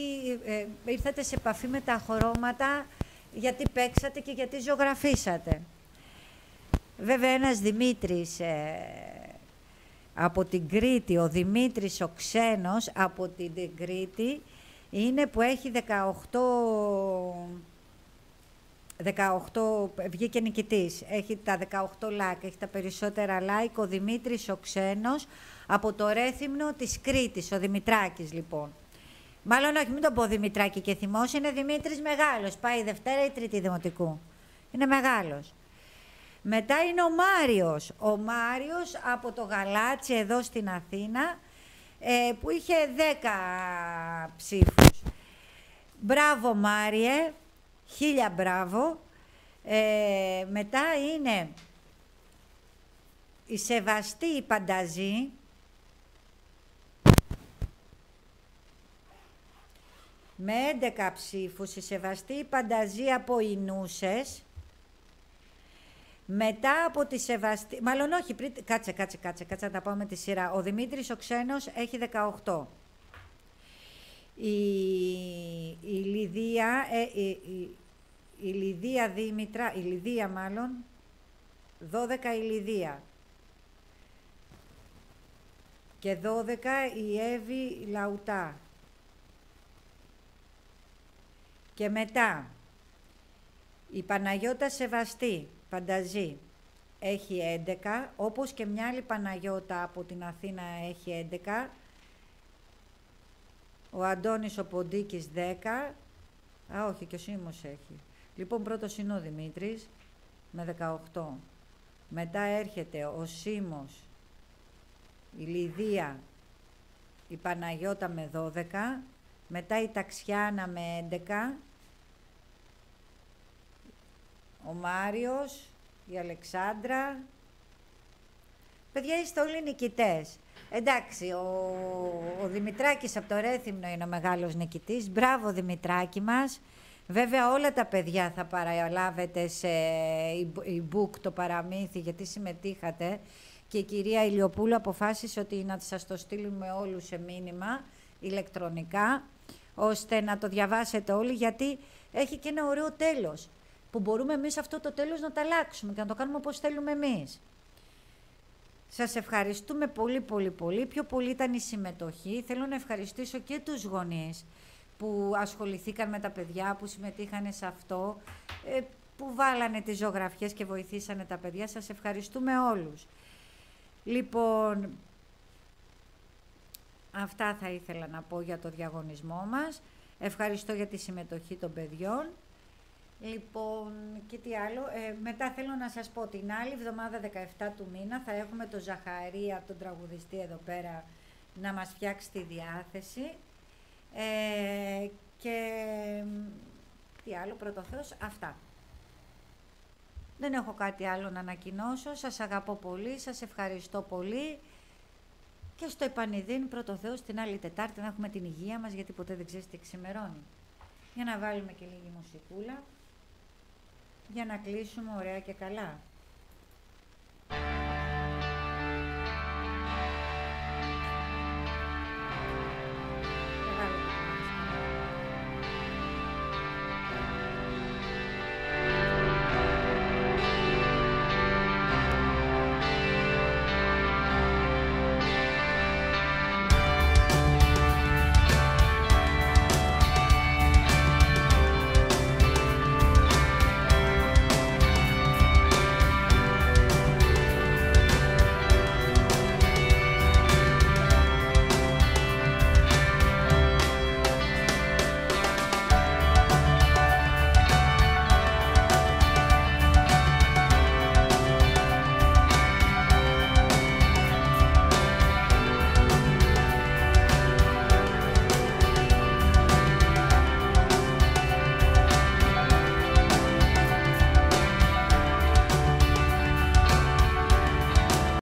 ε, ήρθατε σε επαφή με τα χρώματα, γιατί παίξατε και γιατί ζωγραφίσατε. Βέβαια ένας Δημήτρης ε, από την Κρήτη, ο Δημήτρης ο ξένος από την Κρήτη, είναι που έχει 18 18, βγήκε νικητής, έχει τα 18 like, έχει τα περισσότερα like, ο Δημήτρης ο ξένος, από το Ρέθυμνο της Κρήτης, ο Δημητράκης λοιπόν. Μάλλον όχι, μην το πω Δημητράκη και θυμός, είναι Δημήτρης μεγάλος, πάει Δευτέρα ή Τρίτη Δημοτικού. Είναι μεγάλος. Μετά είναι ο Μάριος. Ο Μάριος από το Γαλάτσι εδώ στην Αθήνα, ε, που είχε 10 ψήφους. Μπράβο Μάριε, χίλια μπράβο. Ε, μετά είναι η Σεβαστή η Πανταζή, με 11 ψήφους, η Σεβαστή η Πανταζή από Ινούσες, μετά από τη Σεβαστή... Μάλλον όχι, πριν... κάτσε, κάτσε, κάτσε, κάτσε να τα πάω με τη σειρά. Ο Δημήτρης ο Ξένος έχει 18. Η, η Λιδία, ε, η, η, η Λιδία Δήμητρα, η Λιδία μάλλον, 12 η Λιδία. Και 12 η Εύη Λαουτά. Και μετά η Παναγιώτα Σεβαστή, Πανταζή, έχει 11, όπως και μια άλλη Παναγιώτα από την Αθήνα έχει 11. Ο Αντώνης ο Ποντίκης 10. Α, όχι, και ο Σίμος έχει. Λοιπόν, πρώτος είναι ο Δημήτρης με 18. Μετά έρχεται ο Σίμος, η Λιδία, η Παναγιώτα με 12. Μετά η Ταξιάνα με 11 ο Μάριος, η Αλεξάνδρα. Παιδιά, είστε όλοι νικητές. Εντάξει, ο, ο Δημητράκης από το Ρέθυμνο είναι ο μεγάλος νικητής. Μπράβο Δημητράκη μας. Βέβαια όλα τα παιδιά θα παραλάβετε σε e-book το παραμύθι γιατί συμμετείχατε και η κυρία Ηλιοπούλου αποφάσισε ότι να σας το στείλουμε όλους σε μήνυμα ηλεκτρονικά ώστε να το διαβάσετε όλοι γιατί έχει και ένα ωραίο τέλος που μπορούμε εμείς αυτό το τέλος να το αλλάξουμε και να το κάνουμε όπως θέλουμε εμείς. Σας ευχαριστούμε πολύ πολύ πολύ. Πιο πολύ ήταν η συμμετοχή. Θέλω να ευχαριστήσω και τους γονείς που ασχοληθήκαν με τα παιδιά, που συμμετείχαν σε αυτό, ε, που βάλανε τις ζωγραφιές και βοηθήσανε τα παιδιά. Σας ευχαριστούμε όλους. Λοιπόν, αυτά θα ήθελα να πω για το διαγωνισμό μας. Ευχαριστώ για τη συμμετοχή των παιδιών. Λοιπόν, και τι άλλο. Ε, μετά θέλω να σας πω, την άλλη εβδομάδα 17 του μήνα θα έχουμε το Ζαχαρία, τον τραγουδιστή εδώ πέρα, να μας φτιάξει τη διάθεση. Ε, και τι άλλο, πρωτοθέως, αυτά. Δεν έχω κάτι άλλο να ανακοινώσω. Σας αγαπώ πολύ, σας ευχαριστώ πολύ. Και στο επανειδήν πρωτοθέως την άλλη Τετάρτη να έχουμε την υγεία μας, γιατί ποτέ δεν ξέρεις τι ξημερώνει. Για να βάλουμε και λίγη μουσικούλα για να κλείσουμε ωραία και καλά.